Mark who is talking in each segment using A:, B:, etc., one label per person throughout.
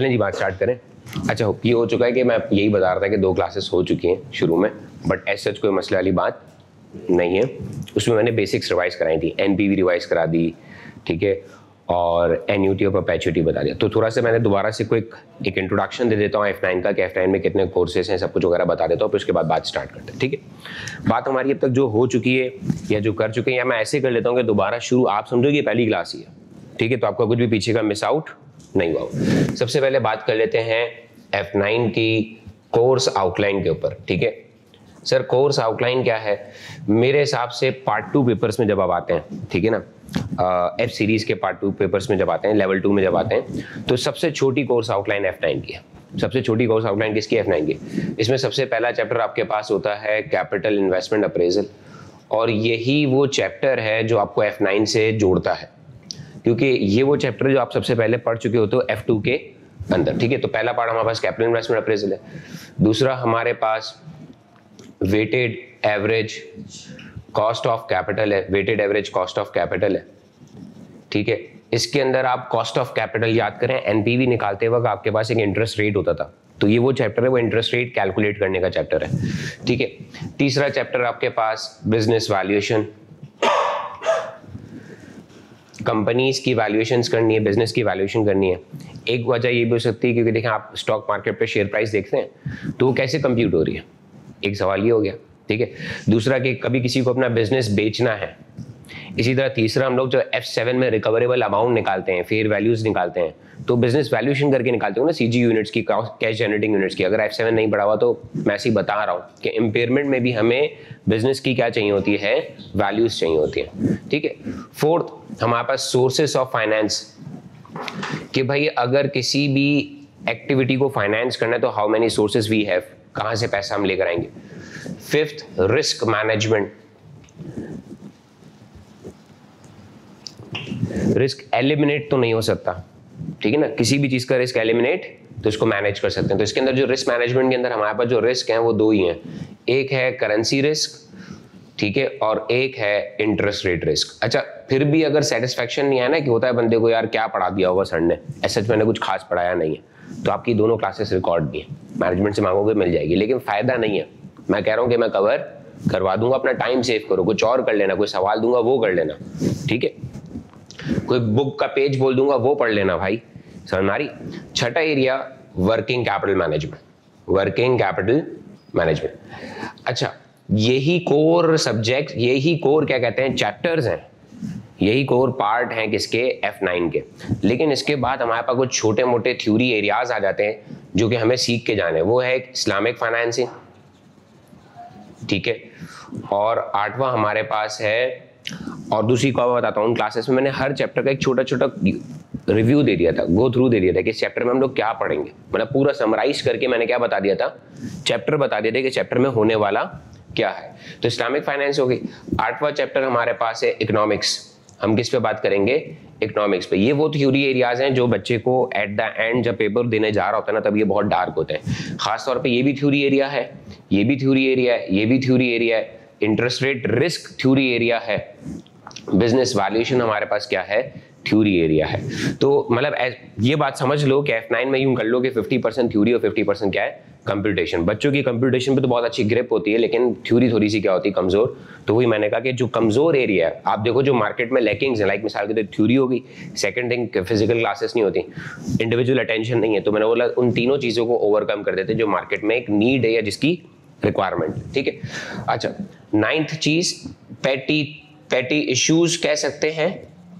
A: चलें जी, बात स्टार्ट करें। अच्छा ये हो चुका है कि मैं यही बता रहा था कि दो क्लासेस हो चुकी हैं शुरू में बट एज सच कोई मसले वाली बात नहीं है। उसमें मैंने बेसिक्स रिवाइज कराई थी एन रिवाइज करा दी, ठीक है, और एन यू टी और परपैचुटी बता दिया। तो थोड़ा सा मैंने दोबारा से कोई एक इंट्रोडक्शन दे देता हूँ एफ़ नाइन का, कि एफ़ नाइन में कितने कोर्सेज हैं, सब कुछ वगैरह बता देता हूँ, फिर उसके बाद बात स्टार्ट करते हैं, ठीक है। बात हमारी अब तक जो हो चुकी है, या जो कर चुके हैं, या मैं ऐसे कर लेता हूँ कि दोबारा शुरू, आप समझो कि पहली क्लास ही है, ठीक है तो आपका कुछ भी पीछे का मिस आउट नहीं हुआ। सबसे पहले बात कर लेते हैं एफ़ नाइन की कोर्स आउटलाइन के ऊपर, ठीक है? सर कोर्स आउटलाइन क्या है? मेरे हिसाब से पार्ट टू पेपर्स में जब आप आते हैं, ठीक है ना? एफ़ सीरीज़ के पार्ट टू पेपर्स में जब आते हैं लेवल टू में जब आते हैं तो सबसे छोटी कोर्स आउटलाइन एफ़ नाइन की है। सबसे छोटी कोर्स आउटलाइन किसकी एफ़ नाइन की। इसमें सबसे पहला चैप्टर आपके पास होता है कैपिटल इन्वेस्टमेंट अप्रेजल और यही वो चैप्टर है जो आपको एफ़ नाइन से जोड़ता है। क्योंकि ये वो चैप्टर जो आप सबसे पहले पढ़ चुके होते हो एफ़ टू के अंदर, ठीक है? तो पहला पार्ट हमारे पास कैपिटल इन्वेस्टमेंट अप्रेजल है। दूसरा हमारे पास weighted average cost of capital है। Weighted average cost of capital है, ठीक है? इसके अंदर आप कॉस्ट ऑफ़ कैपिटल याद करें एनपीवी निकालते वक्त आपके पास एक इंटरेस्ट रेट होता था। तो ये वो चैप्टर है, वो इंटरेस्ट रेट कैलकुलेट करने का चैप्टर है, ठीक है? तीसरा चैप्टर आपके पास बिज़नेस वैल्यूएशन कंपनीज़ की वैल्यूएशंस करनी है बिज़नेस की वैल्यूएशन करनी है। एक वजह ये भी हो सकती है, क्योंकि देखें आप स्टॉक मार्केट पर शेयर प्राइस देखते हैं तो वो कैसे कंप्यूट हो रही है? एक सवाल ये हो गया, ठीक है? दूसरा कि कभी किसी को अपना बिज़नेस बेचना है इसी तरह तीसरा हम लोग जो एफ़ सेवन में रिकवरेबल अमाउंट निकालते हैं फेयर वैल्यूज़ निकालते हैं तो बिज़नेस वैल्यूशन करके निकालते हो ना सीजी यूनिट्स की कैश जनरेटिंग यूनिट्स की। अगर एफ़ सेवन नहीं बढ़ा हुआ तो मैं ऐसे ही बता रहा हूँ कि इम्पेयरमेंट में भी हमें बिज़नेस की क्या चाहिए होती है? वैल्यूज़ चाहिए होती है। ठीक है? फोर्थ हमारे पास सोर्सेस ऑफ़ फाइनेंस कि भाई अगर किसी भी एक्टिविटी को फाइनेंस करना है तो how many sources we have कहाँ से पैसा हम लेकर आएँगे? Fifth risk management risk eliminate तो नहीं हो सकता। ठीक है ना? किसी भी चीज़ का रिस्क एलिमिनेट तो इसको मैनेज कर सकते हैं। तो इसके अंदर जो रिस्क मैनेजमेंट के अंदर हमारे पास जो रिस्क है, वो दो ही हैं। एक है करेंसी रिस्क ठीक है? और एक है इंटरेस्ट रेट रिस्क अच्छा फिर भी अगर सेटिस्फेक्शन नहीं आया ना कि होता है बंदे को, यार, क्या पढ़ा दिया होगा सर ने? ऐसा मैंने कुछ खास पढ़ाया नहीं है। तो आपकी दोनों क्लासेस रिकॉर्ड भी है। मैनेजमेंट से मांगोगे, मिल जाएगी। लेकिन फ़ायदा नहीं है। मैं कह रहा हूँ कि मैं कवर करवा दूँगा, अपना टाइम सेव करो। कुछ और कर लेना, कोई सवाल दूँगा, वो कर लेना। ठीक है? कोई बुक का पेज बोल दूँगा, वो पढ़ लेना भाई। समझ मारी छठा area working capital management working capital management अच्छा यही कोर सब्जेक्ट यही कोर क्या कहते हैं? चैप्टर्स हैं। यही कोर पार्ट हैं किसके? F9 के। लेकिन इसके बाद हमारे पास कुछ छोटे मोटे थ्योरी एरियाज़ आ जाते हैं, जो कि हमें सीख के जाने। वो है इस्लामिक फाइनेंसिंग ठीक है? और आठवां हमारे पास है और दूसरी को बताता हूँ क्लासेस में मैंने हर चैप्टर का एक छोटा छोटा रिव्यू दे दिया था गो थ्रू दे दिया था कि चैप्टर में हम लोग क्या पढ़ेंगे। मतलब पूरा समराइज करके मैंने क्या बता दिया था? चैप्टर बता दिया था कि चैप्टर में होने वाला क्या है। तो इस्लामिक फाइनेंस हो गई। आठवां चैप्टर हमारे पास है इकोनॉमिक्स हम किस पे बात करेंगे? इकोनॉमिक्स पे। ये वो थ्योरी एरियाज़ हैं जो बच्चे को एट द एंड जब पेपर देने जा रहा होता है ना, तब ये बहुत डार्क होते हैं। खासतौर पे ये भी थ्योरी एरिया है, ये भी थ्योरी एरिया है, ये भी थ्योरी एरिया है। Interest rate risk theory area है। बिज़नेस वैल्यूएशन हमारे पास क्या है? थ्योरी एरिया है। तो मतलब ये बात समझ लो कि एफ़ नाइन में यूँ कर लो कि 50 परसेंट थ्योरी और 50 परसेंट क्या है? कंप्यूटेशन। बच्चों की कंप्यूटेशन पे तो बहुत अच्छी ग्रिप होती है, लेकिन थ्योरी थोड़ी सी क्या होती है? कमज़ोर। तो वही मैंने कहा कि जो कमज़ोर एरिया है, आप देखो जो मार्केट में लैकिंग्स है लाइक मिसाल के तौर थ्योरी होगी सेकंड थिंग फ़िज़िकल क्लासेस नहीं होती इंडिविजुअल अटेंशन नहीं है। तो मैंने बोला उन तीनों चीज़ों को ओवरकम कर देते जो मार्केट में एक नीड है या जिसकी रिक्वायरमेंट ठीक है? अच्छा नाइन्थ चीज़ पैटी पैटी इश्यूज़ कह सकते हैं,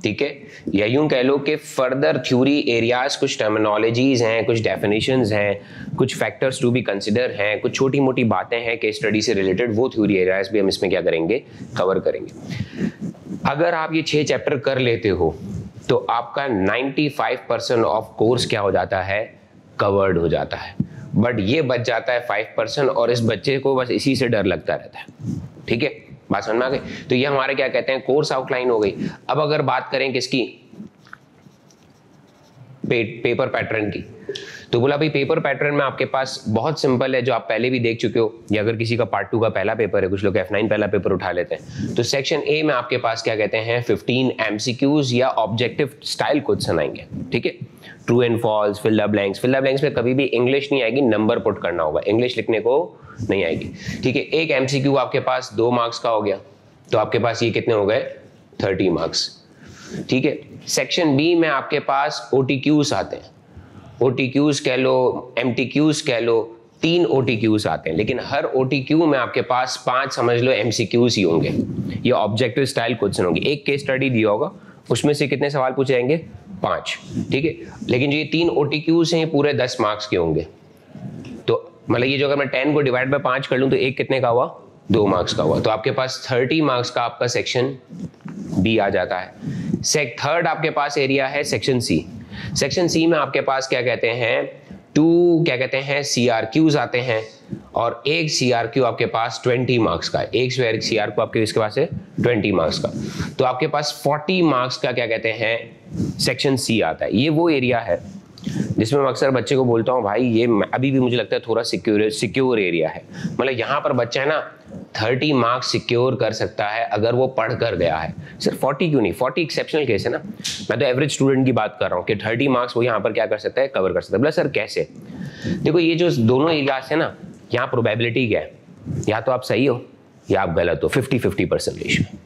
A: ठीक है? या यूँ कह लो कि फर्दर थ्योरी एरियाज़ कुछ टर्मिनोलॉजीज हैं, कुछ डेफिनेशंस हैं, कुछ फैक्टर्स टू बी कंसिडर हैं, कुछ छोटी मोटी बातें हैं कि स्टडी से रिलेटेड वो थ्योरी एरियाज़ भी हम इसमें क्या करेंगे? कवर करेंगे। अगर आप ये छह चैप्टर कर लेते हो तो आपका 95 परसेंट ऑफ़ कोर्स क्या हो जाता है? कवर्ड हो जाता है। बट ये बच जाता है फाइव परसेंट और इस बच्चे को बस इसी से डर लगता रहता है। ठीक है? बात समझ में आ गई? तो ये हमारे क्या कहते हैं? कोर्स आउटलाइन हो गई। अब अगर बात करें किसकी? पे, पेपर पैटर्न की। तो बोला भाई पेपर पैटर्न में आपके पास बहुत सिंपल है जो आप पहले भी देख चुके हो या अगर किसी का पार्ट टू का पहला पेपर है कुछ लोग एफ़ नाइन पहला पेपर उठा लेते हैं। तो सेक्शन ए में आपके पास क्या कहते हैं? फिफ्टीन एमसीक्यूज या ऑब्जेक्टिव स्टाइल क्वेश्चन आएँगे। ठीक है? True and false, fill the blanks. Fill the blanks में कभी भी इंग्लिश नहीं आएगी नंबर पुट करना होगा। इंग्लिश लिखने को नहीं आएगी। ठीक है, एक एमसीक्यू आपके पास दो मार्क्स का हो गया तो आपके पास ये कितने हो गए? थर्टी मार्क्स ठीक है सेक्शन बी में आपके पास ओ आते हैं। ओ कह लो एम कह लो, तीन ओ आते हैं। लेकिन हर ओटीक्यू में आपके पास पाँच समझ लो एम ही होंगे। ये ऑब्जेक्टिव स्टाइल क्वेश्चन होंगे। एक केस स्टडी दिया होगा उसमें से कितने सवाल पूछे जाएँगे? पाँच। ठीक है? लेकिन जो ये तीन ओ टी क्यूज हैं पूरे दस मार्क्स के होंगे। तो मतलब ये जो अगर मैं टेन को डिवाइड बाई पाँच कर लूँ तो एक कितने का हुआ? दो मार्क्स का हुआ। तो आपके पास थर्टी मार्क्स का आपका सेक्शन बी आ जाता है। थर्ड आपके पास एरिया है सेक्शन सी सेक्शन सी में आपके पास क्या कहते हैं? टू, क्या कहते हैं सी आर क्यूज आते हैं और एक सी आर क्यू आपके पास ट्वेंटी मार्क्स का एक सी आर क्यू आपके इसके पास है ट्वेंटी मार्क्स का। तो आपके पास फोर्टी मार्क्स का क्या कहते हैं सेक्शन सी आता है। ये वो एरिया है जिसमें मैं अक्सर बच्चे को बोलता हूँ, भाई, ये अभी भी मुझे लगता है थोड़ा सिक्योर सिक्योर एरिया है। मतलब यहाँ पर बच्चा है ना थर्टी मार्क्स सिक्योर कर सकता है अगर वो पढ़ कर गया है। सर फोर्टी क्यों नहीं? फोर्टी एक्सेप्शनल केस है ना? मैं तो एवरेज स्टूडेंट की बात कर रहा हूँ कि थर्टी मार्क्स वो यहाँ पर क्या कर सकता है? कवर कर सकता है। बोला, सर, कैसे? देखो, ये जो दोनों एरियाज़ है ना, यहाँ प्रोबेबिलिटी क्या है? या तो आप सही हो, या आप गलत हो। फिफ्टी फिफ्टी परसेंट रेशियो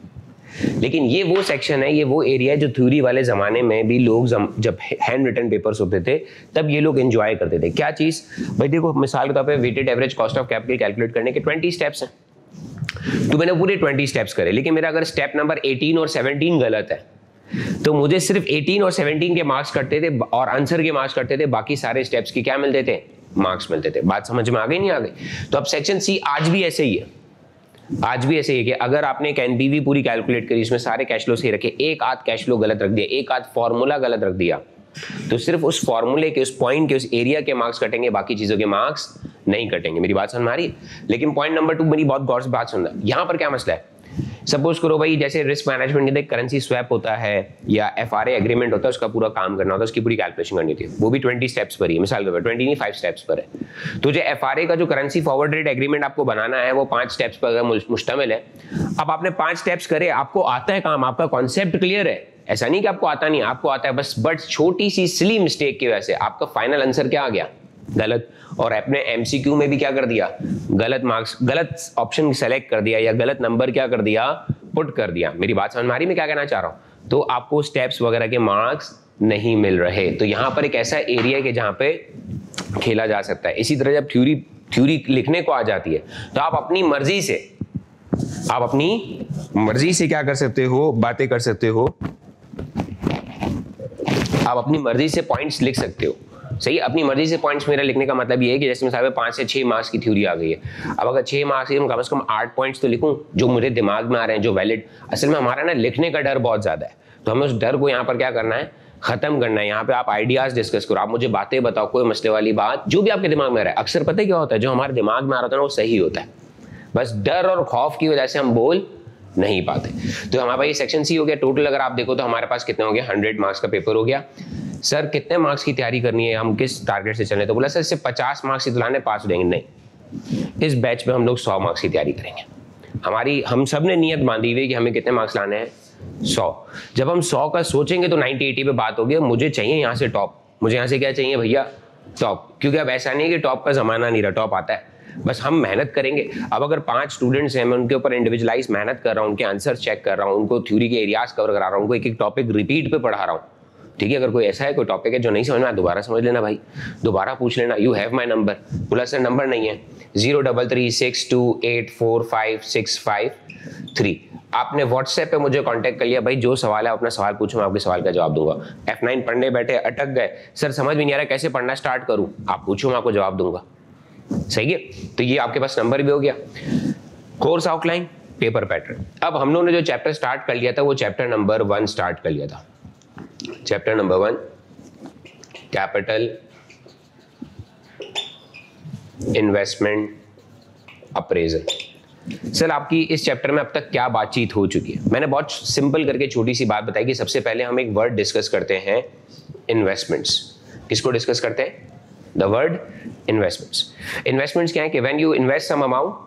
A: लेकिन ये वो सेक्शन है, ये वो एरिया है जो थ्योरी वाले ज़माने में भी लोग जब हैंड रिटन पेपर्स होते थे, तब ये लोग एंजॉय करते थे। क्या चीज़? भाई देखो, मिसाल के तौर पर weighted average cost of capital calculate करने के ट्वेंटी स्टेप्स हैं। तो मैंने पूरे ट्वेंटी स्टेप्स करे, लेकिन मेरा अगर स्टेप नंबर एटीन और सेवनटीन गलत है तो मुझे सिर्फ़ 18 और 17 के मार्क्स कटते थे और आंसर के मार्क्स कटते थे, बाकी सारे स्टेप्स की क्या मिलते थे? मार्क्स मिलते थे। बात समझ में आ गई, नहीं आ गई? तो अब सेक्शन सी आज भी ऐसे ही है। आज भी ऐसे ही है कि अगर आपने एक एनपीवी पूरी कैलकुलेट करी उसमें सारे कैश फ्लो सही रखे, एक आध कैश फ्लो गलत रख दिया, एक आध फॉर्मूला गलत रख दिया तो सिर्फ़ उस फॉर्मूले के, उस पॉइंट के, उस एरिया के मार्क्स कटेंगे, बाकी चीज़ों के मार्क्स नहीं कटेंगे। मेरी बात समझ में आ रही? लेकिन पॉइंट नंबर टू मेरी बहुत गौर से बात सुनना। यहाँ पर क्या मसला है? सपोज़ करो भाई, जैसे रिस्क मैनेजमेंट के करेंसी स्वैप होता है या एफ़ एग्रीमेंट होता है, उसका पूरा काम करना होता है, उसकी पूरी कैलकुलेशन करनी थी वो भी ट्वेंटी स्टेप्स पर ही मिसाल के तौर ट्वेंटी नहीं फाइव स्टेप्स पर है। तो जो एफ़ का जो करेंसी फॉरवर्ड रेट एग्रीमेंट आपको बनाना है, वो पाँच स्टेप्स पर मुश्तमिल है, अब आपने पाँच स्टेप्स करे, आपको आता है काम, आपका कॉन्सेप्ट क्लियर है। ऐसा नहीं कि आपको आता नहीं, आपको आता है, बस बट छोटी सी सिली मिस्टेक की वजह से आपका फाइनल आंसर क्या आ गया? गलत। और अपने एमसीक्यू में भी क्या कर दिया? गलत मार्क्स गलत ऑप्शन सेलेक्ट कर दिया या गलत नंबर क्या कर दिया? पुट कर दिया। मेरी बात समझ में क्या कहना चाह रहा हूँ? तो आपको स्टेप्स वगैरह के मार्क्स नहीं मिल रहे। तो यहाँ पर एक ऐसा एरिया है कि जहाँ पे खेला जा सकता है। इसी तरह जब थ्योरी थ्योरी लिखने को आ जाती है तो आप अपनी मर्ज़ी से, आप अपनी मर्ज़ी से क्या कर सकते हो? बातें कर सकते हो। आप अपनी मर्ज़ी से पॉइंट्स लिख सकते हो। सही? अपनी मर्ज़ी से पॉइंट्स मेरा लिखने का मतलब ये है कि जैसे मिसाल पाँच से छह मार्क्स की थ्योरी आ गई है। अब अगर छह मार्क्स की कम से कम आठ पॉइंट्स तो लिखूं, जो मुझे दिमाग में आ रहे हैं, जो वैलिड असल में हमारा ना लिखने का डर बहुत ज़्यादा है। तो हमें उस डर को यहाँ पर क्या करना है? खत्म करना है। यहाँ पे आप आइडियाज़ डिस्कस करो। आप मुझे बातें बताओ, कोई मसले वाली बात, जो भी आपके दिमाग में आ रहा है। अक्सर पता है क्या होता है? जो हमारे दिमाग में आ रहा होता है ना, वो सही होता है। बस डर और खौफ की वजह से हम बोल नहीं पाते। तो हमारे पास ये सेक्शन सी हो गया। टोटल अगर आप देखो तो हमारे पास कितने हो गया हंड्रेड मार्क्स का पेपर हो गया। सर कितने मार्क्स की तैयारी करनी है? हम किस टारगेट से चले तो बोला सर इससे पचास मार्क्स दिलाने पास हो जाएँगे नहीं। इस बैच में हम लोग सौ मार्क्स की तैयारी करेंगे। हमारी, हम सबने नीयत बांधी हुई कि हमें कितने मार्क्स लाने हैं? सौ। जब हम सौ का सोचेंगे तो नाइनटी एटी पे बात होगी। मुझे चाहिए यहाँ से टॉप मुझे यहाँ से क्या चाहिए भैया? टॉप क्योंकि अब ऐसा नहीं है कि टॉप का जमाना नहीं रहा टॉप आता है। बस हम मेहनत करेंगे। अब अगर पाँच स्टूडेंट्स हैं, मैं उनके ऊपर इंडिविजुअलाइज मेहनत कर रहा हूँ, उनके आंसर चेक कर रहा हूँ, उनको थ्योरी के एरियाज़ कवर करा रहा हूँ, उनको एक एक टॉपिक रिपीट पे पढ़ा रहा हूँ। ठीक है, अगर कोई ऐसा है, कोई टॉपिक है जो नहीं समझ में आया, दोबारा समझ लेना भाई। दोबारा पूछ लेना यू हैव माई नंबर बोला सर नंबर नहीं है। Zero double three six two eight four five six five three आपने व्हाट्सएप पे मुझे कांटेक्ट कर लिया। भाई, जो सवाल है, अपना सवाल पूछो, मैं आपके सवाल का जवाब दूँगा। एफ़ नाइन पढ़ने बैठे, अटक गए। सर समझ में नहीं आ रहा, कैसे पढ़ना स्टार्ट करूँ? आप पूछो, मैं आपको जवाब दूँगा। सही है? तो ये आपके पास नंबर भी हो गया। कोर्स आउटलाइन पेपर पैटर्न अब हम लोगों ने जो चैप्टर स्टार्ट कर लिया था, वो चैप्टर नंबर वन स्टार्ट कर लिया था। Chapter number one capital investment appraisal sir आपकी इस चैप्टर में अब तक क्या बातचीत हो चुकी है? मैंने बहुत सिंपल करके छोटी सी बात बताई कि सबसे पहले हम एक वर्ड डिस्कस करते हैं इन्वेस्टमेंट्स किसको डिस्कस करते हैं? द वर्ड इन्वेस्टमेंट्स इन्वेस्टमेंट्स क्या है कि when you invest some amount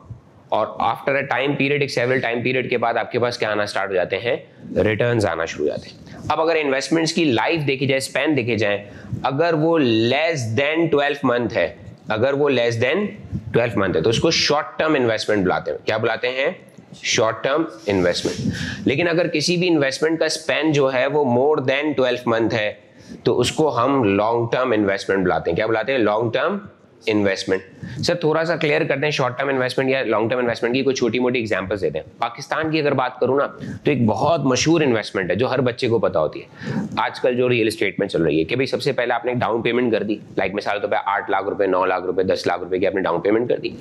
A: और आफ्टर अ टाइम पीरियड एक सेवरल टाइम पीरियड के बाद आपके पास क्या आना स्टार्ट हो जाते हैं? रिटर्न्स आना शुरू हो जाते हैं। अब अगर इन्वेस्टमेंट्स की लाइफ देखी जाए स्पेन देखे जाए, अगर वो लेस देन ट्वेल्व मंथ है, अगर वो लेस देन ट्वेल्व मंथ है तो उसको शॉर्ट टर्म इन्वेस्टमेंट बुलाते हैं। क्या बुलाते हैं? शॉर्ट टर्म इन्वेस्टमेंट लेकिन अगर किसी भी इन्वेस्टमेंट का स्पेन जो है, वो मोर देन ट्वेल्व मंथ है तो उसको हम लॉन्ग टर्म इन्वेस्टमेंट बुलाते हैं। क्या बुलाते हैं? लॉन्ग टर्म इन्वेस्टमेंट सर थोड़ा सा क्लियर करते हैं शॉर्ट टर्म इन्वेस्टमेंट या लॉन्ग टर्म इन्वेस्टमेंट की कोई छोटी मोटी एग्जांपल्स देते हैं। पाकिस्तान की अगर बात करूँ ना तो एक बहुत मशहूर इन्वेस्टमेंट है, जो हर बच्चे को पता होती है। आजकल जो रियल एस्टेट में चल रही है, कि भाई सबसे पहले आपने डाउन पेमेंट कर दी। लाइक मिसाल तौर तो आठ लाख रुपए, नौ लाख रुपए, दस लाख रुपए की आपने डाउन पेमेंट कर दी।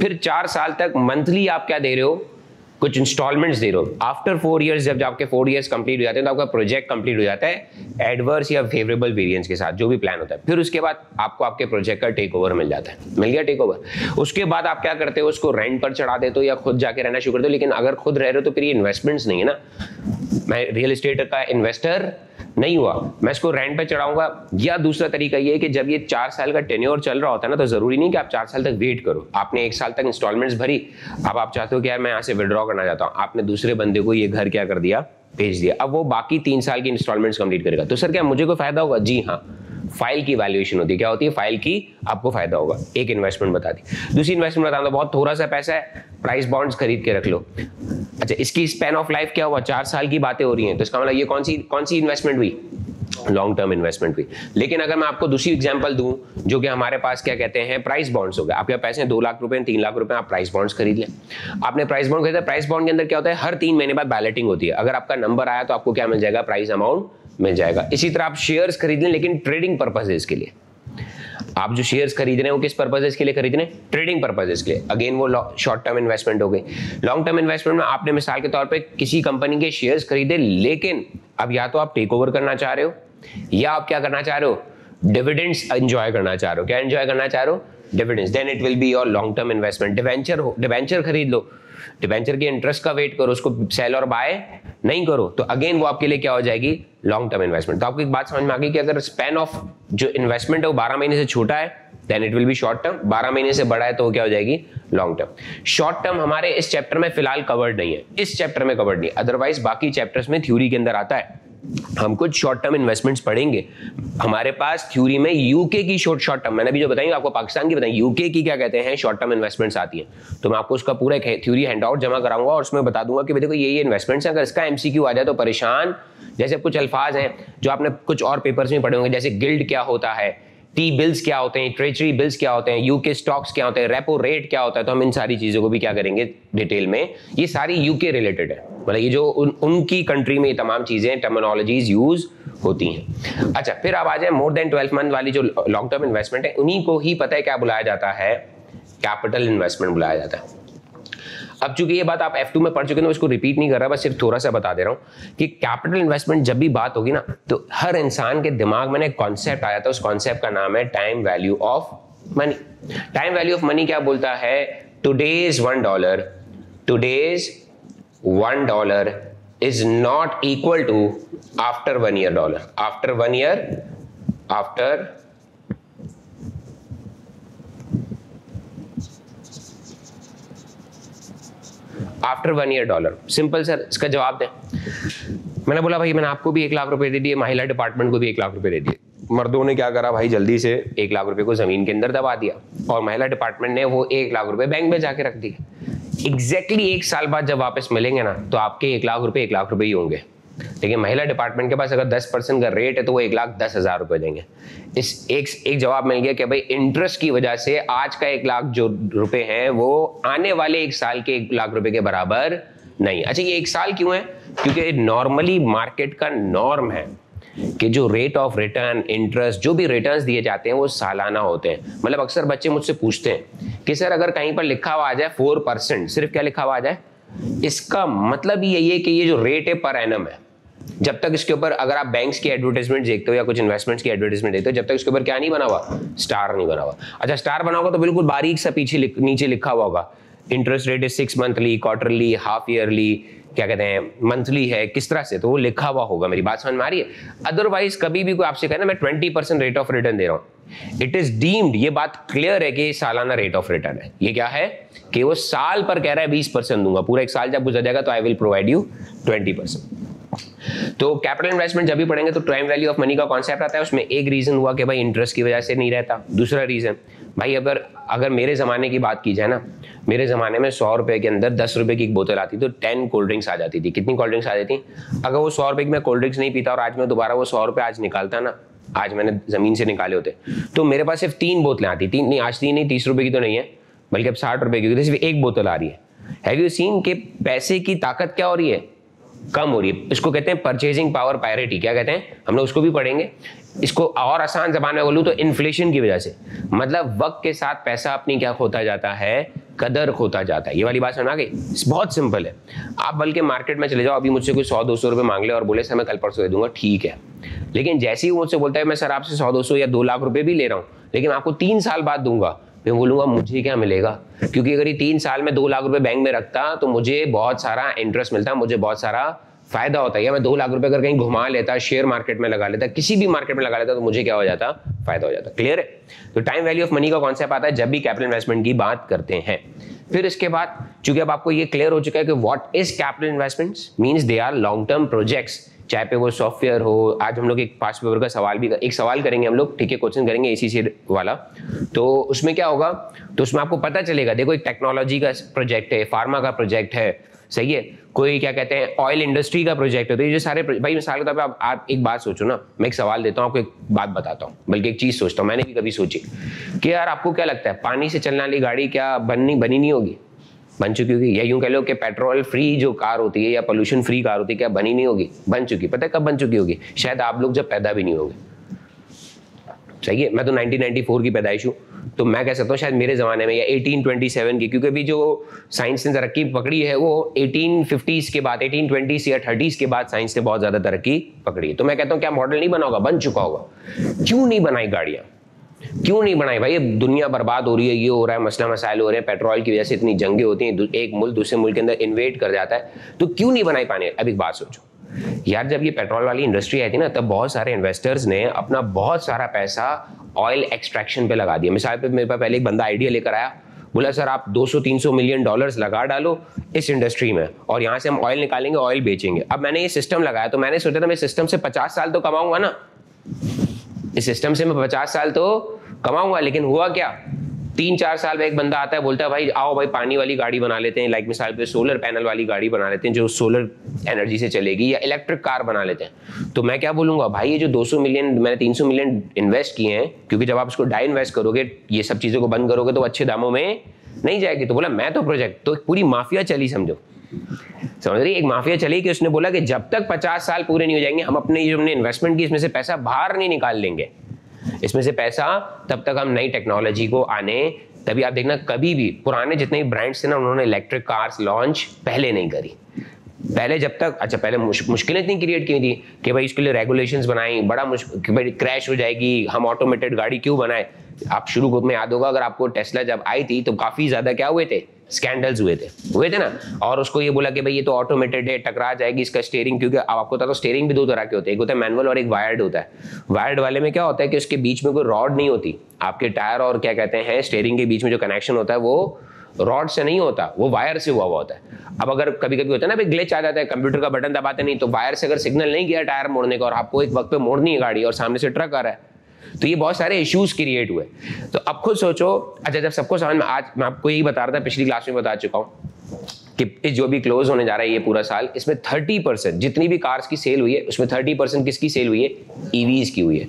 A: फिर चार साल तक मंथली आप क्या दे रहे हो? कुछ इंस्टॉलमेंट्स दे रहे हो आफ्टर फोर ईयर्स जब आपके फोर ईयर्स कंप्लीट हो जाते हैं तो आपका प्रोजेक्ट कंप्लीट हो जाता है एडवर्स या फेवरेबल वेरिएंस के साथ, जो भी प्लान होता है। फिर उसके बाद आपको आपके प्रोजेक्ट का टेक ओवर मिल जाता है। मिल गया टेक ओवर उसके बाद आप क्या करते हो, उसको रेंट पर चढ़ा देते हो या खुद जाके रहना शुरू कर दो, लेकिन अगर खुद रह रहे हो तो फिर ये इन्वेस्टमेंट्स नहीं है ना। मैं रियल स्टेट का इन्वेस्टर नहीं हुआ। मैं इसको रेंट पे चढ़ाऊँगा। या दूसरा तरीका ये है कि जब ये चार साल का टेन्योर चल रहा होता है ना तो ज़रूरी नहीं कि आप चार साल तक वेट करो। आपने एक साल तक इंस्टॉलमेंट्स भरी। अब आप चाहते हो कि यार मैं यहाँ से विड्रॉ करना चाहता हूँ। आपने दूसरे बंदे को ये घर क्या कर दिया? भेज दिया। अब वो बाकी तीन साल की इंस्टॉलमेंट्स कंप्लीट करेगा। तो सर, क्या मुझे कोई फ़ायदा होगा? जी हाँ। फ़ाइल की वैल्यूएशन होती है। क्या होती है? फ़ाइल की आपको फ़ायदा होगा। एक इन्वेस्टमेंट बता दी। दूसरी इन्वेस्टमेंट बता दो बहुत थोड़ा सा पैसा है। प्राइस बॉन्ड्स खरीद के रख लो। अच्छा इसकी स्पेन ऑफ़ लाइफ क्या हुआ? चार साल की बातें हो रही हैं। तो इसका मतलब ये कौन सी कौन सी इन्वेस्टमेंट हुई? लॉन्ग टर्म इन्वेस्टमेंट भी लेकिन अगर मैं आपको दूसरी एग्जांपल दूँ, जो कि हमारे पास क्या कहते हैं प्राइस बॉन्ड्स हो गए। आपके पैसे दो लाख रुपए, तीन लाख रुपए, आप प्राइस बॉन्ड्स खरीद लें। आपने प्राइस बॉन्ड खरीदा। प्राइस बॉन्ड के अंदर क्या होता है? हर तीन महीने बाद बैलेटिंग होती है। अगर आपका नंबर आया तो आपको क्या मिल जाएगा? प्राइस अमाउंट मिल जाएगा। इसी तरह आप शेयर्स खरीद लें, लेकिन ट्रेडिंग पर्पजेज के लिए। आप जो शेयर्स खरीद रहे हो किस पर्पजेस के लिए खरीद रहे हैं? ट्रेडिंग पर्पजेस के लिए। अगेन वो शॉर्ट टर्म इन्वेस्टमेंट हो गई। लॉन्ग टर्म इन्वेस्टमेंट में आपने मिसाल के तौर पे किसी कंपनी के शेयर्स खरीदे, लेकिन अब या तो आप टेक ओवर करना चाह रहे हो, या आप क्या करना चाह रहे हो? डिविडेंड्स एंजॉय करना चाह रहे हो। क्या एंजॉय करना चाह रहे हो? Dividends then it will be your long term investment debenture हो डिवेंचर खरीद लो। डिवेंचर के इंटरेस्ट का वेट करो, उसको सेल और बाय नहीं करो तो अगेन वो आपके लिए क्या हो जाएगी? लॉन्ग टर्म इन्वेस्टमेंट तो आपको एक बात समझ में आ गई कि अगर स्पेन ऑफ़ जो इन्वेस्टमेंट है वो बारह महीने से छोटा है then it will be short term बारह महीने से बड़ा है तो क्या हो जाएगी? लॉन्ग टर्म शॉर्ट टर्म हमारे इस चैप्टर में फ़िलहाल कवर्ड नहीं है। इस चैप्टर में कवर्ड नहीं अदरवाइज़ बाकी चैप्टर्स में थ्योरी के अंदर आता है। हम कुछ शॉर्ट टर्म इन्वेस्टमेंट्स पढ़ेंगे। हमारे पास थ्योरी में यूके की शॉर्ट शॉर्ट टर्म मैंने भी जो बताई, आपको पाकिस्तान की बताई यूके की क्या कहते हैं शॉर्ट टर्म इन्वेस्टमेंट्स आती हैं। तो मैं आपको उसका पूरा थ्योरी हैंडआउट जमा कराऊँगा और उसमें बता दूँगा कि देखो ये ये इन्वेस्टमेंट्स हैं, अगर इसका एमसीक्यू आ जाए तो परेशान। जैसे कुछ अल्फाज हैं, जो आपने कुछ और पेपर्स में पढ़े होंगे, जैसे गिल्ड क्या होता है टी बिल्स क्या होते हैं ट्रेजरी बिल्स क्या होते हैं यूके स्टॉक्स क्या होते हैं रेपो रेट क्या होता है तो हम इन सारी चीज़ों को भी क्या करेंगे डिटेल में। ये सारी यूके रिलेटेड है। मतलब ये जो उन, उनकी कंट्री में ये तमाम चीज़ें टर्मिनोलॉजीज यूज़ होती हैं। अच्छा फिर अब आ जाए मोर देन ट्वेल्व मंथ वाली जो लॉन्ग टर्म इन्वेस्टमेंट है उन्हीं को ही पता है क्या बुलाया जाता है? कैपिटल इन्वेस्टमेंट बुलाया जाता है। अब चूँकि ये बात आप F2 में पढ़ चुके हैं तो इसको रिपीट नहीं कर रहा बस सिर्फ़ थोड़ा सा बता दे रहा हूँ कि कैपिटल इन्वेस्टमेंट जब भी बात होगी ना तो हर इंसान के दिमाग में एक कॉन्सेप्ट आया था उस कॉन्सेप्ट का नाम है time value of money time value of money क्या बोलता है? Today's one dollar today's one dollar is not equal to after one year dollar after one year after after one year dollar simple sir इसका जवाब दें। मैंने बोला, भाई, मैंने आपको भी एक लाख रुपए दे दिए, महिला डिपार्टमेंट को भी एक लाख रुपए दे दिए। मर्दों ने क्या करा, भाई, जल्दी से एक लाख रुपए को ज़मीन के अंदर दबा दिया और महिला डिपार्टमेंट ने वो एक लाख रुपए बैंक में जाके रख दिए। एग्जैक्टली exactly एक साल बाद जब वापस मिलेंगे ना तो आपके एक लाख रुपए, एक लाख रुपए ही होंगे। लेकिन महिला डिपार्टमेंट के पास अगर दस परसेंट का रेट है तो वो एक लाख दस हज़ार रुपए देंगे। इस एक एक जवाब मिल गया कि भाई इंटरेस्ट की वजह से आज का एक लाख जो रुपए हैं, वो आने वाले एक साल के एक लाख रुपए के बराबर नहीं। अच्छा ये एक साल क्यों है? क्योंकि नॉर्मली मार्केट का नॉर्म है। कि जो रेट ऑफ़ रिटर्न इंटरेस्ट जो भी रिटर्न्स दिए जाते हैं, वो सालाना होते हैं। मतलब अक्सर बच्चे मुझसे पूछते हैं कि, सर, अगर कहीं पर लिखा हुआ आ जाए फोर परसेंट सिर्फ़ क्या लिखा हुआ आ जाए? इसका मतलब यही है कि ये जो रेट है पर एनम है। जब तक इसके ऊपर अगर आप बैंक्स की एडवर्टाइजमेंट देखते हो या कुछ इन्वेस्टमेंट्स की एडवर्टाइजमेंट देखते हो, जब तक इसके ऊपर क्या नहीं बना हुआ? स्टार नहीं बना हुआ। अच्छा स्टार बना होगा तो बिल्कुल बारीक सा पीछे नीचे लिखा हुआ होगा। Interest rate is six monthly quarterly half yearly क्या कहते हैं मंथली है, किस तरह से? तो वो लिखा हुआ होगा, मेरी बात समझ में आ रही है? अदरवाइज़ कभी भी कोई आपसे कहना मैं twenty percent rate of return दे रहा हूँ। इट इज़ डीम्ड ये बात क्लियर है कि सालाना रेट ऑफ़ रिटर्न है। ये क्या है? कि वो साल पर कह रहा है, बीस परसेंट दूँगा। पूरा एक साल जब गुजर जाएगा तो I will provide you twenty percent तो कैपिटल इन्वेस्टमेंट जब भी पढ़ेंगे तो टाइम वैल्यू ऑफ़ मनी का कॉन्सेप्ट आता है। उसमें एक रीजन हुआ कि भाई इंटरेस्ट की वजह से नहीं रहता। दूसरा रीजन भाई, अगर अगर मेरे ज़माने की बात की जाए ना, मेरे ज़माने में सौ रुपए के अंदर दस रुपए की एक बोतल आती तो टेन कोल्ड ड्रिंक्स आ जाती थी। कितनी कोल्ड ड्रिंक्स आ जाती अगर वो सौ रुपए की मैं कोल्ड ड्रिंक्स नहीं पीता और आज मैं दोबारा वो सौ रुपए आज निकालता ना, आज मैंने ज़मीन से निकाले होते। तो मेरे पास सिर्फ़ तीन बोतलें आती तीन नहीं, आज तीन नहीं, तीस रुपए की तो नहीं है, बल्कि अब साठ रुपए की सिर्फ़ एक बोतल आ रही है। हैव यू सीन के पैसे की ताकत क्या हो रही है? कम हो रही है। इसको कहते हैं परचेजिंग पावर पायरिटी क्या कहते हैं? हम लोग उसको भी पढ़ेंगे। इसको और आसान जबान में बोलूँ तो इन्फ्लेशन की वजह से। मतलब वक्त के साथ पैसा अपनी क्या खोता जाता है? कदर खोता जाता है। ये वाली बात सुना गई? बहुत सिंपल है। आप बल्कि मार्केट में चले जाओ, अभी मुझसे कोई सौ, दो सौ रुपये मांग ले और बोले, सर, मैं कल परसों दे दूँगा। ठीक है। लेकिन जैसे ही वो मुझसे बोलता है, मैं सर, आपसे सौ, दो सौ या दो लाख रुपए भी ले रहा हूँ, लेकिन आपको तीन साल बाद दूँगा। मैं बोलूँगा मुझे क्या मिलेगा? क्योंकि अगर ये तीन साल में दो लाख रुपए बैंक में रखता तो मुझे बहुत सारा इंटरेस्ट मिलता, मुझे बहुत सारा फ़ायदा होता। है या मैं दो लाख रुपए अगर कहीं घुमा लेता शेयर मार्केट में लगा लेता, किसी भी मार्केट में लगा लेता तो मुझे क्या हो जाता? फ़ायदा हो जाता। क्लियर है? तो टाइम वैल्यू ऑफ़ मनी का कॉन्सेप्ट आता है, जब भी कैपिटल इन्वेस्टमेंट की बात करते हैं। फिर इसके बाद, चूँकि अब आपको ये क्लियर हो चुका है कि what is capital investments means they are long term projects चाहे पे वो सॉफ्टवेयर हो आज हम लोग एक पास पेपर का सवाल भी एक सवाल करेंगे हम लोग ठीक है क्वेश्चन करेंगे एसीसी वाला। तो उसमें क्या होगा? तो उसमें आपको पता चलेगा देखो एक टेक्नोलॉजी का प्रोजेक्ट है फार्मा का प्रोजेक्ट है सही है? कोई क्या कहते हैं ऑयल इंडस्ट्री का प्रोजेक्ट है तो ये जो सारे भाई मिसाल के तौर पर आप, आप एक बात सोचो ना मैं एक सवाल देता हूँ आपको एक बात बताता हूँ बल्कि एक चीज़ सोचता हूँ मैंने भी कभी सोची कि यार आपको क्या लगता है पानी से चलने वाली गाड़ी क्या बननी बनी नहीं होगी? बन चुकी होगी। या यूँ कह लो कि पेट्रोल फ्री जो कार होती है या पोल्यूशन फ्री कार होती है, क्या बनी नहीं होगी? बन चुकी। पता है कब बन चुकी होगी? शायद आप लोग जब पैदा भी नहीं होंगे। सही है? मैं तो 1994 की पैदाइश हूँ। तो मैं कह सकता हूँ शायद मेरे ज़माने में या 1827 की, क्योंकि अभी जो साइंस ने तरक्की पकड़ी है, वो 1850s के बाद 1820s या 30s के बाद साइंस ने बहुत ज़्यादा तरक्की पकड़ी है। तो मैं कहता हूँ क्या मॉडल नहीं बना होगा? बन चुका होगा। क्यों नहीं बनाई गाड़ियाँ? क्यों नहीं बनाई भाई? दुनिया बर्बाद हो रही है, ये हो रहा है, मसला मसाइल हो रहे हैं, पेट्रोल की वजह से इतनी जंगे होती हैं एक मुल्क दूसरे मुल्क के अंदर इन्वेट कर जाता है तो क्यों नहीं बनाई पानी? अब एक बात सोचो। यार जब ये पेट्रोल वाली इंडस्ट्री आई थी ना, तब बहुत सारे इन्वेस्टर्स ने अपना बहुत सारा पैसा ऑयल एक्सट्रैक्शन पे लगा दिया। मिसाल पे मेरे पास पहले एक बंदा आइडिया लेकर आया, बोला, सर, आप 200-300 मिलियन डॉलर्स लगा डालो इस इंडस्ट्री में और यहाँ से हम ऑयल निकालेंगे ऑयल बेचेंगे। अब मैंने ये सिस्टम लगाया तो मैंने सोचा था मैं सिस्टम से 50 साल तो कमाऊँगा ना। इस सिस्टम से मैं 50 साल तो कमाऊँगा, लेकिन हुआ क्या? तीन चार साल में एक बंदा आता है, बोलता है, भाई, आओ भाई, पानी वाली गाड़ी बना लेते हैं लाइक मिसाल पे सोलर पैनल वाली गाड़ी बना लेते हैं, जो सोलर एनर्जी से चलेगी या इलेक्ट्रिक कार बना लेते हैं. तो मैं क्या बोलूँगा, भाई, ये जो 200 मिलियन मैंने 300 मिलियन इन्वेस्ट किए हैं, क्योंकि जब आप इसको डाई इन्वेस्ट करोगे, ये सब चीज़ों को बंद करोगे तो अच्छे दामों में नहीं जाएगी. तो बोला, मैं तो प्रोजेक्ट तो पूरी माफिया चली समझो। समझ रही एक माफिया चली कि उसने बोला कि जब तक पचास साल पूरे नहीं हो जाएँगे हम अपने जो हमने इन्वेस्टमेंट की इसमें से पैसा बाहर नहीं निकाल लेंगे इसमें से पैसा तब तक हम नई टेक्नोलॉजी को आने तभी आप देखना कभी भी पुराने जितने भी ब्रांड्स थे ना उन्होंने इलेक्ट्रिक कार्स लॉन्च पहले नहीं करी। पहले जब तक अच्छा पहले मुश, मुश्किलें इतनी क्रिएट की थी कि भाई इसके लिए रेगुलेशंस बनाई बड़ा मुश्किल क्रैश हो जाएगी हम ऑटोमेटेड गाड़ी क्यों बनाए? आप शुरू में याद होगा अगर आपको टेस्ला जब आई थी तो काफ़ी ज़्यादा क्या हुए थे? स्कैंडल्स हुए थे। हुए थे ना? और उसको ये बोला कि भाई ये तो ऑटोमेटेड है, टकरा जाएगी इसका स्टेयरिंग क्योंकि अब आपको पता तो स्टेयरिंग भी दो तरह के होते हैं। एक होता है मैनुअल और एक वायर्ड होता है। वायर्ड वाले में क्या होता है कि उसके बीच में कोई रॉड नहीं होती। आपके टायर और क्या कहते हैं स्टेयरिंग के बीच में जो कनेक्शन होता है, वो रॉड से नहीं होता, वो वायर से हुआ हुआ होता है। अब अगर कभी कभी होता है ना ग्लिच आ जाता है कंप्यूटर का बटन दबाते नहीं तो वायर से अगर सिग्नल नहीं गया टायर मोड़ने का और आपको एक वक्त पे मोड़नी है गाड़ी और सामने से ट्रक आ रहा है तो ये बहुत सारे इश्यूज़ क्रिएट हुए। तो अब खुद सोचो अच्छा जब सबको समझ में आज मैं आपको यही बता रहा था, पिछली क्लास में बता चुका हूँ कि जो भी क्लोज होने जा रहा है ये पूरा साल, इसमें थर्टी परसेंट जितनी भी कार्स की सेल हुई है, उसमें थर्टी परसेंट किसकी सेल हुई है? ईवीज की हुई है।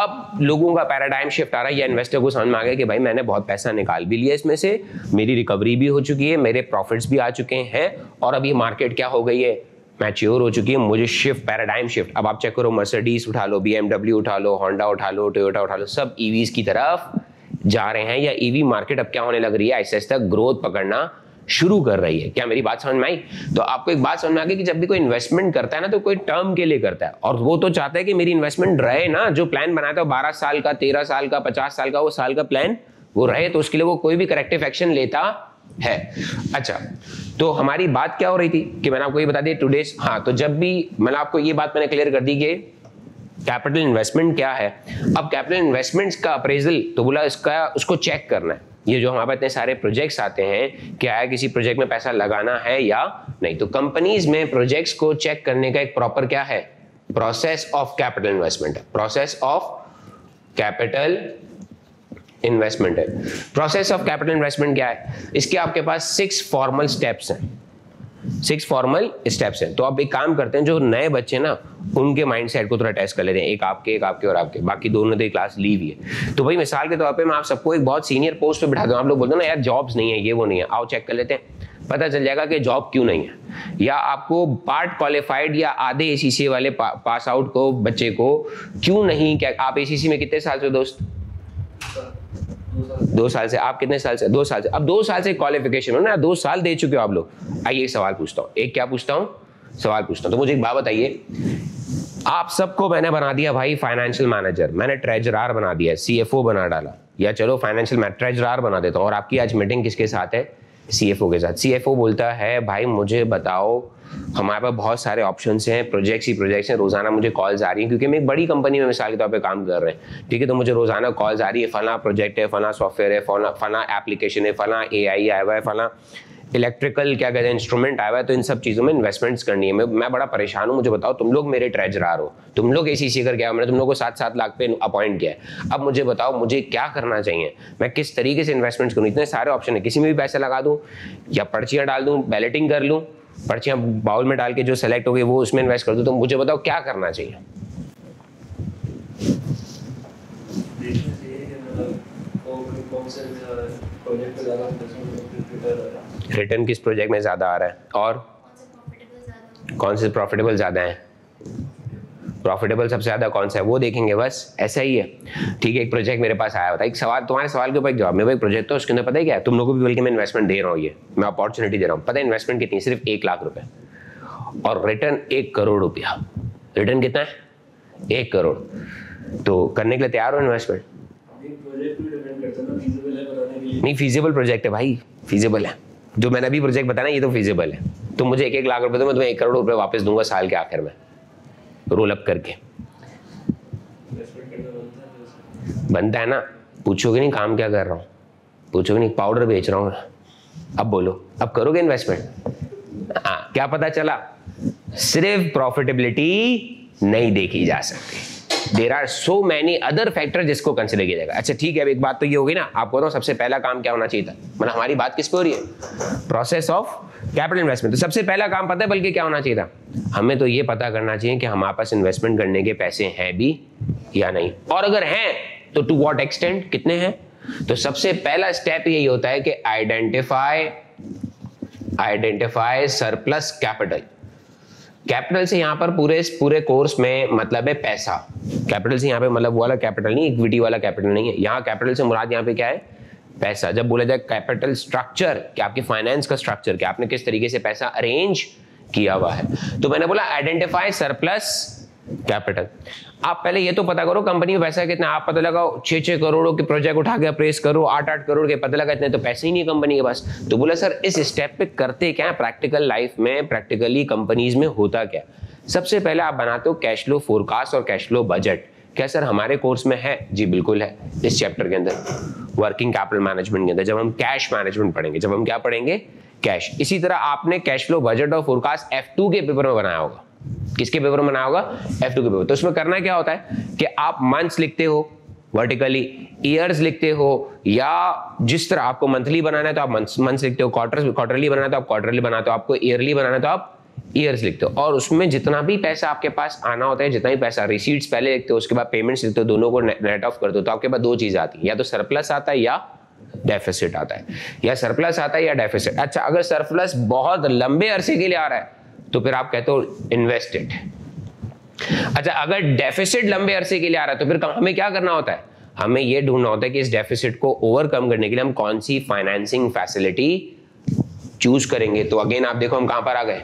A: अब लोगों का पैराडाइम शिफ्ट आ रहा है, या इन्वेस्टर को समझ में आ गया कि भाई मैंने बहुत पैसा निकाल भी लिया इसमें से, मेरी रिकवरी भी हो चुकी है, मेरे प्रॉफिट्स भी आ चुके हैं, और अब ये मार्केट क्या हो गई है? मैच्योर हो चुकी है, मुझे शिफ्ट पैराडाइम शिफ्ट अब आप चेक करो मर्सिडीज उठा लो बी उठा लो होंडा उठा लो टोयोटा उठा लो, सब ईवीज की तरफ़ जा रहे हैं या ईवी मार्केट अब क्या होने लग रही है? ऐसे ऐसे ग्रोथ पकड़ना शुरू कर रही है। क्या मेरी बात समझ में आई? तो आपको एक बात समझ में आ गई कि जब भी कोई इन्वेस्टमेंट करता है ना तो कोई टर्म के लिए करता है। और वो तो चाहता है कि मेरी इन्वेस्टमेंट रहे ना, जो प्लान बनाया था, बारह साल का, तेरह साल का, पचास साल का, वो साल का प्लान वो रहे तो उसके लिए वो कोई भी करेक्टिव एक्शन लेता है। अच्छा तो हमारी बात क्या हो रही थी कि मैंने आपको ये बता दिया टूडेज हाँ तो जब भी मैंने आपको ये बात मैंने क्लियर कर दी कि कैपिटल इन्वेस्टमेंट क्या है, अब कैपिटल इन्वेस्टमेंट्स का अप्रेजल तो बोला इसका, उसको चेक करना है। ये जो हमारे इतने सारे प्रोजेक्ट्स आते हैं, क्या है, किसी प्रोजेक्ट में पैसा लगाना है या नहीं? तो कंपनीज़ में प्रोजेक्ट्स को चेक करने का एक प्रॉपर क्या है? Process of capital investment process of capital investment है। प्रोसेस ऑफ़ कैपिटल इन्वेस्टमेंट क्या है? इसके आपके पास सिक्स फॉर्मल स्टेप्स हैं। सिक्स फॉर्मल स्टेप्स हैं। तो आप एक काम करते हैं जो नए बच्चे ना उनके माइंड सेट को थोड़ा टेस्ट कर लेते हैं। एक आपके एक आपके और आपके। बाकी दोनों तो क्लास लीव ही है। तो भाई मिसाल के तौर पे मैं आप सबको एक बहुत सीनियर पोस्ट पे बिठा दूँ। आप लोग बोलते ना यार जॉब्स नहीं है ये वो नहीं है। आओ चेक कर लेते हैं। पता चल जाएगा कि जॉब क्यों नहीं है। या आपको पार्ट क्वालिफाइड या आधे ए वाले पा, पास आउट को बच्चे को क्यों नहीं क्या आप ए में कितने साल से दोस्त? दो साल से, आप कितने साल से? दो साल से। अब दो साल से क्वालिफिकेशन हो ना, दो साल दे चुके हो आप लोग। आइए एक सवाल पूछता हूँ। एक क्या पूछता हूँ? सवाल पूछता हूँ। तो मुझे एक बात बताइए। आप सबको मैंने बना दिया भाई फाइनेंशियल मैनेजर मैंने ट्रेजरार बना दिया सीएफओ बना डाला। या चलो फाइनेंशियल ट्रेजरार बना देता हूँ। और आपकी आज मीटिंग किसके साथ है? सीएफओ के साथ। सीएफओ बोलता है, भाई मुझे बताओ हमारे पास बहुत सारे ऑप्शन हैं प्रोजेक्ट्स ही प्रोजेक्ट्स हैं। रोज़ाना मुझे कॉल्स आ रही हैं, क्योंकि मैं एक बड़ी कंपनी में मिसाल के तौर पर काम कर रहे हैं। ठीक है तो मुझे रोज़ाना कॉल्स आ रही है। फला प्रोजेक्ट है, फला सॉफ्टवेयर है, फला फला एप्लीकेशन है, फला ए आई आया हुआ है, फला इलेक्ट्रिकल क्या कहते हैं इंस्ट्रूमेंट आया हुआ है तो इन सब चीज़ों में इन्वेस्टमेंट्स करनी है। मैं मैं बड़ा परेशान हूँ, मुझे बताओ, तुम लोग मेरे ट्रेजरार हो। तुम लोग ए सी कर गया मैंने तुम लोग को सात सात लाख पे अपॉइंट किया है। अब मुझे बताओ, मुझे क्या करना चाहिए? मैं किस तरीके से इन्वेस्टमेंट्स करूँ? इतने सारे ऑप्शन है, किसी में भी पैसे लगा दूँ या पर्चियाँ डाल दूँ बैलेटिंग कर लूँ पर्चियाँ बाउल में डाल के जो सेलेक्ट हो गई वो उसमें इन्वेस्ट कर दो तो मुझे बताओ क्या करना चाहिए? रिटर्न किस प्रोजेक्ट में ज़्यादा आ रहा है? और? कौन से प्रॉफिटेबल ज़्यादा है? प्रॉफिटेबल सबसे ज़्यादा कौन सा है? वो देखेंगे बस ऐसा ही है। ठीक है एक प्रोजेक्ट मेरे पास आया होता है एक सवाल तुम्हारे सवाल के ऊपर एक जवाब। मेरे एक प्रोजेक्ट तो उसके अंदर पता ही क्या है? तुम लोगों को भी बल्कि मैं इन्वेस्टमेंट दे रहा हूँ ये। मैं अपॉर्चुनिटी दे रहा हूँ। पता है इन्वेस्टमेंट कितनी सिर्फ़ एक लाख रुपए। और रिटर्न एक करोड़ रुपया। रिटर्न कितना है? एक करोड़। तो करने के लिए तैयार हो इन्वेस्टमेंट नहीं फीजिबल प्रोजेक्ट है भाई। फीजिबल है। जो मैंने अभी प्रोजेक्ट बताया ये तो फीजिबल है। तो मुझे एक एक लाख रुपए तो मैं तुम्हें एक करोड़ रुपए वापस दूँगा साल के आखिर में। रोल अप करके। बनता है ना? पूछोगे नहीं काम क्या कर रहा हूँ? पूछोगे नहीं पाउडर बेच रहा हूँ अब बोलो, अब करोगे इन्वेस्टमेंट हाँ क्या पता चला? सिर्फ़ प्रॉफिटेबिलिटी नहीं देखी जा सकती। There are so many other factor जिसको कंसिडर किया जाएगा। अच्छा ठीक है, अब एक बात तो ये होगी ना, आपको तो सबसे पहला काम क्या होना चाहिए था? मतलब हमारी बात किस पे हो रही है? प्रोसेस ऑफ़ कैपिटल इन्वेस्टमेंट तो सबसे पहला काम पता है बल्कि क्या होना चाहिए था? हमें तो ये पता करना चाहिए कि हमारे पास इन्वेस्टमेंट करने के पैसे हैं भी या नहीं। और अगर हैं तो टू वॉट एक्सटेंट कितने हैं? तो सबसे पहला स्टेप यही होता है कि identify identify surplus capital capital से यहाँ पर पूरे पूरे कोर्स में मतलब है पैसा। कैपिटल से यहाँ पे मतलब वो वाला कैपिटल नहीं इक्विटी वाला कैपिटल नहीं है। यहाँ कैपिटल से मुराद यहाँ पे क्या है? पैसा। जब बोला जाए कैपिटल स्ट्रक्चर कि आपकी फाइनेंस का स्ट्रक्चर कि आपने किस तरीके से पैसा अरेंज किया हुआ है। तो मैंने बोला आइडेंटिफाई सरप्लस कैपिटल आप पहले ये तो पता करो कंपनी में पैसा कितना आप पता लगाओ छह छह करोड़ों के प्रोजेक्ट उठा के अप्रेस करो आठ आठ करोड़ के, पता लगा इतने तो पैसे ही नहीं कंपनी के पास। तो बोला, सर, इस स्टेप पे करते क्या प्रैक्टिकल लाइफ में प्रैक्टिकली कंपनीज़ में होता क्या सबसे पहले आप बनाते हो कैश फ्लो फोरकास्ट और कैश फ्लो बजट क्या सर हमारे कोर्स में है? जी, बिल्कुल है। इस चैप्टर के अंदर। वर्किंग कैपिटल मैनेजमेंट के अंदर। जब हम कैश मैनेजमेंट पढ़ेंगे, जब हम क्या पढ़ेंगे? कैश इसी तरह आपने कैश फ्लो बजट और फोरकास्ट एफ़ टू के पेपर में बनाया होगा। किसके पेपर में बनाया होगा? एफ़ टू के पेपर तो उसमें करना क्या होता है कि आप मंथ्स लिखते हो वर्टिकली ईयर्स लिखते हो, या जिस तरह आपको मंथली बनाना है तो आप मंथ्स लिखते हो। क्वार्टर क्वार्टरली बनाना है तो आप क्वार्टरली बनाते हो। आपको ईयरली बनाना है तो आप ईयर्स लिखते हो। और उसमें जितना भी पैसा आपके पास आना होता है, जितना भी पैसा रिसीट्स पहले लिखते हो, उसके बाद पेमेंट्स लिखते हो, दोनों को नेट ऑफ़ करते हो तो आपके पास दो चीज़ आती है। या तो सरप्लस आता है या डेफिसिट आता है। या सरप्लस आता है या डेफिसिट अच्छा अगर सरप्लस बहुत लंबे अरसे के लिए आ रहा है तो फिर आप कहते हो इन्वेस्टेड अच्छा अगर डेफिसिट लंबे अरसे के लिए आ रहा है तो फिर हमें क्या करना होता है? हमें यह ढूंढना होता है कि इस डेफिसिट को ओवरकम करने के लिए हम कौन सी फाइनेंसिंग फैसिलिटी चूज़ करेंगे। तो अगेन आप देखो, हम कहाँ पर आ गए?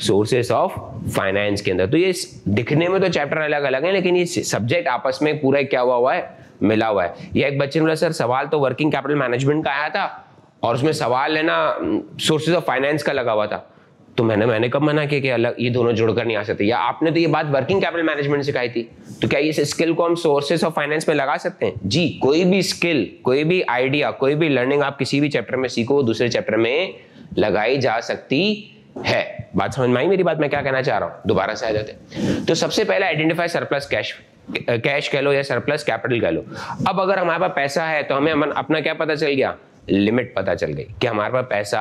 A: सोर्सेस ऑफ़ फाइनेंस के अंदर। तो ये दिखने में तो चैप्टर अलग अलग है, लेकिन ये सब्जेक्ट आपस में पूरा क्या हुआ हुआ है? मिला हुआ है। ये एक बच्चे ने बोला, सर, सवाल तो वर्किंग कैपिटल मैनेजमेंट का आया था, और उसमें सवाल है ना सोर्सेज ऑफ़ फाइनेंस का लगा हुआ था। तो मैंने मैंने कब मना किया कि अलग, ये दोनों जुड़कर नहीं आ सकते। या आपने तो ये बात वर्किंग कैपिटल मैनेजमेंट सिखाई थी। तो क्या इस स्किल को हम सोर्सेस ऑफ़ फाइनेंस में लगा सकते हैं? जी, कोई भी स्किल कोई भी आइडिया कोई भी लर्निंग आप किसी भी चैप्टर में सीखो, दूसरे चैप्टर में लगाई जा सकती है। बात समझ में आई मेरी बात? मैं क्या कहना चाह रहा हूँ? दोबारा से आ जाते तो सबसे पहले आइडेंटिफाई सरप्लस कैश कैश कह लो या सरप्लस कैपिटल कह लो। अब अगर हमारे पास पैसा है तो हमें अपना क्या पता चल गया? लिमिट पता चल गई कि हमारे पास पैसा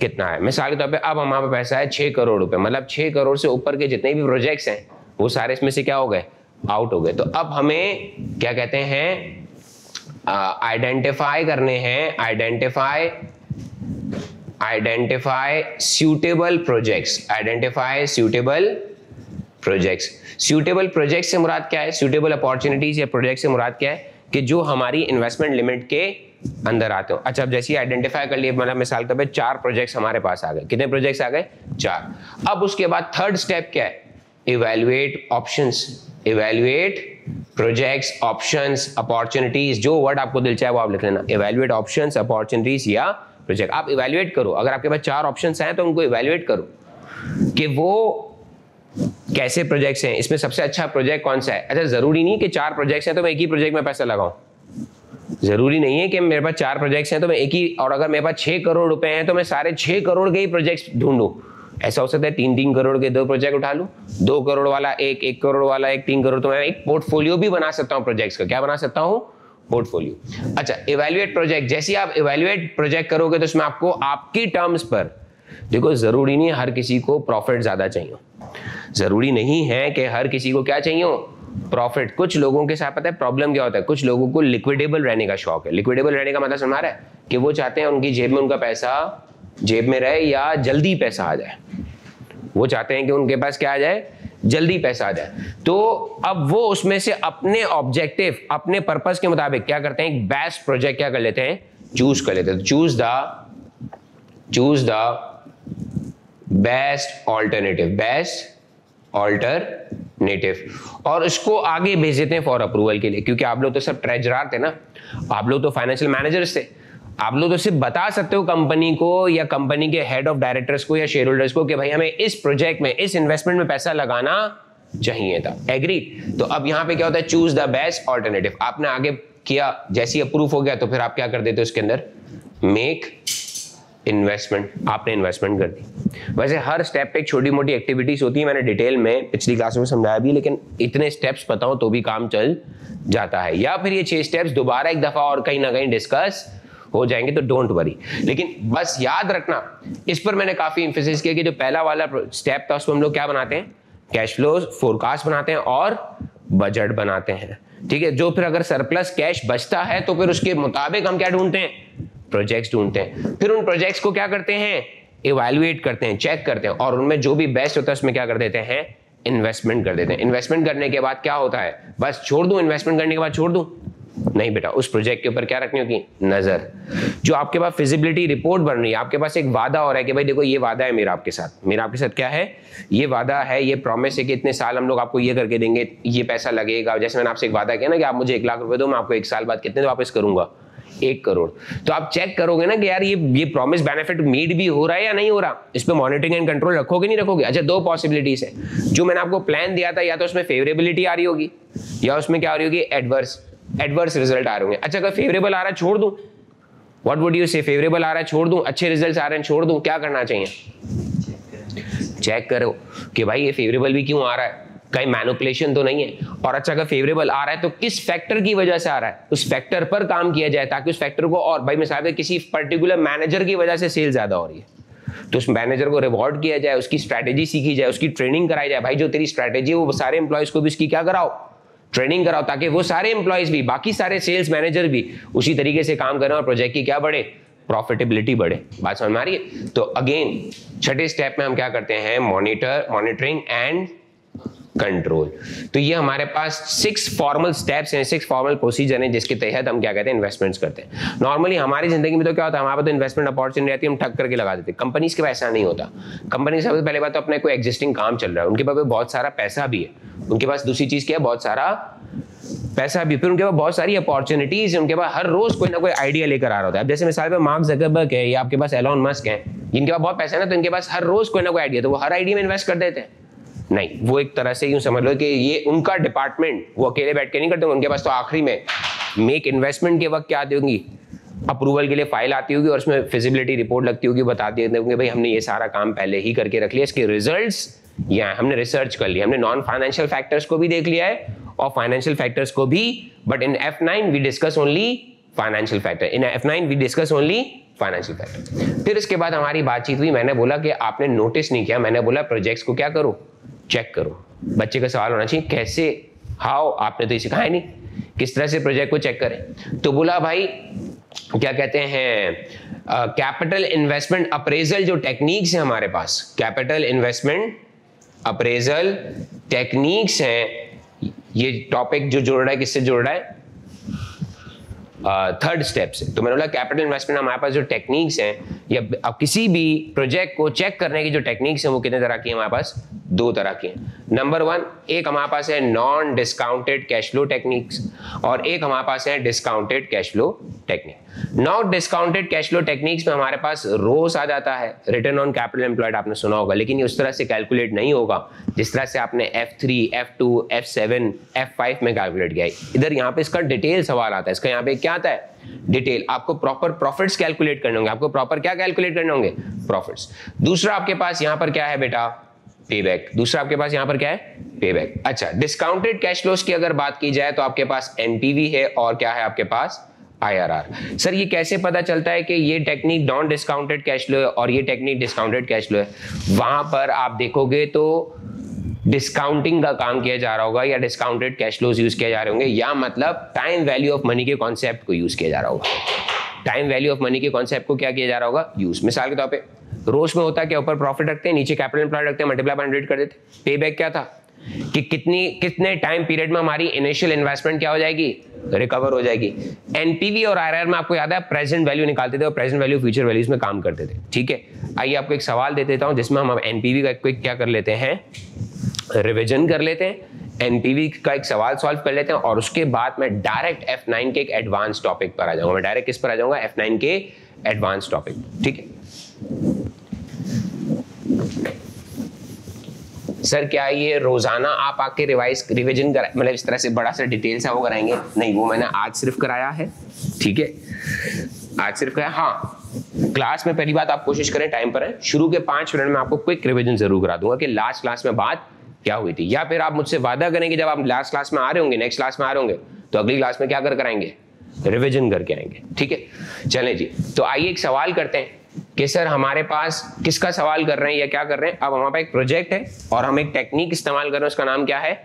A: कितना है। मिसाल के तौर पे, अब हमारे पास पैसा है छह करोड़ रुपए। मतलब छह करोड़ से ऊपर के जितने भी प्रोजेक्ट्स हैं, वो सारे इसमें से क्या हो गए? आउट हो गए। तो अब हमें क्या कहते हैं आइडेंटिफाई करने हैं। Identify identify suitable projects identify suitable projects suitable project से मुराद क्या है? सुटेबल अपॉर्चुनिटीज़ या प्रोजेक्ट से मुराद क्या है? कि जो हमारी इन्वेस्टमेंट लिमिट के अंदर आते हो। अच्छा अब जैसे आइडेंटिफाई कर लिए मतलब मिसाल के तौर चार प्रोजेक्ट्स हमारे पास आ गए। कितने प्रोजेक्ट्स आ गए? चार। अब उसके बाद थर्ड स्टेप क्या है? Evaluate options evaluate projects options opportunities जो वर्ड आपको दिल चाहे वो आप लिख लेना। इवेल्युएट ऑप्शंस अपॉर्चुनिटीज़ या प्रोजेक्ट आप इवेल्युएट करो। अगर आपके पास चार ऑप्शन हैं तो उनको इवेल्युएट करो कि वो कैसे प्रोजेक्ट्स हैं। इसमें सबसे अच्छा प्रोजेक्ट कौन सा है? अच्छा ज़रूरी नहीं कि चार प्रोजेक्ट्स हैं तो मैं एक ही प्रोजेक्ट में पैसा लगाऊँ। ज़रूरी नहीं है कि मेरे पास चार प्रोजेक्ट्स हैं तो मैं एक ही, और अगर मेरे पास छह करोड़ रुपए हैं तो मैं सारे छह करोड़ के ही प्रोजेक्ट्स ढूंढूं। ऐसा हो सकता है तीन तीन करोड़ के दो प्रोजेक्ट उठा लूँ। दो करोड़ वाला एक एक करोड़ वाला एक, तीन करोड़ तो मैं एक पोर्टफोलियो भी बना सकता हूँ प्रोजेक्ट्स का। क्या बना सकता हूँ? पोर्टफोलियो अच्छा इवेल्युएट प्रोजेक्ट जैसे आप इवेल्युएट प्रोजेक्ट करोगे तो उसमें आपको आपकी टर्म्स पर, देखो, ज़रूरी नहीं हर किसी को प्रॉफिट ज़्यादा चाहिए। ज़रूरी नहीं है कि हर किसी को क्या चाहिए प्रॉफिट कुछ लोगों के साथ पता है प्रॉब्लम क्या होता है? कुछ लोगों को लिक्विडेबल रहने का शौक है। लिक्विडेबल रहने का मतलब समझ रहा है कि वो चाहते हैं उनकी जेब में उनका पैसा जेब में रहे या जल्दी पैसा आ जाए। वो चाहते हैं कि उनके पास क्या आ जाए? जल्दी पैसा आ जाए। तो अब वो उसमें से अपने ऑब्जेक्टिव अपने पर्पस के मुताबिक क्या करते हैं? बेस्ट प्रोजेक्ट क्या कर लेते हैं? चूज़ कर लेते हैं। Choose the choose the best alternative best alternative और उसको आगे भेज देते हैं फॉर अप्रूवल के लिए। क्योंकि आप लोग तो सब ट्रेजरार थे ना। आप लोग तो फाइनेंशियल मैनेजर्स थे। आप लोग तो सिर्फ़ बता सकते हो कंपनी को या कंपनी के हेड ऑफ़ डायरेक्टर्स को या शेयर होल्डर्स को कि भाई हमें इस प्रोजेक्ट में, इस इन्वेस्टमेंट में पैसा लगाना चाहिए था। एग्री तो अब यहाँ पे क्या होता है? चूज़ द बेस्ट ऑल्टरनेटिव आपने आगे किया, जैसे ही अप्रूव हो गया तो फिर आप क्या कर देते हो उसके अंदर? मेक इन्वेस्टमेंट आपने इन्वेस्टमेंट कर दी। वैसे हर स्टेप पे एक छोटी मोटी एक्टिविटीज़ होती है, मैंने डिटेल में पिछली क्लास में समझाया भी, लेकिन इतने स्टेप्स पता बताऊँ तो भी काम चल जाता है। या फिर ये छह स्टेप्स दोबारा एक दफ़ा और कहीं ना कहीं डिस्कस हो जाएँगे तो डोंट वरी लेकिन बस याद रखना, इस पर मैंने काफ़ी इंफोसिस किया कि जो पहला वाला स्टेप था उसको हम लोग क्या बनाते हैं? कैश फ्लो फोरकास्ट बनाते हैं और बजट बनाते हैं। ठीक है? जो फिर अगर सरप्लस कैश बचता है तो फिर उसके मुताबिक हम क्या ढूंढते हैं? प्रोजेक्ट्स ढूंढते हैं। फिर उन प्रोजेक्ट्स को क्या करते हैं? इवेल्युएट करते हैं चेक करते हैं और उनमें जो भी बेस्ट होता है, उसमें क्या कर देते हैं? इन्वेस्टमेंट कर देते हैं। इन्वेस्टमेंट करने के बाद क्या होता है? बस छोड़ दूँ इन्वेस्टमेंट करने के बाद छोड़ दूँ? नहीं बेटा, उस प्रोजेक्ट के ऊपर क्या रखनी होगी? नज़र। जो आपके पास फिजिबिलिटी रिपोर्ट बन रही है, आपके पास एक वादा हो रहा है कि भाई देखो, ये वादा है मेरा आपके साथ। मेरा आपके साथ क्या है? ये वादा है, ये प्रॉमिस है कि इतने साल हम लोग आपको ये करके देंगे, ये पैसा लगेगा। जैसे मैंने आपसे एक वादा किया ना कि आप मुझे एक लाख रुपए दो, मैं आपको एक साल बाद कितने वापस करूँगा? एक करोड़। तो आप चेक करोगे ना कि यार ये ये प्रॉमिस बेनिफिट मीट भी हो रहा है या नहीं हो रहा? इस पर मॉनिटरिंग एंड कंट्रोल रखोगे नहीं रखोगे? अच्छा दो पॉसिबिलिटीज है। जो मैंने आपको प्लान दिया था, या तो उसमें फेवरेबिलिटी आ रही होगी, या उसमें क्या आ रही होगी? एडवर्स एडवर्स रिज़ल्ट आ रहे होंगे। अच्छा अगर फेवरेबल आ रहा है, छोड़ दूँ। What would you say favourable आ रहा है, छोड़ दूँ। अच्छे रिजल्ट्स आ रहे हैं, छोड़ दूँ। क्या करना चाहिए? चेक करो कि भाई, ये फेवरेबल भी क्यों आ रहा है? कहीं मैनुपुलेशन तो नहीं है। और अच्छा अगर फेवरेबल आ रहा है तो किस फैक्टर की वजह से आ रहा है? उस फैक्टर पर काम किया जाए, ताकि उस फैक्टर को और, भाई, मिसाल किसी पर्टिकुलर मैनेजर की वजह से सेल ज़्यादा हो रही है। तो उस मैनेजर को रिवॉर्ड किया जाए, उसकी स्ट्रैटेजी सीखी जाए, उसकी ट्रेनिंग कराई जाए। भाई, जो तेरी स्ट्रैटेजी है, वो सारे एम्प्लॉयज़ को भी उसकी क्या कराओ? ट्रेनिंग कराओ ताकि वो सारे एम्प्लॉयज़ भी, बाकी सारे सेल्स मैनेजर भी उसी तरीके से काम करें और प्रोजेक्ट की क्या बढ़े प्रॉफिटेबिलिटी बढ़े। बात समझ में आ रही है? तो अगेन छठे स्टेप में हम क्या करते हैं? मॉनिटर मॉनिटरिंग एंड कंट्रोल तो ये हमारे पास सिक्स फॉर्मल स्टेप्स हैं सिक्स फॉर्मल प्रोसीजर हैं, जिसके तहत हम क्या कहते हैं इन्वेस्टमेंट्स करते हैं। नॉर्मली हमारी ज़िंदगी में तो क्या होता है, हमारे पास तो इन्वेस्टमेंट अपॉर्चुनिटी आती है, हम ठग करके लगा देते हैं। कंपनीज़ के ऐसा नहीं होता। कंपनी सबसे पहले बात तो अपने कोई एग्जिस्टिंग काम चल रहा है, उनके पास बहुत सारा पैसा भी है। उनके पास दूसरी चीज़ क्या है, बहुत सारा पैसा भी फिर उनके पास बहुत सारी अपॉर्चुनिटीज़ उनके पास हर रोज कोई ना कोई आइडिया लेकर आ रहा होता है। अब जैसे मिसाल पर मार्क जकरबर्ग है, या आपके पास एलॉन मस्क है, जिनके पास बहुत पैसा है ना तो इनके पास हर रोज कोई ना कोई आइडिया तो वो हर आइडिया में इन्वेस्ट कर देते हैं। नहीं, वो एक तरह से यूँ समझ लो कि ये उनका डिपार्टमेंट वो अकेले बैठ के नहीं करते उनके पास तो आखिरी में मेक इन्वेस्टमेंट के वक्त क्या होंगी? अप्रूवल के लिए फ़ाइल आती होगी और उसमें फिजिबिलिटी रिपोर्ट लगती होगी, बता दिए होंगे, भाई, हमने ये सारा काम पहले ही करके रख लिया, इसके रिज़ल्ट या हमने रिसर्च कर लिया, हमने नॉन फाइनेंशियल फैक्टर्स को भी देख लिया है और फाइनेंशियल फैक्टर्स को भी but in F nine we discuss only financial factor in F nine we discuss only financial factor फिर इसके बाद हमारी बातचीत हुई, मैंने बोला कि आपने नोटिस नहीं किया, मैंने बोला प्रोजेक्ट्स को क्या करो? चेक करो। बच्चे का सवाल होना चाहिए, कैसे हाउ आपने तो ये सिखाया नहीं, किस तरह से प्रोजेक्ट को चेक करें? तो बोला भाई, क्या कहते हैं कैपिटल इन्वेस्टमेंट अप्रेजल जो टेक्निक्स है हमारे पास कैपिटल इन्वेस्टमेंट अप्रेजल टेक्निक्स हैं, ये टॉपिक जो जुड़ रहा है, किससे जुड़ रहा है? थर्ड स्टेप से तो मैंने बोला कैपिटल इन्वेस्टमेंट हमारे पास जो टेक्निक्स हैं, या अब किसी भी प्रोजेक्ट को चेक करने की जो टेक्निक्स हैं, वो कितने तरह की हमारे पास? दो तरह की हैं। नंबर वन एक हमारे पास है non discounted cash flow techniques और एक हमारे पास है discounted cash flow technique not discounted cash flow techniques में हमारे पास रोस आ जाता है। रिटर्न ऑन कैपिटल एम्प्लॉयड आपने सुना होगा, लेकिन ये उस तरह से कैलकुलेट नहीं होगा जिस तरह से आपने F three F two F seven F five में कैलकुलेट किया इधर यहाँ पे इसका डिटेल सवाल आता है। इसका यहाँ पे क्या आता है? डिटेल आपको प्रॉपर प्रॉफिट्स कैलकुलेट करने होंगे। आपको प्रॉपर क्या कैलकुलेट करने होंगे? प्रॉफिट्स दूसरा आपके पास यहाँ पर क्या है बेटा? पे बैक दूसरा आपके पास यहाँ पर क्या है? पे बैक अच्छा डिस्काउंटेड कैश फ्लोस की अगर बात की जाए तो आपके पास एनपीवी है और क्या है आपके पास? आईआरआर सर, ये कैसे पता चलता है कि ये technique non discounted cash flow है और ये टेक्निक डिस्काउंटेड कैश फ्लो है? वहाँ पर आप देखोगे तो डिस्काउंटिंग का काम किया जा रहा होगा या डिस्काउंटेड कैश फ्लोज यूज़ किए जा रहे होंगे या मतलब टाइम वैल्यू ऑफ़ मनी के कॉन्सेप्ट को यूज़ किया जा रहा होगा। टाइम वैल्यू ऑफ़ मनी के कॉन्सेप्ट को क्या किया जा रहा होगा? यूज़ मिसाल के तौर पे रोज में होता है क्या ऊपर प्रॉफिट रखते हैं, नीचे कैपिटल एम्प्लॉय रखते हैं मल्टीप्लाई हंड्रेड कर देते पे बैक क्या था? कि कितनी, कितने टाइम पीरियड में हमारी इनिशियल इन्वेस्टमेंट क्या हो जाएगी? रिकवर हो जाएगी। एनपीवी और आरआर में आपको याद है प्रेजेंट वैल्यू निकालते थे और प्रेजेंट वैल्यू फ्यूचर वैल्यूज़ में काम करते थे। ठीक है? आइए आपको एक सवाल दे देता हूँ, जिसमें हम एनपीवी का क्विक क्या कर लेते हैं? रिविजन कर लेते हैं। एनपीवी का एक सवाल सॉल्व कर लेते हैं और उसके बाद मैं डायरेक्ट एफ़ नाइन के एक एडवांस टॉपिक पर आ जाऊँगा। मैं डायरेक्ट किस पर आ जाऊँगा? एफ़ नाइन के एडवांस टॉपिक ठीक है? सर, क्या ये रोज़ाना आप आके रिवाइज रिविजन मतलब इस तरह से बड़ा सा डिटेल सा वो कराएँगे? नहीं, वो मैंने आज सिर्फ़ कराया है, ठीक है? आज सिर्फ़ कराया हाँ। क्लास में पहली बात आप कोशिश करें टाइम पर है शुरू के पाँच मिनट में आपको क्विक रिविजन ज़रूर करा दूँगा कि लास्ट क्लास में बात क्या हुई थी। या फिर आप मुझसे वादा करें कि जब आप लास्ट क्लास में आ रहे होंगे नेक्स्ट क्लास में आ रहे होंगे तो अगली क्लास में क्या कर, कराएँगे? रिविजन करके आएँगे, ठीक है? चले जी तो आइए एक सवाल करते हैं। कि सर हमारे पास किसका सवाल कर रहे हैं या क्या कर रहे हैं? अब हमारे पास एक प्रोजेक्ट है और हम एक टेक्निक इस्तेमाल कर रहे हैं उसका नाम क्या है?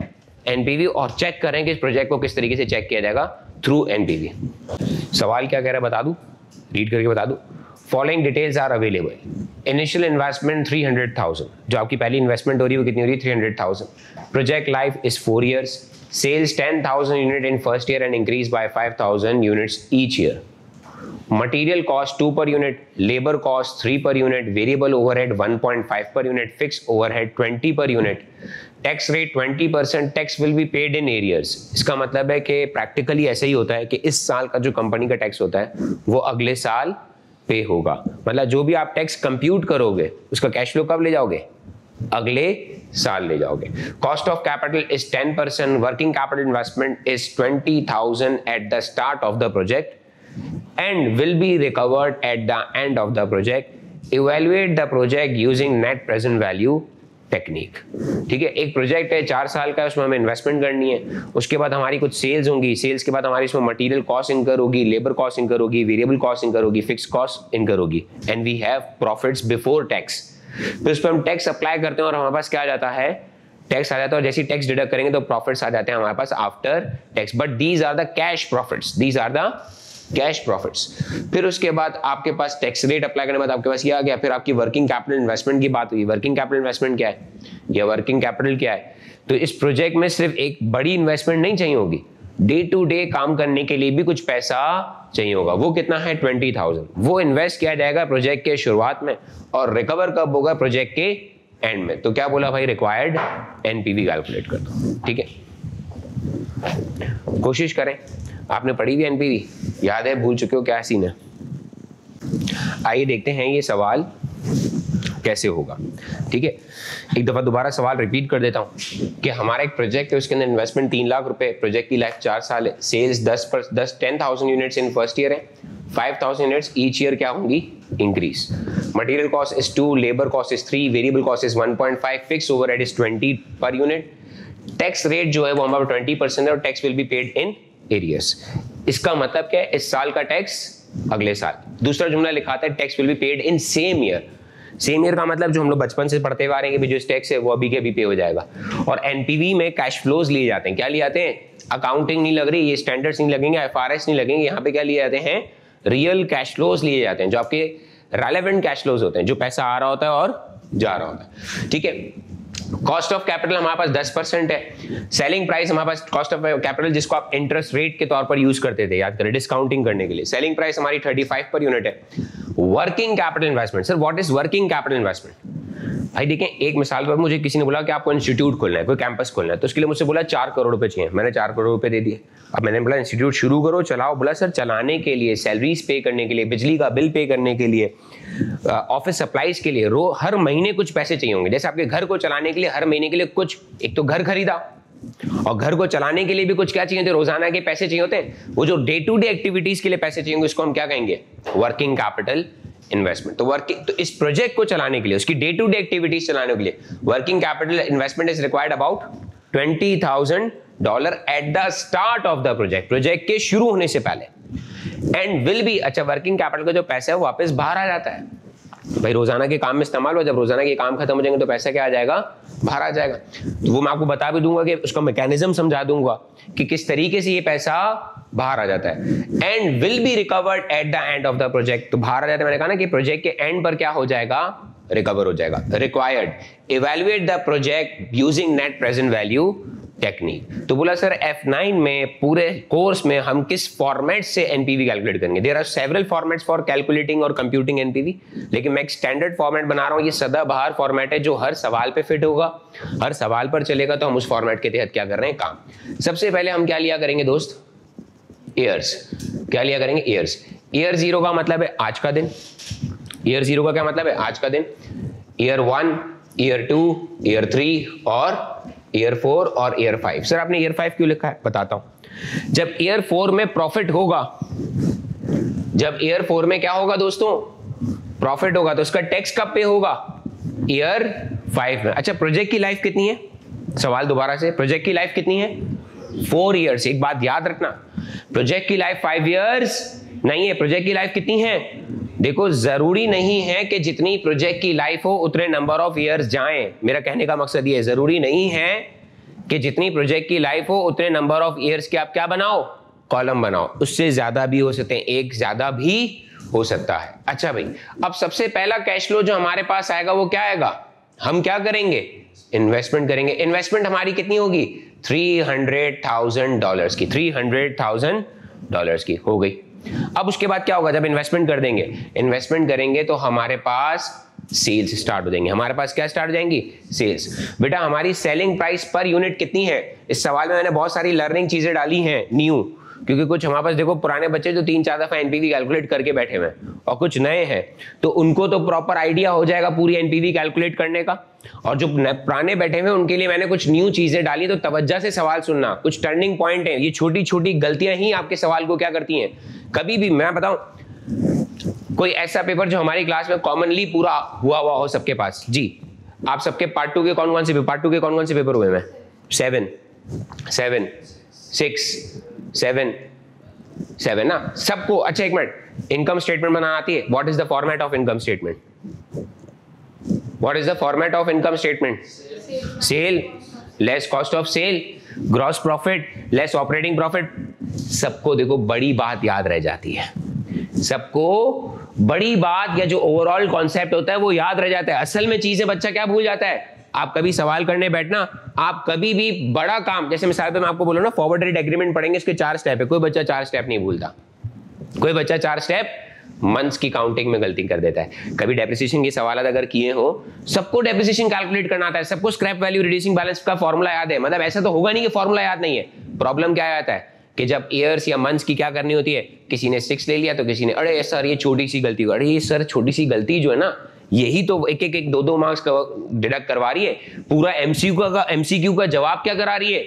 A: एनपीवी और चेक करें कि इस प्रोजेक्ट को किस तरीके से चेक किया जाएगा थ्रू एनपीवी सवाल क्या कह रहा है बता दूँ? रीड करके बता दूँ। Following details are available initial investment 300,000 जो आपकी पहली इन्वेस्टमेंट हो रही है वो कितनी हो रही है? 300,000 project life is four years sales 10,000 unit in first year and increase by 5,000 units each year material cost 2 per unit. Labor cost 3 per unit. Variable overhead 1.5 per unit. Fixed overhead 20 per unit. Tax rate 20 percent tax will be paid in arrears इसका मतलब है कि practically ऐसे ही होता है कि इस साल का जो कंपनी का टैक्स होता है वो अगले साल पे होगा। मतलब जो भी आप टैक्स कंप्यूट करोगे उसका कैश फ्लो कब ले जाओगे? अगले साल ले जाओगे। Cost of capital is ten percent working capital investment is 20,000 at the start of the project and will be recovered at the end of the project. Evaluate the project using net present value technique ठीक है? एक project है, चार साल का, उसमें हमें investment करनी है। उसके बाद हमारी कुछ सेल्स होंगी। सेल्स के बाद हमारी इसमें मटेरियल कॉस्ट इनकर होगी लेबर कॉस्ट इनकर होगी वेरिएबल कॉस्ट इनकर होगी फिक्स कॉस्ट इनकर होगी। And we have profits before tax फिर उस पर हम टैक्स अप्लाई करते हैं और हमारे पास क्या आ जाता है? टैक्स आ जाता है और जैसे टैक्स डिडक्ट करेंगे तो प्रॉफिट्स आ जाते हैं हमारे पास after tax but these are the cash profits these are the cash profits फिर उसके बाद आपके पास टैक्स रेट अप्लाई करने के बाद आपके पास ये आ गया। फिर आपकी वर्किंग कैपिटल इन्वेस्टमेंट की बात हुई। वर्किंग कैपिटल इन्वेस्टमेंट क्या है? या वर्किंग कैपिटल क्या है? तो इस प्रोजेक्ट में सिर्फ़ एक बड़ी इन्वेस्टमेंट नहीं चाहिए होगी। डे टू डे काम करने के लिए भी कुछ पैसा चाहिए होगा। वो कितना है? ट्वेंटी थाउज़ेंड वो इन्वेस्ट किया जाएगा प्रोजेक्ट के शुरुआत में और रिकवर कब होगा प्रोजेक्ट के एंड में। तो क्या बोला भाई? रिक्वायर्ड एनपीवी कैलकुलेट कर दो। ठीक है? कोशिश करें। आपने पढ़ी हुई एनपीवी याद है? भूल चुके हो क्या सीन है? आइए देखते हैं ये सवाल कैसे होगा। ठीक है? एक दफ़ा दोबारा सवाल रिपीट कर देता हूँ कि हमारा एक प्रोजेक्ट है, उसके अंदर इन्वेस्टमेंट तीन लाख रुपए प्रोजेक्ट की लाइफ चार साल है सेल्स दस पर, दस ten thousand units in first year है five thousand units each year क्या होंगी? Increase material cost is two labour cost is three variable cost is one point five fix over is twenty per unit tax rate जो है वो हमारा twenty percent है और tax will be paid in arrears इसका मतलब क्या है? इस साल का टैक्स अगले साल। दूसरा जुमला लिखाता है tax will be paid in same year same year का मतलब जो हम लोग बचपन से पढ़ते हुए आ रहे हैं कि जो टैक्स है, वो अभी के अभी पे हो जाएगा। और एनपीवी में कैश फ्लोज लिए जाते हैं। क्या लिए जाते हैं? अकाउंटिंग नहीं लग रही, ये स्टैंडर्ड्स नहीं लगेंगे एफ़ नहीं लगेंगे। यहाँ पे क्या लिए जाते हैं? रियल कैश फ्लोज लिए जाते हैं, जो आपके रेलेवेंट कैश फ्लोज होते हैं, जो पैसा आ रहा होता है और जा रहा होता है। ठीक है? कॉस्ट ऑफ़ कैपिटल हमारे पास 10 परसेंट है। सेलिंग प्राइस हमारे पास कॉस्ट ऑफ़ कैपिटल जिसको आप इंटरेस्ट रेट के तौर पर यूज़ करते थे, याद करें डिस्काउंटिंग करने के लिए। सेलिंग प्राइस हमारी 35 पर यूनिट है। Working capital investment sir what is working capital investment भाई देखें एक मिसाल पर मुझे किसी ने बोला कि आपको इंस्टीट्यूट खोलना है, कोई कैंपस खोलना है तो उसके लिए मुझसे बोला, चार करोड़ रुपए चाहिए। मैंने चार करोड़ रुपए दे दिए। अब मैंने बोला इंस्टीट्यूट शुरू करो, चलाओ। बोला सर चलाने के लिए सैलरीज पे करने के लिए, बिजली का बिल पे करने के लिए ऑफ़िस सप्लाईज के लिए, रो, हर महीने कुछ पैसे चाहिए होंगे। जैसे आपके घर को चलाने के लिए, हर महीने के लिए कुछ। एक तो घर खरीदा। और घर को चलाने के लिए भी कुछ क्या चाहिए होते? रोज़ाना के पैसे चाहिए होते? हैं वो जो डे टू डे एक्टिविटीज़ के लिए पैसे चाहिए होंगे, उसको हम क्या कहेंगे? वर्किंग कैपिटल इन्वेस्टमेंट तो वर्किंग तो इस प्रोजेक्ट को चलाने के लिए, उसकी डे टू डे एक्टिविटीज़ चलाने के लिए working capital investment is required about twenty thousand dollar at the start of the project project के शुरू होने से पहले। एंड विल बी अच्छा वर्किंग कैपिटल का जो पैसा है वापस बाहर आ जाता है। भाई रोज़ाना के काम में इस्तेमाल हो जब रोज़ाना के काम खत्म हो जाएँगे तो पैसा क्या आ जाएगा? बाहर आ जाएगा। तो वो मैं आपको बता भी दूँगा कि उसका मैकेनिज्म समझा दूँगा कि किस तरीके से ये पैसा बाहर आ जाता है। And will be recovered at the end of the project तो बाहर आ जाता है, मैंने कहा ना कि प्रोजेक्ट के एंड पर क्या हो जाएगा? रिकवर हो जाएगा। Required evaluate the project using net present value technique तो बोला, सर F9 में पूरे कोर्स में हम किस फॉर्मेट से एनपीवी कैलकुलेट करेंगे? There are several formats for calculating और कंप्यूटिंग एनपीवी लेकिन मैं एक स्टैंडर्ड फॉर्मेट बना रहा हूँ। ये सदा बाहर फॉर्मेट है जो हर सवाल पे फिट होगा। हर सवाल पर चलेगा तो हम उस फॉर्मेट के तहत क्या कर रहे हैं? काम। सबसे पहले हम क्या लिया करेंगे दोस्त? ईयर्स क्या लिया करेंगे? ईयर्स ईयर ज़ीरो का मतलब है आज का दिन। ईयर ज़ीरो का क्या मतलब है? आज का दिन। Year one year two year three और ईयर फोर और ईयर फाइव। सर, आपने ईयर फाइव क्यों लिखा है? बताता हूँ। जब ईयर फोर में प्रॉफिट होगा, जब ईयर फोर में क्या होगा दोस्तों? प्रॉफिट होगा तो उसका टैक्स कब पे होगा? ईयर फाइव में। अच्छा प्रोजेक्ट की लाइफ कितनी है? सवाल दोबारा से। प्रोजेक्ट की लाइफ कितनी है? Four years. एक बात याद रखना। प्रोजेक्ट की लाइफ फाइव ईयर्स नहीं है। प्रोजेक्ट की लाइफ कितनी है? देखो, ज़रूरी नहीं है कि जितनी प्रोजेक्ट की लाइफ हो, उतने नंबर ऑफ़ ईयर्स जाएँ। मेरा कहने का मकसद ये ज़रूरी नहीं है कि जितनी प्रोजेक्ट की लाइफ हो, उतने नंबर ऑफ़ ईयर्स के आप क्या बनाओ? कॉलम बनाओ। उससे ज़्यादा भी हो सकते हैं, एक ज़्यादा भी हो सकता है। अच्छा भाई, अब सबसे पहला कैश फ्लो जो हमारे पास आएगा, वो क्या आएगा? हम क्या करेंगे? इन्वेस्टमेंट करेंगे। इन्वेस्टमेंट हमारी कितनी होगी? थ्री हंड्रेड थाउज़ेंड डॉलर की थ्री हंड्रेड थाउज़ेंड डॉलर की हो गई। अब उसके बाद क्या होगा? जब इन्वेस्टमेंट कर देंगे। इन्वेस्टमेंट करेंगे तो हमारे पास सेल्स स्टार्ट हो जाएँगे। हमारे पास क्या स्टार्ट हो जाएँगी? सेल्स बेटा, हमारी सेलिंग प्राइस पर यूनिट कितनी है? इस सवाल में मैंने बहुत सारी लर्निंग चीज़ें डाली हैं न्यू क्योंकि कुछ हमारे पास देखो पुराने बच्चे जो तीन चार दफ़ा एनपीवी कैलकुलेट करके बैठे हुए और कुछ नए हैं तो उनको तो प्रॉपर आइडिया हो जाएगा पूरी एनपीवी कैलकुलेट करने का। और जो पुराने बैठे हुए उनके लिए मैंने कुछ न्यू चीज़ें डाली तो तवज्जा से सवाल सुनना। कुछ टर्निंग पॉइंट है। ये छोटी छोटी गलतियाँ ही आपके सवाल को क्या करती हैं? कभी भी, मैं बताऊँ, कोई ऐसा पेपर जो हमारी क्लास में कॉमनली पूरा हुआ हुआ हो सबके पास। जी, आप सबके पार्ट टू के कौन कौन से पार्ट टू के कौन कौन से पेपर हुए हैं? Seven seven six seven seven ना? सबको अच्छा एक मिनट। इनकम स्टेटमेंट बनाना आती है। What is the format of income statement what is the format of income statement sale less cost of sale gross profit less operating profit सबको देखो, बड़ी बात याद रह जाती है। सबको बड़ी बात या जो ओवरऑल कॉन्सेप्ट होता है, वो याद रह जाता है। असल में चीज़ें बच्चा क्या भूल जाता है? आप कभी सवाल करने बैठना, आप कभी भी बड़ा काम, जैसे मिसाल पे मैं आपको बोलूँ ना फॉरवर्ड रेट एग्रीमेंट पढ़ेंगे, इसके चार स्टेप है, कोई बच्चा चार स्टेप नहीं भूलता। कोई बच्चा चार स्टेप मंथ्स की काउंटिंग में गलती कर देता है। कभी डेप्रिसिएशन के सवाल अगर किए हो, सबको डेप्रिसिएशन कैलकुलेट करना आता है, सबको स्क्रैप वैल्यू रिड्यूसिंग बैलेंस का फॉर्मुला याद है। मतलब ऐसा तो होगा नहीं कि फॉर्मूला याद नहीं है। प्रॉब्लम क्या आता है? कि जब ईयर्स या मंथ्स की क्या करनी होती है? किसी ने सिक्स ले लिया तो किसी ने, अरे सर, ये छोटी सी गलती अरे, ये सर, छोटी सी गलती जो है ना यही तो एक एक एक दो दो मार्क्स डिडक्ट करवा रही है। पूरा एमसीक्यू का एमसीक्यू का जवाब क्या करा रही है?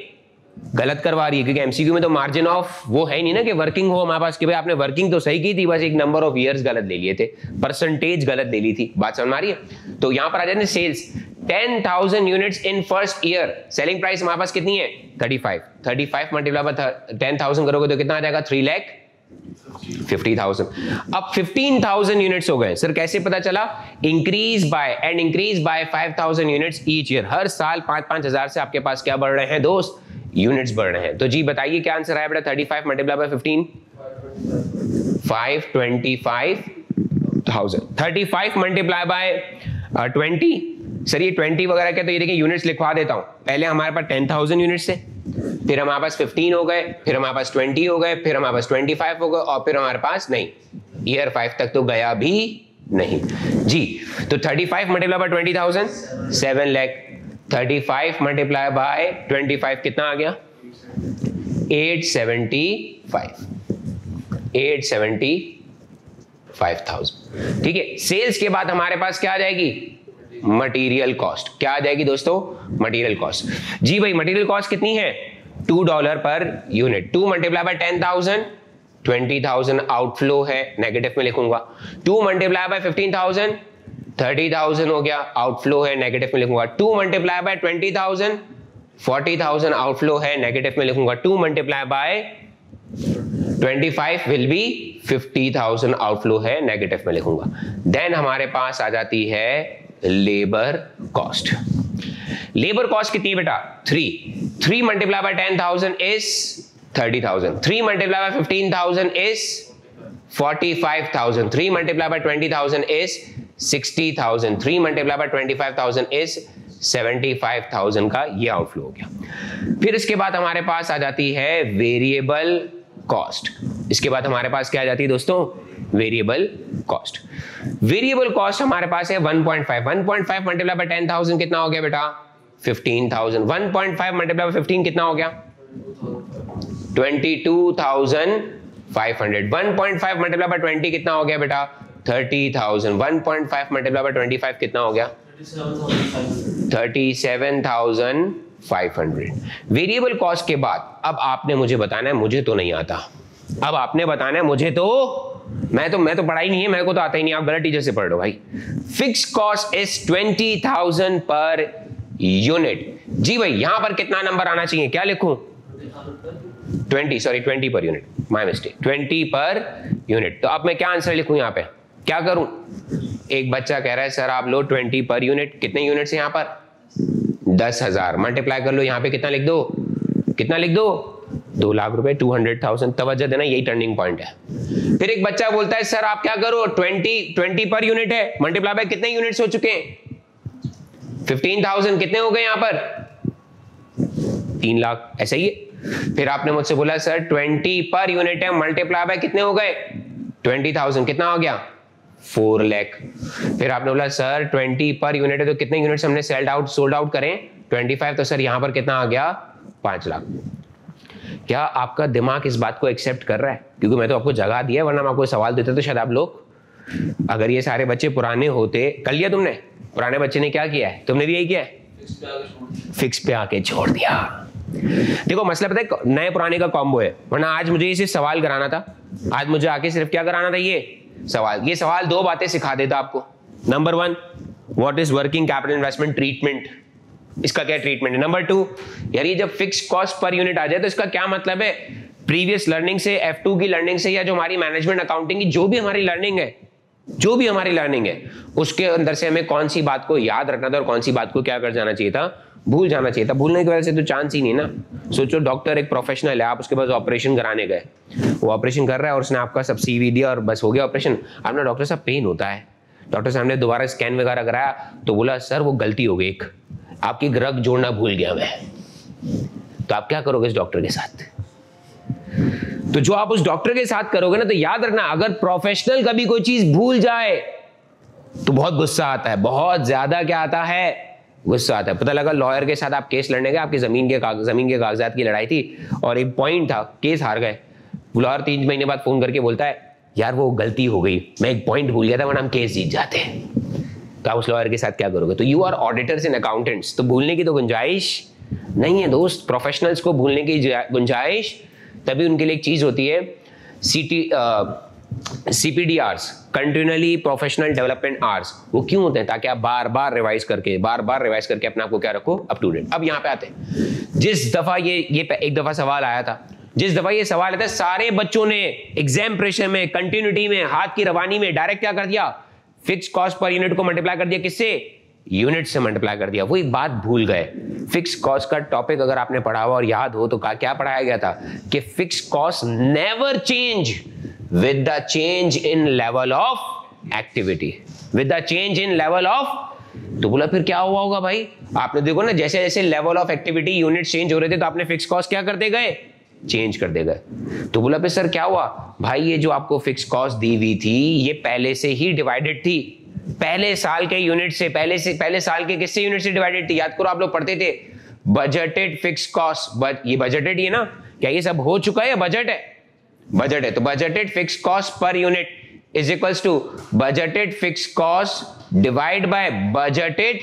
A: गलत करवा रही है क्योंकि एमसीक्यू में तो मार्जिन ऑफ़ वो है नहीं ना कि वर्किंग हो हमारे पास कि भाई आपने वर्किंग तो सही की थी बस एक नंबर ऑफ़ ईयर्स गलत ले लिए थे परसेंटेज गलत ले ली थी। बात समझ में रही है? तो यहाँ पर आ जाते हैं sales 10,000 units in first year selling price हमारे पास कितनी है? 35 35 मल्टीप्लाई बाय 10,000 करोगे तो कितना आ जाएगा? 3 लाख 50,000 अब 15,000 यूनिट्स हो गए। सर कैसे पता चला? Increase by and increase by 5,000 units each year हर साल पाँच पाँच हज़ार से आपके पास क्या बढ़ रहे हैं दोस्त? यूनिट्स बढ़ रहे हैं। तो जी बताइए क्या आंसर आया बेटा? 35 multiply by 15 525,000 35 multiply by 20 sir ये 20 वगैरह क्या तो ये देखिए यूनिट्स लिखवा देता हूँ। पहले हमारे पास 10,000 यूनिट्स थे फिर हमारे पास 15 हो गए फिर हमारे पास 20 हो गए फिर हमारे पास 25 हो गए और फिर हमारे पास नहीं। ईयर 5 तक तो गया भी नहीं। जी तो 35 multiply by 20,000 7 lakh 35 multiply by 25 कितना आ गया? 875 875,000 ठीक है सेल्स के बाद हमारे पास क्या आ जाएगी? मटेरियल कॉस्ट क्या आ जाएगी दोस्तों? मटेरियल कॉस्ट जी भाई मटेरियल कॉस्ट कितनी है? Two dollar per unit two multiply by ten thousand twenty thousand outflow है. नेगेटिव में लिखूँगा. Two multiply by fifteen thousand thirty thousand हो गया आउटफ्लो है. नेगेटिव में लिखूँगा. Two multiply by twenty thousand forty thousand outflow है. नेगेटिव में लिखूँगा. Two multiply by 25 will be 50,000 outflow है. नेगेटिव में लिखूँगा. देन हमारे पास आ जाती है लेबर कॉस्ट लेबर कॉस्ट कितनी बेटा? Three three multiply by ten thousand is thirty thousand three multiply by fifteen thousand is forty five thousand three multiply by twenty thousand is sixty thousand three multiply by twenty five thousand is seventy five thousand का ये outflow हो गया. फिर इसके बाद हमारे पास आ जाती है वेरिएबल कॉस्ट इसके बाद हमारे पास क्या आ जाती है दोस्तों? वेरिएबल कॉस्ट वेरिएबल कॉस्ट हमारे पास है 1.5 1.5 मल्टीप्लाई बाय 10,000 कितना हो गया बेटा? 15,000 1.5 मल्टीप्लाई बाय 15 कितना हो गया? 22,500 1.5 मल्टीप्लाई बाय 20 कितना हो गया बेटा? 30,000 1.5 मल्टीप्लाई बाय 25 कितना हो गया? 37,500 वेरिएबल कॉस्ट के बाद अब आपने मुझे बताना है मुझे तो नहीं आता। अब आपने बताना है मुझे तो मैं तो मैं तो पढ़ाई नहीं है, मेरे को तो आता ही नहीं, आप गलत टीचर से पढ़ लो भाई। Fix cost is twenty thousand per unit जी भाई, यहाँ पर कितना नंबर आना चाहिए? क्या लिखूं? Twenty sorry twenty per unit my mistake twenty per unit तो अब मैं क्या आंसर लिखूं यहाँ पे? क्या करूँ? एक बच्चा कह रहा है, सर, आप लो ट्वेंटी पर यूनिट कितने यूनिट्स यहाँ पर? दस हज़ार। मल्टीप्लाई कर लो, यहाँ पे कितना लिख दो? कितना लिख दो? दो लाख रुपए टू हंड्रेड थाउज़ेंड तवज्जो देना, यही टर्निंग पॉइंट है। फिर एक बच्चा बोलता है, सर, आप क्या करो? ट्वेंटी ट्वेंटी पर यूनिट है। मल्टीप्लाई बाय कितने यूनिट्स हो चुके हैं? फिफ्टीन थाउज़ेंड कितने हो गए यहाँ पर? तीन लाख, ऐसा ही है। फिर आपने मुझसे बोला, सर ट्वेंटी पर यूनिट है मल्टीप्लाई बाय कितने हो गए? ट्वेंटी थाउज़ेंड कितना हो गया? फोर लैख फिर आपने बोला, सर ट्वेंटी पर यूनिट है तो कितने यूनिट्स हमने सेल्ड आउट सोल्ड आउट करें ट्वेंटी फाइव तो सर, यहाँ पर कितना आ गया? पाँच लाख. क्या आपका दिमाग इस बात को एक्सेप्ट कर रहा है? क्योंकि मैं तो आपको जगह दिया वरना मैं आपको सवाल देता तो शायद आप लोग, अगर ये सारे बच्चे पुराने होते, कर लिया तुमने? पुराने बच्चे ने क्या किया है? तुमने भी यही किया है? फिक्स पे आके छोड़ दिया। देखो, मसला पता है नए पुराने का कॉम्बो है, वरना आज मुझे इसे सवाल कराना था। आज मुझे आके सिर्फ़ क्या कराना था ये? सवाल। ये सवाल दो बातें सिखा देता आपको। Number one what is working capital investment treatment इसका क्या ट्रीटमेंट है? नंबर टू यार ये जब फिक्स कॉस्ट पर यूनिट आ जाए तो इसका क्या मतलब है? प्रीवियस लर्निंग से एफ़ टू की लर्निंग से या जो हमारी मैनेजमेंट अकाउंटिंग की, जो भी हमारी लर्निंग है, जो भी हमारी लर्निंग है, उसके अंदर से हमें कौन सी बात को याद रखना था और कौन सी बात को क्या कर जाना चाहिए था? भूल जाना चाहिए था। भूलने की वजह से तो चांस ही नहीं ना। सोचो डॉक्टर एक प्रोफेशनल है, आप उसके पास ऑपरेशन कराने गए। वो ऑपरेशन कर रहा है और उसने आपका सब सीवी दिया और बस हो गया ऑपरेशन आपने डॉक्टर साहब पेन होता है। डॉक्टर साहब ने दोबारा स्कैन वगैरह कराया तो बोला, सर, वो गलती हो गई एक। आपकी रग जोड़ना भूल गया मैं। तो आप क्या करोगे इस डॉक्टर के साथ? तो जो आप उस डॉक्टर के साथ करोगे ना तो याद रखना, अगर प्रोफेशनल कभी कोई चीज़ भूल जाए तो बहुत गुस्सा आता है, बहुत ज़्यादा क्या आता है? गुस्सा आता है। पता लगा लॉयर के साथ आप केस लड़ने गए, आपकी ज़मीन के ज़मीन के कागजात की लड़ाई थी, और एक पॉइंट था, केस हार गए। लॉयर तीन महीने बाद फ़ोन करके बोलता है, यार वो गलती हो गई, मैं एक पॉइंट भूल गया था, वरना हम केस जीत जाते। तो आप लॉयर के साथ क्या करोगे? तो you are auditors in accountants तो भूलने की तो गुंजाइश नहीं है दोस्त। प्रोफेशनल्स को भूलने की गुंजाइश, तभी उनके लिए एक चीज़ होती है C T CPD hours continually professional development hours वो क्यों होते हैं? ताकि आप बार बार रिवाइज करके बार बार रिवाइज करके अपने आप को क्या रखो? अप टू डेट अब यहाँ पे आते हैं। जिस दफ़ा ये ये एक दफ़ा सवाल आया था। जिस दफ़ा ये सवाल आया था, सारे बच्चों ने एग्ज़ाम प्रेशर में कंटिन्यूटी में, हाथ की रवानी में डायरेक्ट क्या कर दिया? फिक्स कॉस्ट पर यूनिट को मल्टीप्लाई कर दिया किससे? यूनिट से मल्टीप्लाई कर दिया। वो एक बात भूल गए। फिक्स कॉस्ट का टॉपिक अगर आपने पढ़ा हुआ और याद हो तो क्या पढ़ाया गया था? कि fix cost never change with the change in level of activity with the change in level of तो बोला, फिर क्या हुआ होगा भाई? आपने देखो ना जैसे जैसे level of activity unit change हो रहे थे तो आपने फिक्स कॉस्ट क्या करते गए? चेंज कर दे गए तो बोला फिर सर, क्या हुआ? भाई, ये जो आपको फिक्स कॉस्ट दी हुई थी, ये पहले से ही डिवाइडेड थी। पहले साल के यूनिट से, पहले से, पहले साल के किससे यूनिट से डिवाइडेड थी? याद करो, आप लोग पढ़ते थे। बजटेड फिक्स कॉस्ट ये बजटेड ही ना? क्या ये सब हो चुका है बजट है? बजट है। तो budgeted fix cost per unit is equals to budgeted fix cost divide by budgeted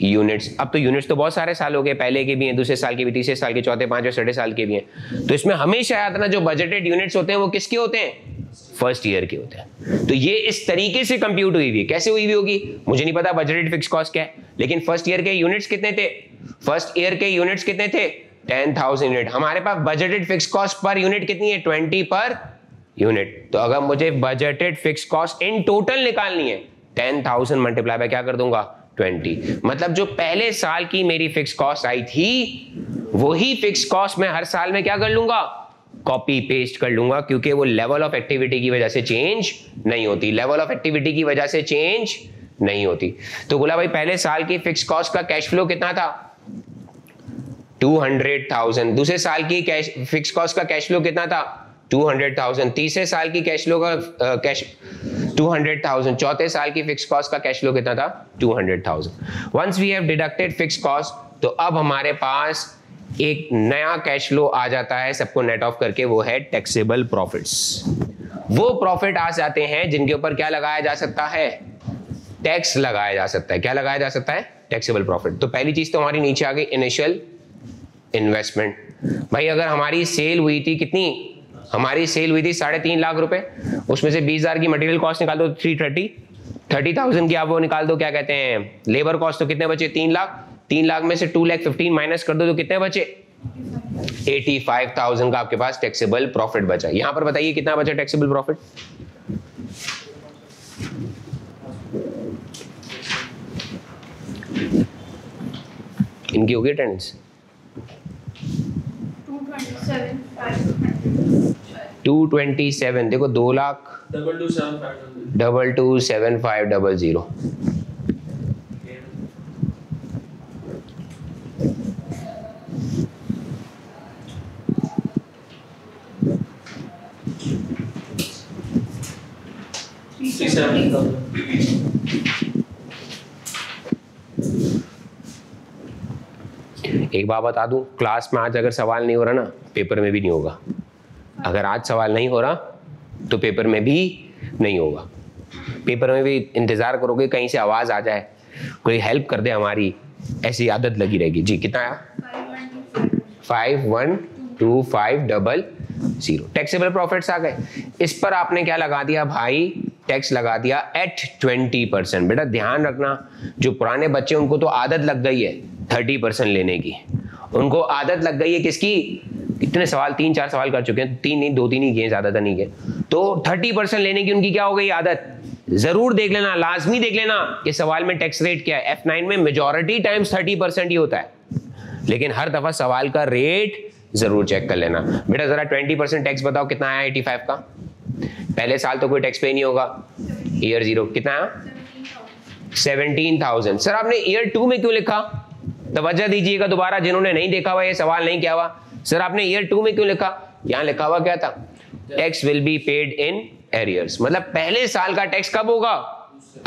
A: units अब तो यूनिट्स तो बहुत सारे साल हो गए, पहले के भी हैं, दूसरे साल के भी, तीसरे साल के, चौथे, पाँचवें, छठे साल के भी हैं। तो इसमें हमेशा याद रखना, जो बजटेड यूनिट्स होते हैं, वो किसके होते हैं? फ़र्स्ट ईयर के होते हैं। तो ये इस तरीके से कंप्यूट हुई हुई है। कैसे हुई हुई होगी? मुझे नहीं पता बजटेड फिक्स कॉस्ट क्या है। लेकिन फ़र्स्ट ईयर के यूनिट्स कितने थे? फ़र्स्ट ईयर के यूनिट्स कितने थे? टेन थाउज़ेंड यूनिट हमारे पास budgeted fix cost per unit कितनी है? ट्वेंटी पर यूनिट तो अगर मुझे budgeted fix cost in total निकालनी है टेन थाउज़ेंड मल्टीप्लाई क्या कर दूँगा? ट्वेंटी। मतलब जो पहले साल की मेरी फिक्स कॉस्ट आई थी, वही फिक्स कॉस्ट मैं हर साल में क्या कर लूँगा? कॉपी पेस्ट कर लूँगा, क्योंकि वो लेवल ऑफ़ एक्टिविटी की वजह से चेंज नहीं होती। लेवल ऑफ़ एक्टिविटी की वजह से चेंज नहीं होती। तो बोला, भाई, पहले साल की फिक्स कॉस्ट का कैश फ्लो कितना था? टू हंड्रेड थाउज़ेंड दूसरे साल की कैश फिक्स कॉस्ट का कैश फ्लो कितना था? टू हंड्रेड थाउज़ेंड तीसरे साल की कैश फ्लो का कैश टू हंड्रेड थाउज़ेंड चौथे साल की फिक्स कॉस्ट का कैश फ्लो कितना था? Two hundred thousand once we have deducted fix cost तो अब हमारे पास एक नया कैश फ्लो आ जाता है, सबको नेट ऑफ़ करके, वो है टैक्सेबल प्रॉफिट्स वो प्रॉफिट आ जाते हैं जिनके ऊपर क्या लगाया जा सकता है? टैक्स लगाया जा सकता है। क्या लगाया जा सकता है? टैक्सेबल प्रॉफिट तो पहली चीज़ तो हमारी नीचे आ गई इनिशियल इन्वेस्टमेंट भाई, अगर हमारी सेल हुई थी कितनी? हमारी सेल हुई थी साढ़े तीन लाख रुपए। उसमें से बीस हज़ार की मटेरियल कॉस्ट निकाल दो थ्री थर्टी थर्टी थाउज़ेंड की आप वो निकाल दो, क्या कहते हैं लेबर कॉस्ट तो कितने बचे? तीन लाख। तीन लाख में से टू लैख फिफ्टीन माइनस कर दो तो कितने बचे? एटी फाइव थाउज़ेंड का आपके पास टैक्सेबल प्रॉफिट बचा। यहाँ पर बताइए कितना बचा टैक्सेबल प्रॉफिट इनकी होगी अटेंडेंस टू ट्वेंटी सेवन देखो दो lakh double two seven five double two seven five double zero एक बात बता दूँ क्लास में आज अगर सवाल नहीं हो रहा ना पेपर में भी नहीं होगा। अगर आज सवाल नहीं हो रहा तो पेपर में भी नहीं होगा। पेपर में भी इंतज़ार करोगे, कहीं से आवाज़ आ जाए, कोई हेल्प कर दे हमारी, ऐसी आदत लगी रहेगी। जी, कितना आया? Five one two five double zero taxable profits आ गए। इस पर आपने क्या लगा दिया भाई? टैक्स लगा दिया एट ट्वेंटी परसेंट बेटा, ध्यान रखना, जो पुराने बच्चे, उनको तो आदत लग गई है थर्टी परसेंट लेने की। उनको आदत लग गई है किसकी? इतने सवाल, तीन, चार सवाल कर चुके हैं, तीन नहीं, दो तीन ही किए ज़्यादा तो नहीं किए। तो थर्टी परसेंट लेने की उनकी क्या हो गई आदत? ज़रूर देख लेना, लाजमी देख लेना कि सवाल में टैक्स रेट क्या है। एफ़ नाइन में मेजोरिटी टाइम्स थर्टी परसेंट ही होता है। लेकिन हर दफ़ा सवाल का रेट ज़रूर चेक कर लेना। बेटा, जरा ट्वेंटी परसेंट टैक्स बताओ, कितना आया एटी फाइव का? पहले साल तो कोई टैक्स पे नहीं होगा। ईयर ज़ीरो कितना आया? सेवनटीन थाउज़ेंड सर, आपने ईयर टू में क्यों लिखा? तो वजह दीजिएगा दोबारा, जिन्होंने नहीं देखा हुआ ये सवाल नहीं किया हुआ। सर आपने ईयर टू में क्यों लिखा? यहाँ लिखा हुआ क्या था? Tax will be paid in arrears मतलब पहले साल का टैक्स कब होगा?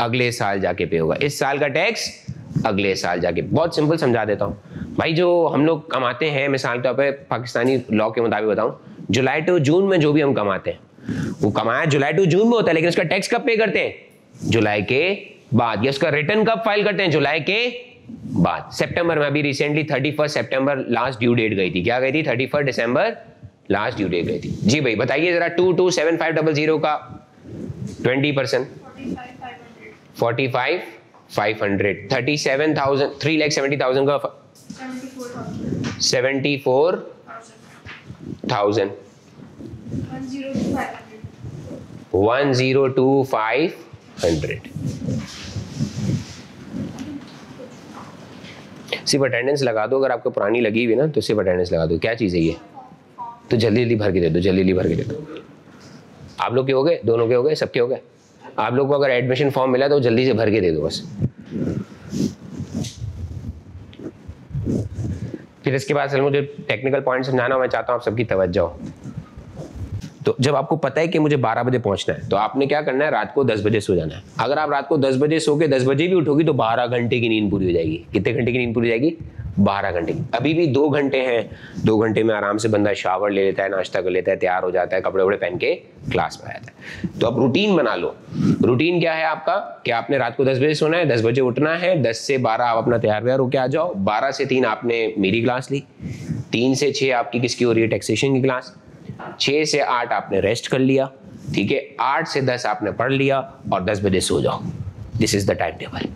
A: अगले साल जाके पे होगा। इस साल का टैक्स अगले साल जाके। बहुत सिंपल समझा देता हूँ। भाई, जो हम लोग कमाते हैं मिसाल के तौर पर पाकिस्तानी लॉ के मुताबिक बताऊँ, जुलाई टू जून में जो भी हम कमाते हैं, वो कमाया जुलाई टू जून में होता है, लेकिन उसका टैक्स कब पे करते हैं? जुलाई के बाद। या उसका रिटर्न कब फ़ाइल करते हैं? जुलाई के बाद। सितंबर में अभी recently thirty first September last due date गई थी। क्या गई थी? थर्टी फ़र्स्ट दिसंबर लास्ट ड्यू डेट गई थी। जी भाई बताइए जरा two two seven five double zero का twenty percent forty five five hundred thirty seven thousand three lakh seventy thousand का seventy four thousand one zero two five hundred सिर्फ़ अटेंडेंस लगा दो, अगर आपको पुरानी लगी हुई ना तो सिर्फ़ अटेंडेंस लगा दो। क्या चीज़ है ये? तो जल्दी जल्दी भर के दे दो जल्दी जल्दी भर के दे दो। आप लोग के हो गए? दोनों के हो गए? सबके हो गए? आप लोग को अगर एडमिशन फॉर्म मिला तो जल्दी से भर के दे दो बस। फिर इसके बाद सर मुझे टेक्निकल पॉइंट समझाना, मैं चाहता हूँ आप सबकी तवज्जो। तो जब आपको पता है कि मुझे 12 बजे पहुँचना है तो आपने क्या करना है? रात को 10 बजे सो जाना है। अगर आप रात को 10 बजे सो के 10 बजे भी उठोगी तो 12 घंटे की नींद पूरी हो जाएगी। कितने घंटे की नींद पूरी हो जाएगी? 12 घंटे की। अभी भी दो घंटे हैं। दो घंटे में आराम से बंदा शावर ले लेता है, नाश्ता कर लेता है, तैयार हो जाता है कपड़े वपड़े पहन के क्लास में आता है। तो अब रूटीन बना लो। रूटीन क्या है आपका? कि आपने रात को दस बजे सोना है, दस बजे उठना है, दस से बारह आप अपना तैयार व्यार होकर आ जाओ। बारह से तीन आपने मेरी क्लास ली। तीन से छः आपकी किसकी हो रही है? टैक्सेशन की क्लास। छः से आठ आपने रेस्ट कर लिया, ठीक है? आठ से दस आपने पढ़ लिया और दस बजे सो जाओ। This is the time table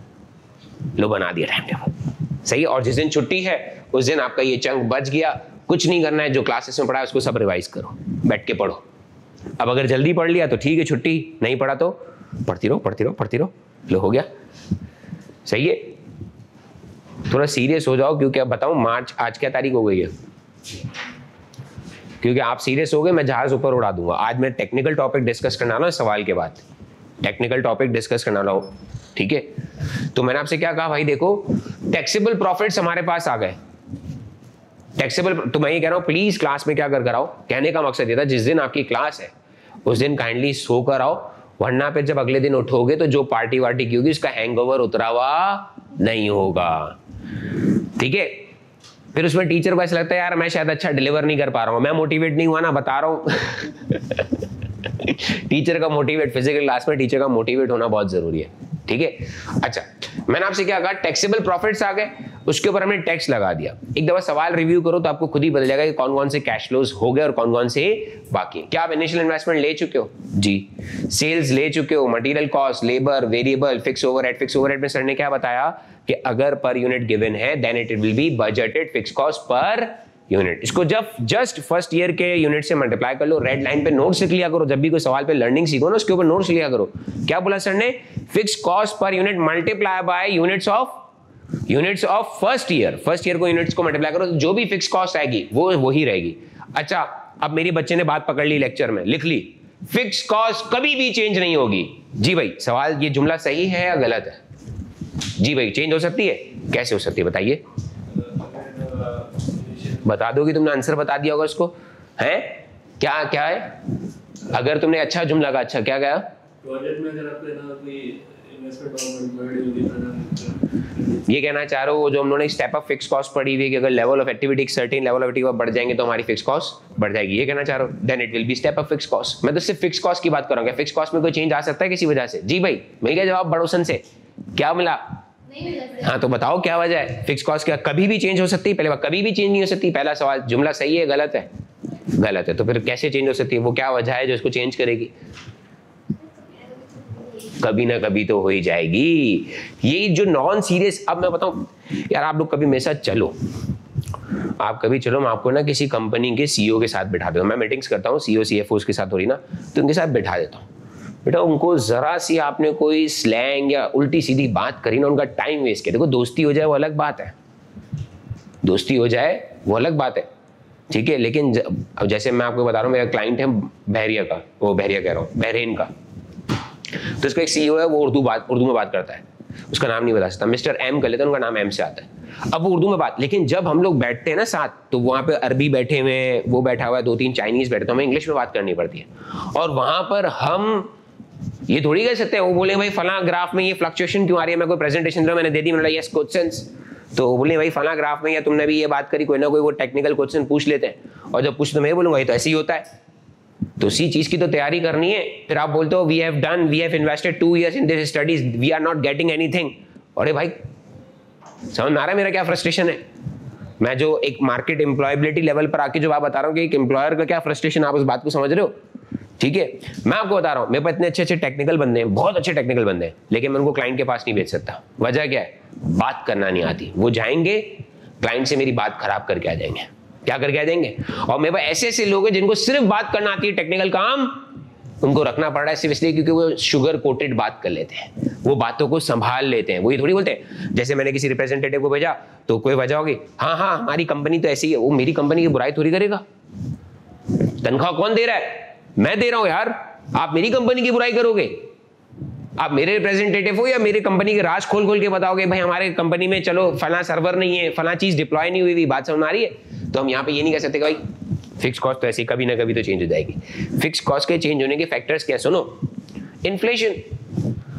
A: लो, बना दिया टाइम टेबल सही और जिस दिन छुट्टी है, उस दिन आपका ये चंक बच गया। कुछ नहीं करना है, जो क्लासेस में पढ़ा है, उसको सब रिवाइज करो। बैठ के पढ़ो। अब अगर जल्दी पढ़ लिया तो ठीक है, छुट्टी। नहीं पढ़ा तो पढ़ती रहो पढ़ती रहो पढ़ती रहो। लो, हो गया। सही है? थोड़ा सीरियस हो जाओ, क्योंकि अब बताऊँ, मार्च, आज क्या तारीख हो गई है? क्योंकि आप सीरियस हो गए, मैं जहाज़ ऊपर उड़ा दूँगा। आज मैं टेक्निकल टॉपिक डिस्कस करना ना सवाल के बाद। टेक्निकल टॉपिक डिस्कस करना रहा ठीक है? तो मैंने आपसे क्या कहा, भाई देखो टैक्सेबल प्रॉफिट्स हमारे पास आ गए। टैक्सेबल तो मैं ये कह रहा हूँ प्लीज़ क्लास में क्या कर कराओ कहने का मकसद ये था, जिस दिन आपकी क्लास है, उस दिन काइंडली सो कर आओ। वरना पे जब अगले दिन उठोगे तो जो पार्टी वार्टी की होगी, उसका हैंगओवर उतरा हुआ नहीं होगा। ठीक है? फिर उसमें टीचर को ऐसा लगता है, यार, मैं शायद अच्छा डिलीवर नहीं कर पा रहा हूँ। मैं मोटिवेट नहीं हुआ ना, बता रहा हूँ। टीचर का मोटिवेट फ़िज़िकल क्लास में टीचर का मोटिवेट होना बहुत ज़रूरी है। ठीक है? अच्छा मैंने आपसे क्या कहा? टैक्सेबल प्रॉफिट्स आ गए। उसके ऊपर हमने टैक्स लगा दिया। एक दफ़ा सवाल रिव्यू करो तो आपको खुद ही बदल जाएगा कि कौन कौन से कैश फ्लोज हो गए और कौन कौन से बाकी क्या आप इनिशियल इन्वेस्टमेंट ले चुके हो? जी। सेल्स ले चुके हो material cost labour variable fix overhead fix overhead में सर ने क्या बताया कि अगर पर यूनिट गिवन है then it will be budgeted fix cost per unit इसको जब जस्ट फ़र्स्ट ईयर के यूनिट से मल्टीप्लाई कर लो रेड लाइन पे नोट्स लिख लिया करो, जब भी कोई सवाल पे लर्निंग सीखो ना, उसके ऊपर नोट्स लिया करो। क्या बोला सर ने? Fix cost per unit multiply by units of units of first year first year को यूनिट्स को मल्टीप्लाई करो तो जो भी फिक्स कॉस्ट आएगी, वो, वही रहेगी। अच्छा अब मेरे बच्चे ने बात पकड़ ली लेक्चर में, लिख ली। फिक्स कॉस्ट कभी भी चेंज नहीं होगी। जी भाई, सवाल, ये जुमला सही है या गलत है? जी भाई चेंज हो सकती है? कैसे हो सकती है, बताइए। बता दोगे तुमने आंसर बता दिया होगा उसको? है? क्या क्या है? अगर तुमने अच्छा जुमला का अच्छा क्या
B: इन्वेस्टमेंट
A: ये कहना चाह रहे हो जो हम लोगों ने स्टेप अप फिक्स कॉस्ट पढ़ी हुई है कि अगर level of activity certain level of activity बढ़ जाएँगे तो हमारी फिक्स कॉस्ट बढ़ जाएगी। ये कहना चाह रहे हो then it will be step up fix cost मैं तो सिर्फ़ फिक्स कॉस्ट की बात करूँगा फिक्स कॉस्ट में कोई चेंज आ सकता है किसी वजह से? जी भाई मिल गया जवाब बड़ोसन से। क्या मिला? हाँ तो बताओ क्या वजह है? फिक्स कॉस्ट क्या कभी भी चेंज हो सकती है? पहले कभी भी चेंज नहीं हो सकती। पहला सवाल, जुमला सही है, गलत है? गलत है तो फिर कैसे चेंज हो सकती है? वो क्या वजह है जो इसको चेंज करेगी? कभी ना कभी तो हो ही जाएगी। ये जो नॉन सीरियस अब मैं बताऊँ, यार आप लोग कभी मेरे साथ चलो। आप कभी चलो, मैं आपको ना किसी कंपनी के सीईओ के साथ बैठा देता हूँ मैं मीटिंग्स करता हूँ सीईओ सीएफओ के साथ हो रही ना तो उनके साथ बैठा देता हूँ। बेटा, उनको जरा सी आपने कोई स्लैंग या उल्टी सीधी बात करी ना, उनका टाइम वेस्ट किया। देखो, दोस्ती हो जाए, वो अलग बात है। दोस्ती हो जाए, वो अलग बात है। ठीक है, लेकिन अब जैसे मैं आपको बता रहा हूँ, मेरा क्लाइंट है बहरिया का, वो बहरिया कह रहा हूँ, बहरेन का। तो इसका एक सीईओ है, वो उर्दू बात, उर्दू में बात करता है। उसका नाम नहीं बता सकता। मिस्टर एम कर लेते हैं, उनका नाम एम से आता है। अब वो उर्दू में बात, लेकिन जब हम लोग बैठते हैं ना साथ तो वहाँ पे अरबी बैठे हुए वो बैठा हुआ है, दो तीन चाइनीज़ बैठे तो हमें इंग्लिश में बात करनी पड़ती है। और वहाँ पर हम ये थोड़ी कह सकते हैं। वो बोले, भाई, फला ग्राफ में ये फ्लक्चुएशन क्यों आ रही है? मैं कोई प्रेजेंटेशन मैंने दे दी, मैंने यस क्वेश्चन तो बोले, भाई, फला ग्राफ में या तुमने भी ये बात करी, कोई ना कोई वो टेक्निकल क्वेश्चन पूछ लेते हैं। और जब पूछ तो मैं बोलूँगा ये तो ऐसे ही होता है। तो उसी चीज़ की तो तैयारी करनी है। फिर आप बोलते हो we have done we have invested two years in this studies we are not getting anything अरे भाई, समझ में आ रहा है मेरा क्या फ्रस्ट्रेशन है? मैं जो एक मार्केट एम्प्लॉयबिलिटी लेवल पर आके जो बात बता रहा हूँ कि एक एम्प्लॉयर का क्या फ्रस्ट्रेशन आप उस बात को समझ रहे हो? ठीक है? मैं आपको बता रहा हूँ, मेरे पास इतने अच्छे अच्छे टेक्निकल बंदे हैं, बहुत अच्छे टेक्निकल बंदे हैं, लेकिन मैं उनको क्लाइंट के पास नहीं भेज सकता। वजह क्या है? बात करना नहीं आती। वो जाएँगे क्लाइंट से मेरी बात खराब करके आ जाएँगे। क्या करके आ जाएँगे? और मेरे पास ऐसे ऐसे लोग हैं जिनको सिर्फ़ बात करना आती है टेक्निकल काम। उनको रखना पड़ रहा है, सिर्फ़ इसलिए क्योंकि वो शुगर कोटेड बात कर लेते हैं। वो बातों को संभाल लेते हैं। वो ये थोड़ी बोलते हैं, जैसे मैंने किसी रिप्रेजेंटेटिव को भेजा तो कोई वजह होगी? हाँ हाँ हमारी कंपनी तो ऐसी है, वो मेरी कंपनी की बुराई थोड़ी करेगा। तनख्वाह कौन दे रहा है? मैं दे रहा हूँ यार, आप मेरी कंपनी की बुराई करोगे? आप मेरे रिप्रेजेंटेटिव हो या मेरे कंपनी के राज खोल खोल के बताओगे, भाई, हमारे कंपनी में चलो, फला सर्वर नहीं है, फला चीज़ डिप्लॉय नहीं हुई हुई बात समझ आ रही है? तो हम यहाँ पे ये नहीं कह सकते भाई फिक्स कॉस्ट तो ऐसी कभी ना कभी तो चेंज हो जाएगी. फिक्स कॉस्ट के चेंज होने के फैक्टर्स क्या सुनो? इन्फ्लेशन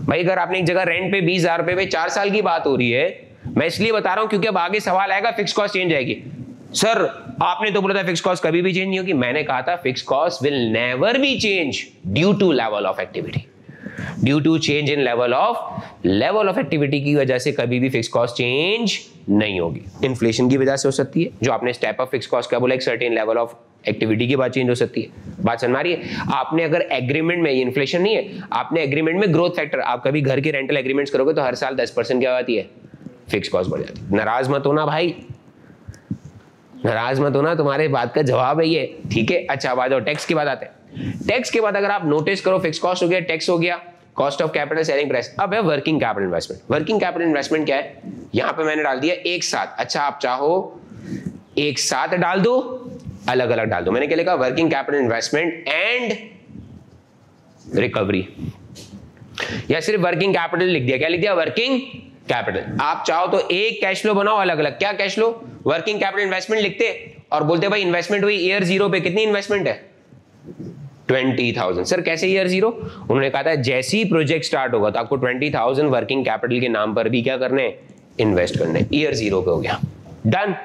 A: भाई, अगर आपने एक जगह रेंट पे बीस हज़ार रुपए पे चार साल की बात हो रही है, मैं इसलिए बता रहा हूँ क्योंकि अब आगे सवाल आएगा फिक्स कॉस्ट चेंज आएगी। सर आपने तो बोला था फिक्स कॉस्ट कभी भी चेंज नहीं होगी। मैंने कहा था fix cost will never be change due to level of activity due to change in level of level of activity की वजह से कभी भी फिक्स कॉस्ट चेंज नहीं होगी। इन्फ्लेशन की वजह से हो सकती है। जो आपने स्टेप ऑफ़ फिक्स कॉस्ट का बोला, एक सर्टेन लेवल ऑफ़ एक्टिविटी की बात चेंज हो सकती है। बात समझ रही है? आपने अगर एग्रीमेंट में इन्फ्लेशन नहीं है, आपने एग्रीमेंट में ग्रोथ फैक्टर आप कभी घर के रेंटल एग्रीमेंट्स करोगे तो हर साल दस परसेंट क्या आती है। फिक्स कॉस्ट बढ़ जाती है। नाराज़ मत होना भाई। नाराज़ मत होना, तुम्हारे बात का जवाब है ये, ठीक है? अच्छा बात और टैक्स की बात आते हैं। टैक्स के बाद अगर आप नोटिस करो फिक्स कॉस्ट हो गया टैक्स हो गया cost of capital selling price अब है working capital investment working capital investment क्या है? यहाँ पे मैंने डाल दिया एक साथ। अच्छा आप चाहो एक साथ डाल दो अलग अलग डाल दो। मैंने क्या लिखा? Working capital investment and recovery या सिर्फ़ वर्किंग कैपिटल लिख दिया। क्या लिख दिया? Working capital. आप चाहो तो एक कैश फ्लो बनाओ अलग अलग क्या cash flow working capital investment लिखते और बोलते, भाई इन्वेस्टमेंट हुई ईयर ज़ीरो पे कितनी इन्वेस्टमेंट है? ट्वेंटी थाउज़ेंड सर कैसे ईयर ज़ीरो उन्होंने कहा था, जैसे ही प्रोजेक्ट स्टार्ट होगा तो आपको ट्वेंटी थाउज़ेंड वर्किंग कैपिटल के नाम पर भी क्या करने इन्वेस्ट करने ईयर ज़ीरो पे हो गया। डन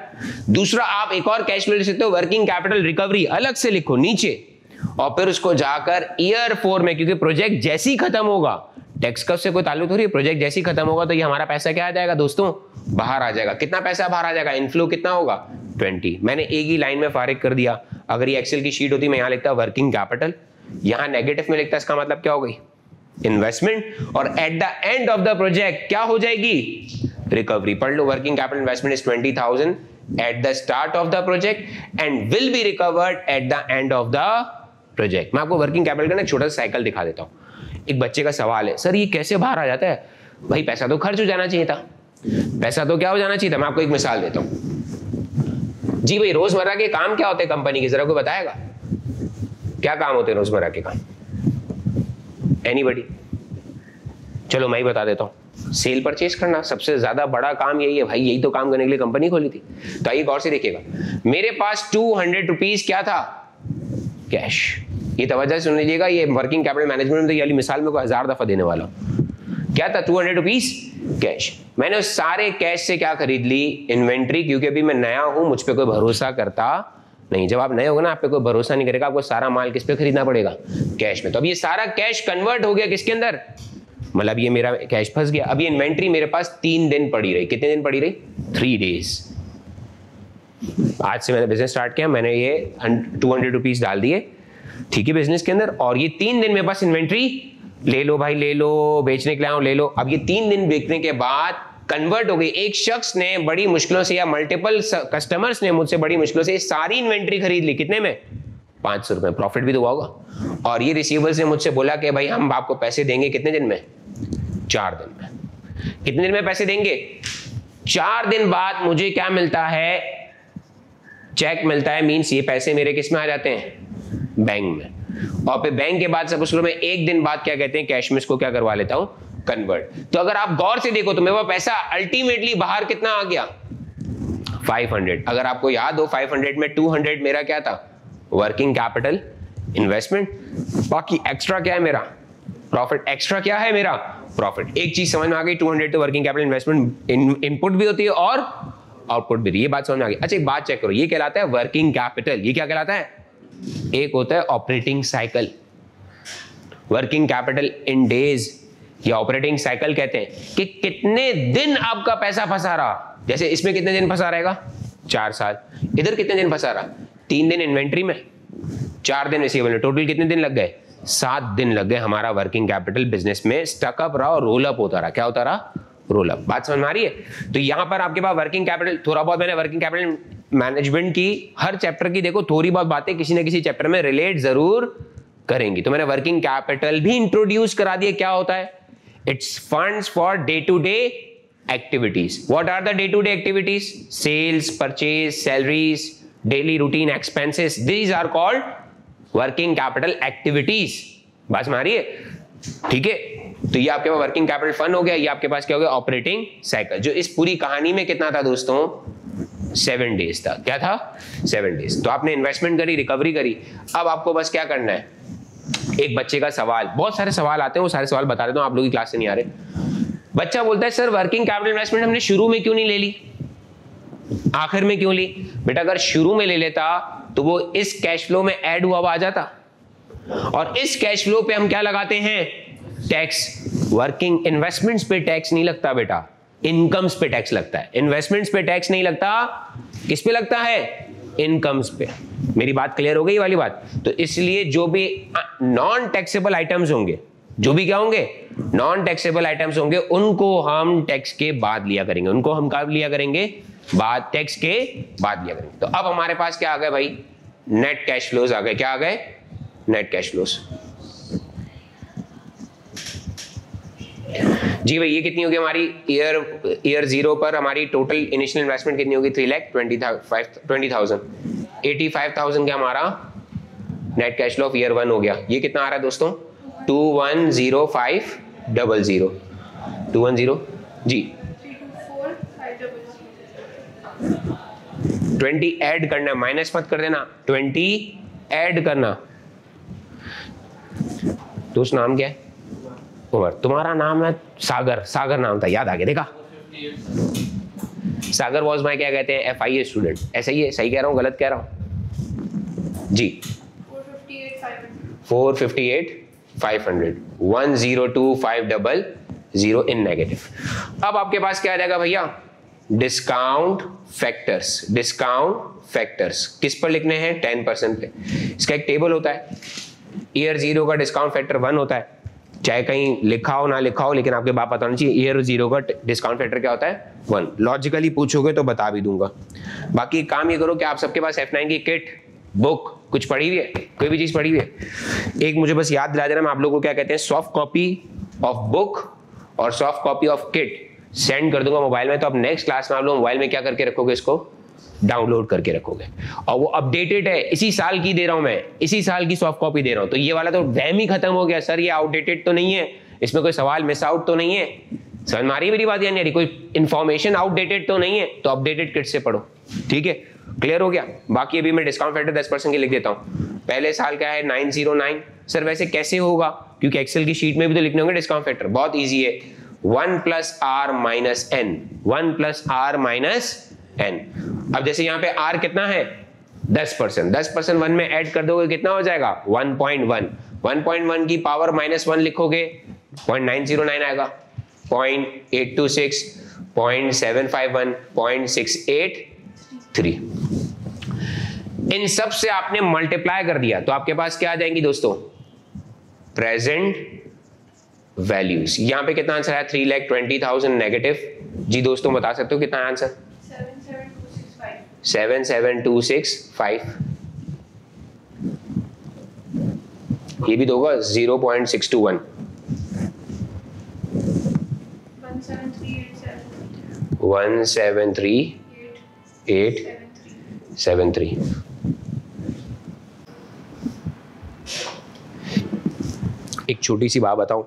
A: दूसरा, आप एक और कैश फ्लो ले सकते हो। वर्किंग कैपिटल रिकवरी अलग से लिखो, नीचे। और फिर उसको जाकर ईयर फोर में, क्योंकि प्रोजेक्ट जैसे खत्म होगा कब से कोई ताल्लुक थोड़ी प्रोजेक्ट जैसे ही खत्म होगा तो ये हमारा पैसा क्या आ जाएगा दोस्तों? बाहर आ जाएगा। कितना पैसा बाहर आ जाएगा? इनफ्लो कितना होगा? ट्वेंटी मैंने एक ही लाइन में फारिग कर दिया। अगर ये एक्सेल की शीट होती, मैं यहाँ लिखता वर्किंग कैपिटल यहाँ नेगेटिव में लिखता, इसका मतलब क्या हो गई? इन्वेस्टमेंट और at the end of the project क्या हो जाएगी? रिकवरी पढ़ लो working capital investment is twenty thousand at the start of the project and will be recovered at the end of the project मैं आपको वर्किंग कैपिटल का एक छोटा सा साइकिल दिखा देता हूँ। एक बच्चे का सवाल है, सर, ये कैसे बाहर आ जाता है? भाई, पैसा तो खर्च हो जाना चाहिए था। पैसा तो क्या हो जाना चाहिए था? मैं आपको एक मिसाल देता हूँ। जी भाई, रोज़मर्रा के काम क्या होते हैं कंपनी के? जरा को बताएगा? क्या काम होते हैं रोज़मर्रा के काम? एनीबडी चलो, मैं ही बता देता हूँ। सेल परचेज करना, सबसे ज़्यादा बड़ा काम यही है। भाई, यही तो काम करने के लिए कंपनी खोली थी। तो आइए गौर से देखिएगा। मेरे पास टू हंड्रेड रुपीज़ क्या था? कैश ये तवज्जो सुन लीजिएगा, ये वर्किंग कैपिटल मैनेजमेंट में तो वाली मिसाल में को हज़ार दफ़ा देने वाला क्या था? टू हंड्रेड कैश मैंने उस सारे कैश से क्या खरीद ली? इन्वेंट्री क्योंकि अभी मैं नया हूँ, मुझ पर कोई भरोसा करता नहीं। जब आप नए होगा ना, आप पे कोई भरोसा नहीं करेगा, आपको सारा माल किस पे खरीदना पड़ेगा? कैश में। तो अब ये सारा कैश कन्वर्ट हो गया किसके अंदर? मतलब ये मेरा कैश फंस गया। अभी इन्वेंट्री मेरे पास तीन दिन पड़ी रही। कितने दिन पड़ी रही? थ्री डेज़ आज से मैंने बिज़नेस स्टार्ट किया, मैंने ये टू हंड्रेड रुपीज़ डाल दिए। ठीक है बिज़नेस के अंदर? और ये तीन दिन मेरे पास इन्वेंट्री ले लो भाई, ले लो, बेचने के लिए आओ, ले लो। अब ये तीन दिन बेचने के बाद कन्वर्ट हो गई। एक शख्स ने बड़ी मुश्किलों से या मल्टीपल कस्टमर्स ने मुझसे बड़ी मुश्किलों से सारी इन्वेंट्री खरीद ली। कितने में? पाँच सौ रुपए। प्रॉफिट भी तो होगा। और ये रिसीवर्स ने मुझसे बोला कि भाई, हम आपको पैसे देंगे कितने दिन में? चार दिन में। कितने दिन में पैसे देंगे? चार दिन बाद मुझे क्या मिलता है? चेक मिलता है। मीन्स ये पैसे मेरे किसमें आ जाते हैं? बैंक में। और फिर बैंक के बाद सब उसको मैं एक दिन बाद क्या कहते हैं कैश में इसको क्या करवा लेता हूँ? कन्वर्ट तो अगर आप गौर से देखो तो मेरे पास पैसा अल्टीमेटली बाहर कितना आ गया? 500 अगर आपको याद हो 500 में 200 मेरा क्या था? वर्किंग कैपिटल इन्वेस्टमेंट बाकी एक्स्ट्रा क्या है मेरा? प्रॉफिट एक्स्ट्रा क्या है मेरा? प्रॉफिट एक चीज़ समझ में आ गई 200 तो वर्किंग कैपिटल इन्वेस्टमेंट इनपुट भी होती है और आउटपुट भी ये बात समझ में आ गई। अच्छा एक बात चेक करो। ये कहलाता है वर्किंग कैपिटल ये क्या कहलाता है? एक होता है operating cycle working capital in days या ऑपरेटिंग साइकिल कहते हैं कि कितने दिन आपका पैसा फंसा रहा? जैसे इसमें कितने दिन फंसा रहेगा? चार साल। इधर कितने दिन फंसा रहा? तीन दिन इन्वेंट्री में। चार दिन रिसीवेबल में। टोटल कितने दिन लग गए? सात दिन लग गए। हमारा वर्किंग कैपिटल बिज़नेस में स्टकअप रहा और रोल अप होता रहा। क्या होता रहा? रोल अप बात समझ में आ रही है? तो यहाँ पर आपके पास वर्किंग कैपिटल थोड़ा बहुत मैंने वर्किंग कैपिटल मैनेजमेंट की, हर चैप्टर की देखो, थोड़ी बहुत बातें किसी ना किसी चैप्टर में रिलेट ज़रूर करेंगी। तो मैंने वर्किंग कैपिटल भी इंट्रोड्यूस करा दिया क्या होता है? It's funds for day to day activities what are the day to day activities sales purchase salaries daily routine expenses these are called working capital activities बात आ रही है? ठीक है? तो ये आपके पास वर्किंग कैपिटल फंड हो गया, ये आपके पास क्या हो गया? ऑपरेटिंग साइकिल जो इस पूरी कहानी में कितना था दोस्तों? सेवन डेज़ था। क्या था? सेवन डेज़ तो आपने इन्वेस्टमेंट करी रिकवरी करी। अब आपको बस क्या करना है? एक बच्चे का सवाल। बहुत सारे सवाल आते हैं, वो सारे सवाल बता देता हूँ, आप लोग की क्लास से नहीं आ रहे। बच्चा बोलता है, सर वर्किंग कैपिटल इन्वेस्टमेंट हमने शुरू में क्यों नहीं ले ली? आखिर में क्यों ली? बेटा, अगर शुरू में ले लेता तो वो इस कैश फ्लो में ऐड हुआ हुआ आ जाता। और इस कैश फ्लो पे हम क्या लगाते हैं? टैक्स वर्किंग इन्वेस्टमेंट्स पे टैक्स नहीं लगता बेटा। इनकम्स पे टैक्स लगता है। इन्वेस्टमेंट्स पे टैक्स नहीं लगता। किस पे लगता है? इनकम्स पे। मेरी बात क्लियर हो गई वाली बात? तो इसलिए जो भी नॉन टैक्सेबल आइटम्स होंगे, जो भी क्या होंगे? नॉन टैक्सेबल आइटम्स होंगे, उनको हम टैक्स के बाद लिया करेंगे। उनको हम कब लिया करेंगे? बाद टैक्स के बाद लिया करेंगे। तो अब हमारे पास क्या आ गए भाई? नेट कैश फ्लोज आ गए। क्या आ गए? नेट कैश फ्लोज जी भाई, ये कितनी होगी हमारी ईयर ईयर ज़ीरो पर हमारी टोटल इनिशियल इन्वेस्टमेंट कितनी होगी? Three lakh twenty twenty thousand eighty five thousand का हमारा net cash flow of year one हो गया। ये कितना आ रहा है दोस्तों? Two one zero five double zero two one zero जी। ट्वेंटी ऐड करना माइनस मत कर देना। ट्वेंटी ऐड करना। दोस्त, नाम क्या है? उमर तुम्हारा नाम है सागर. सागर नाम था. याद आ गया. देखा? सागर वॉज़ माई क्या कहते हैं एफ़ आई ए स्टूडेंट ऐसा ही है. सही कह रहा हूँ, गलत कह रहा हूँ? जी. Four fifty eight five hundred one zero two five double zero in negative अब आपके पास क्या आ जाएगा भैया? डिस्काउंट फैक्टर्स डिस्काउंट फैक्टर्स किस पर लिखने हैं? टेन परसेंट पे. इसका एक टेबल होता है. ईयर ज़ीरो का डिस्काउंट फैक्टर वन होता है. चाहे कहीं लिखा हो, ना लिखा हो, लेकिन आपके बाप बताना चाहिए ईयर ज़ीरो का डिस्काउंट फैक्टर क्या होता है? वन लॉजिकली पूछोगे तो बता भी दूँगा। बाकी काम ये करो कि आप सबके पास एफ़ की किट बुक कुछ पढ़ी हुई है? कोई भी चीज़ पढ़ी हुई है? एक मुझे बस याद दिला देना मैं आप लोगों को क्या कहते हैं? सॉफ्ट कॉपी ऑफ़ बुक और soft copy of kit send कर दूँगा मोबाइल में तो आप नेक्स्ट क्लास में आप लोग मोबाइल में क्या करके रखोगे इसको? डाउनलोड करके रखोगे। और वो अपडेटेड है, इसी साल की दे रहा हूँ मैं, इसी साल की सॉफ्ट कॉपी दे रहा हूँ। तो ये वाला तो वहम ही खत्म हो गया, सर, ये आउटडेटेड तो नहीं है, इसमें कोई सवाल मिस आउट तो नहीं है। समझ मारी मेरी बात यानी कोई इंफॉर्मेशन आउटडेटेड तो नहीं है तो अपडेटेड किट से पढ़ो। ठीक है? क्लियर हो गया? बाकी अभी मैं डिस्काउंट फैक्टर दस परसेंट की लिख देता हूँ। पहले साल का है नाइन ज़ीरो नाइन सर, वैसे कैसे होगा? क्योंकि एक्सेल की शीट में भी तो लिखने होंगे डिस्काउंट फैक्टर बहुत ईजी है। One plus r minus n. One plus r minus n अब जैसे यहाँ पे आर कितना है? दस परसेंट। दस परसेंट वन में ऐड कर दोगे, कितना हो जाएगा? One point one. One point one की पावर माइनस वन लिखोगे पॉइंट नाइन ज़ीरो नाइन आएगा। Point eight two six point seven five one point six eight three इन सबसे आपने मल्टीप्लाई कर दिया तो आपके पास क्या आ जाएँगी दोस्तों? प्रेजेंट वैल्यूज़ यहाँ पे कितना आंसर है three lakh twenty thousand negative जी दोस्तों, बता सकते हो कितना answer? Seven seven two six five. ये भी दोगा zero point six two one. One seven three eight. Seven three. एक छोटी सी बात बताऊँ।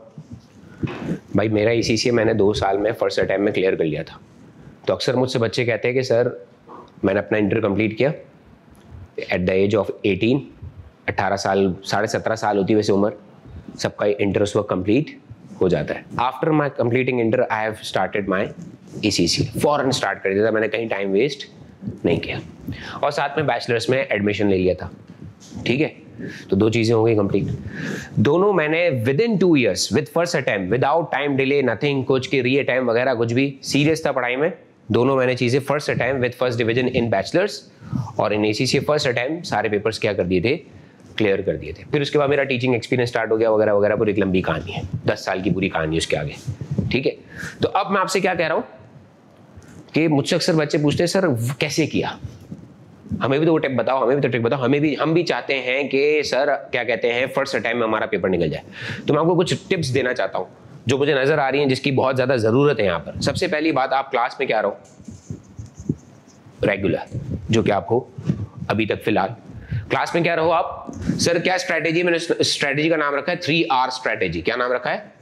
A: भाई मेरा ई मैंने दो साल में फ़र्स्ट अटैम्प में क्लियर कर लिया था। तो अक्सर मुझसे बच्चे कहते हैं कि, सर मैंने अपना इंटर कंप्लीट किया एट द एज ऑफ़ 18 18 साल, साढ़े सत्रह साल होती है वैसे उम्र, सबका इंटर उस वक्त कंप्लीट हो जाता है। After my completing inter I have started my E C C foreign start कर दिया था मैंने कहीं टाइम वेस्ट नहीं किया। और साथ में बैचलर्स में एडमिशन ले लिया था। ठीक है? तो दो चीज़ें हो गई कंप्लीट दोनों मैंने with in two years with first attempt without time delay nothing कुछ की री अटैम्प वगैरह कुछ भी सीरियस था पढ़ाई में दोनों मैंने चीज़ें first attempt with first division in bachelors और in A C first attempt सारे पेपर्स क्या कर दिए थे? क्लियर कर दिए थे। फिर उसके बाद मेरा टीचिंग एक्सपीरियंस स्टार्ट हो गया वगैरह वगैरह, पूरी एक लंबी कहानी है। दस साल की पूरी कहानी उसके आगे। ठीक है? तो अब मैं आपसे क्या कह रहा हूँ कि मुझसे अक्सर बच्चे पूछते हैं, सर, कैसे किया? हमें भी तो वो टिप बताओ, हमें भी तो ट्रिक बताओ। हमें भी, हम भी चाहते हैं कि, सर, क्या कहते हैं फ़र्स्ट अटैम्प में हमारा पेपर निकल जाए। तो मैं आपको कुछ टिप्स देना चाहता हूँ। जो मुझे नज़र आ रही हैं, जिसकी बहुत ज़्यादा ज़रूरत है यहाँ पर। सबसे पहली बात, आप क्लास में क्या रहो? रेगुलर जो कि आप हो अभी तक फ़िलहाल। क्लास में क्या रहो आप? सर क्या स्ट्रेटेजी मैंने स्ट्रेटेजी का नाम रखा है? थ्री आर स्ट्रेटेजी क्या नाम रखा है?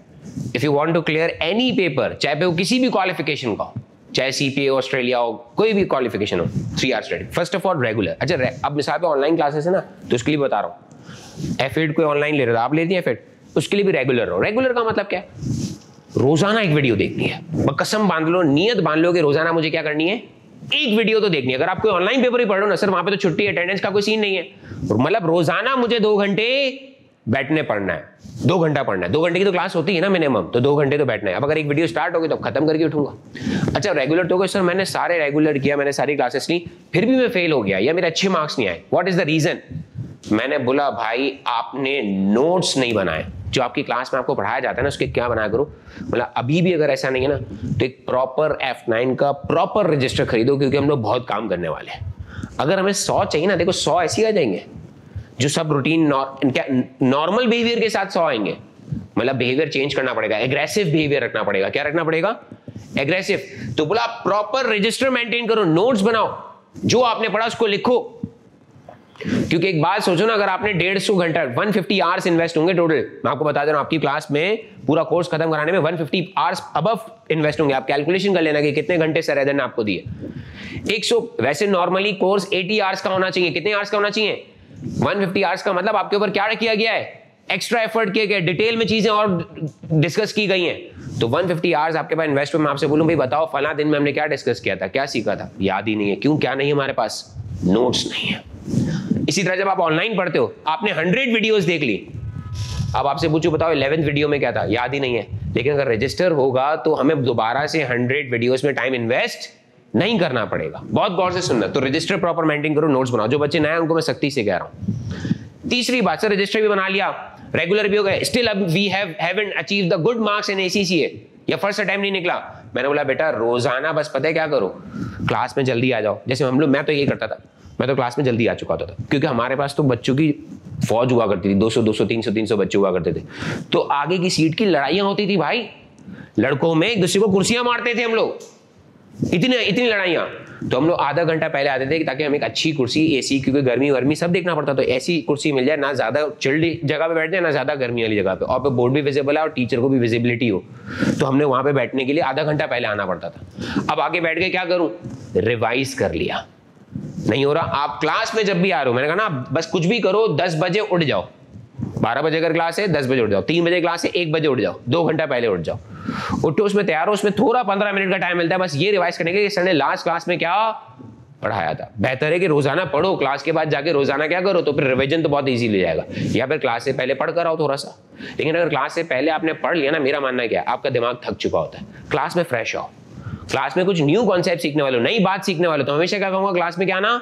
A: If you want to clear any paper चाहे पे वो किसी भी क्वालिफिकेशन का हो, चाहे सीपीए ऑस्ट्रेलिया हो कोई भी क्वालिफिकेशन हो three R study first of all regular अच्छा अब मिसाल पे ऑनलाइन क्लासेस है ना तो उसके लिए बता रहा हूँ। एफ़ कोई ऑनलाइन ले रहे हो? आप लेती हैं एफ़ उसके लिए भी रेगुलर रहो। रेगुलर का मतलब क्या है? रोज़ाना एक वीडियो देखनी है। कसम बाँध लो, नियत बाँध लो कि रोज़ाना मुझे क्या करनी है? एक वीडियो तो देखनी है। अगर आप कोई ऑनलाइन पेपर ही पढ़ रहे हो ना, सर, वहाँ पे तो छुट्टी अटेंडेंस का कोई सीन नहीं है। मतलब रोज़ाना मुझे दो घंटे बैठने पढ़ना है। दो घंटा पढ़ना है। दो घंटे की तो क्लास होती है ना मिनिमम तो दो घंटे तो बैठना है। अब अगर एक वीडियो स्टार्ट होगी तो खत्म करके उठूँगा। अच्छा रेगुलर तो सर मैंने सारे रेगुलर किया, मैंने सारी क्लासेस ली, फिर भी मैं फेल हो गया। या मेरे अच्छे मार्क्स नहीं आए। व्हाट इज़ द रीजन मैंने बोला, भाई, आपने नोट्स नहीं बनाए। जो आपकी क्लास में आपको पढ़ाया जाता है ना, उसके क्या बनाया करो? मतलब अभी भी अगर ऐसा नहीं है ना तो एक प्रॉपर एफ़ नाइन का प्रॉपर रजिस्टर खरीदो, क्योंकि हम लोग बहुत काम करने वाले हैं। अगर हमें सौ चाहिए ना, देखो सौ ऐसी आ जाएँगे, जो सब रूटीन नॉर्मल बिहेवियर के साथ सौ आएँगे। मतलब बिहेवियर चेंज करना पड़ेगा एग्रेसिव बिहेवियर रखना पड़ेगा। क्या रखना पड़ेगा? एग्रेसिव तो बोला प्रॉपर रजिस्टर मेंटेन करो नोट्स बनाओ। जो आपने पढ़ा, उसको लिखो। क्योंकि एक बात सोचो ना, अगर आपने डेढ़ सौ घंटा वन फिफ्टी आवर्स इन्वेस्ट होंगे टोटल मैं आपको बता दे रहा हूँ, आपकी क्लास में पूरा कोर्स खत्म कराने में वन फिफ्टी आवर्स अब इन्वेस्ट होंगे। आप कैलकुलेशन कर लेना कि कितने घंटे सर ने आपको दिए। एक सौ, वैसे नॉर्मली कोर्स एटी आवर्स का होना चाहिए। कितने आवर्स का होना चाहिए? 150 आवर्स का मतलब आपके ऊपर क्या किया गया है? एक्स्ट्रा एफर्ट किया गया डिटेल में चीज़ें और डिस्कस की गई हैं। तो 150 फिफ्टी आवर्स आपके पास इन्वेस्ट मैं आपसे बोलूँ, भाई बताओ, फला दिन में हमने क्या डिस्कस किया था? क्या सीखा था? याद ही नहीं है। क्यों? क्या नहीं हमारे पास? नोट्स नहीं है। इसी तरह जब आप ऑनलाइन पढ़ते हो, आपने हंड्रेड वीडियोस देख ली। अब आपसे पूछो, बताओ इलेवेंथ वीडियो में क्या था? याद ही नहीं है। लेकिन अगर रजिस्टर होगा तो हमें दोबारा से हंड्रेड वीडियोस में टाइम इन्वेस्ट नहीं करना पड़ेगा। बहुत गौर से सुनना। तो रजिस्टर प्रॉपर मेंटेन करो नोट्स बनाओ। जो बच्चे नए उनको मैं सख्ती से कह रहा हूँ। तीसरी बात सर रजिस्टर भी बना लिया। रेगुलर भी हो गए। स्टिल अब we have achieve the good marks in ACCA या फ़र्स्ट टाइम नहीं निकला। मैंने बोला, बेटा, रोज़ाना बस पता है क्या करो? क्लास में जल्दी आ जाओ। जैसे हम लोग, मैं तो यही करता था। मैं तो क्लास में जल्दी आ चुका होता था, क्योंकि हमारे पास तो बच्चों की फौज हुआ करती थी 200 200 300 300 बच्चे हुआ करते थे। तो आगे की सीट की लड़ाइयाँ होती थी भाई। लड़कों में एक दूसरे को कुर्सियाँ मारते थे हम लोग। इतनी इतनी लड़ाइयाँ। तो हम लोग आधा घंटा पहले आते थे ताकि हमें एक अच्छी कुर्सी एसी क्योंकि गर्मी, वर्मी सब देखना पड़ता तो ऐसी कुर्सी मिल जाए, ना ज़्यादा चिल्ड जगह पे बैठ जाए, ना ज़्यादा गर्मी वाली जगह पे। और बोर्ड भी विजिबल है और टीचर को भी विजिबिलिटी हो। तो हमने वहाँ पे बैठने के लिए आधा घंटा पहले आना पड़ता था। अब आगे बैठ के क्या करूँ? रिवाइज कर लिया। नहीं हो रहा। आप क्लास में जब भी आ रहे हो, मैंने कहा ना, बस कुछ भी करो, दस बजे उठ जाओ। बारह बजे अगर क्लास है, दस बजे उठ जाओ। तीन बजे क्लास है, एक बजे उठ जाओ। दो घंटा पहले उठ जाओ। उठो, उसमें तैयार हो, उसमें थोड़ा पंद्रह मिनट का टाइम मिलता है। बस ये रिवाइज करने के सर ने लास्ट क्लास में क्या पढ़ाया था। बेहतर है कि रोज़ाना पढ़ो क्लास के बाद जाके रोज़ाना क्या करो तो फिर रिविजन तो बहुत इजी ले जाएगा। या फिर क्लास से पहले पढ़ कर आओ थोड़ा सा। लेकिन अगर क्लास से पहले आपने पढ़ लिया ना, मेरा मानना क्या आपका दिमाग थक चुका होता है। क्लास में फ्रेश आओ क्लास में कुछ न्यू कॉन्सेप्ट सीखने वाले हो नई बात सीखने वाले हो तो हमेशा क्या कहूँगा क्लास में क्या आना?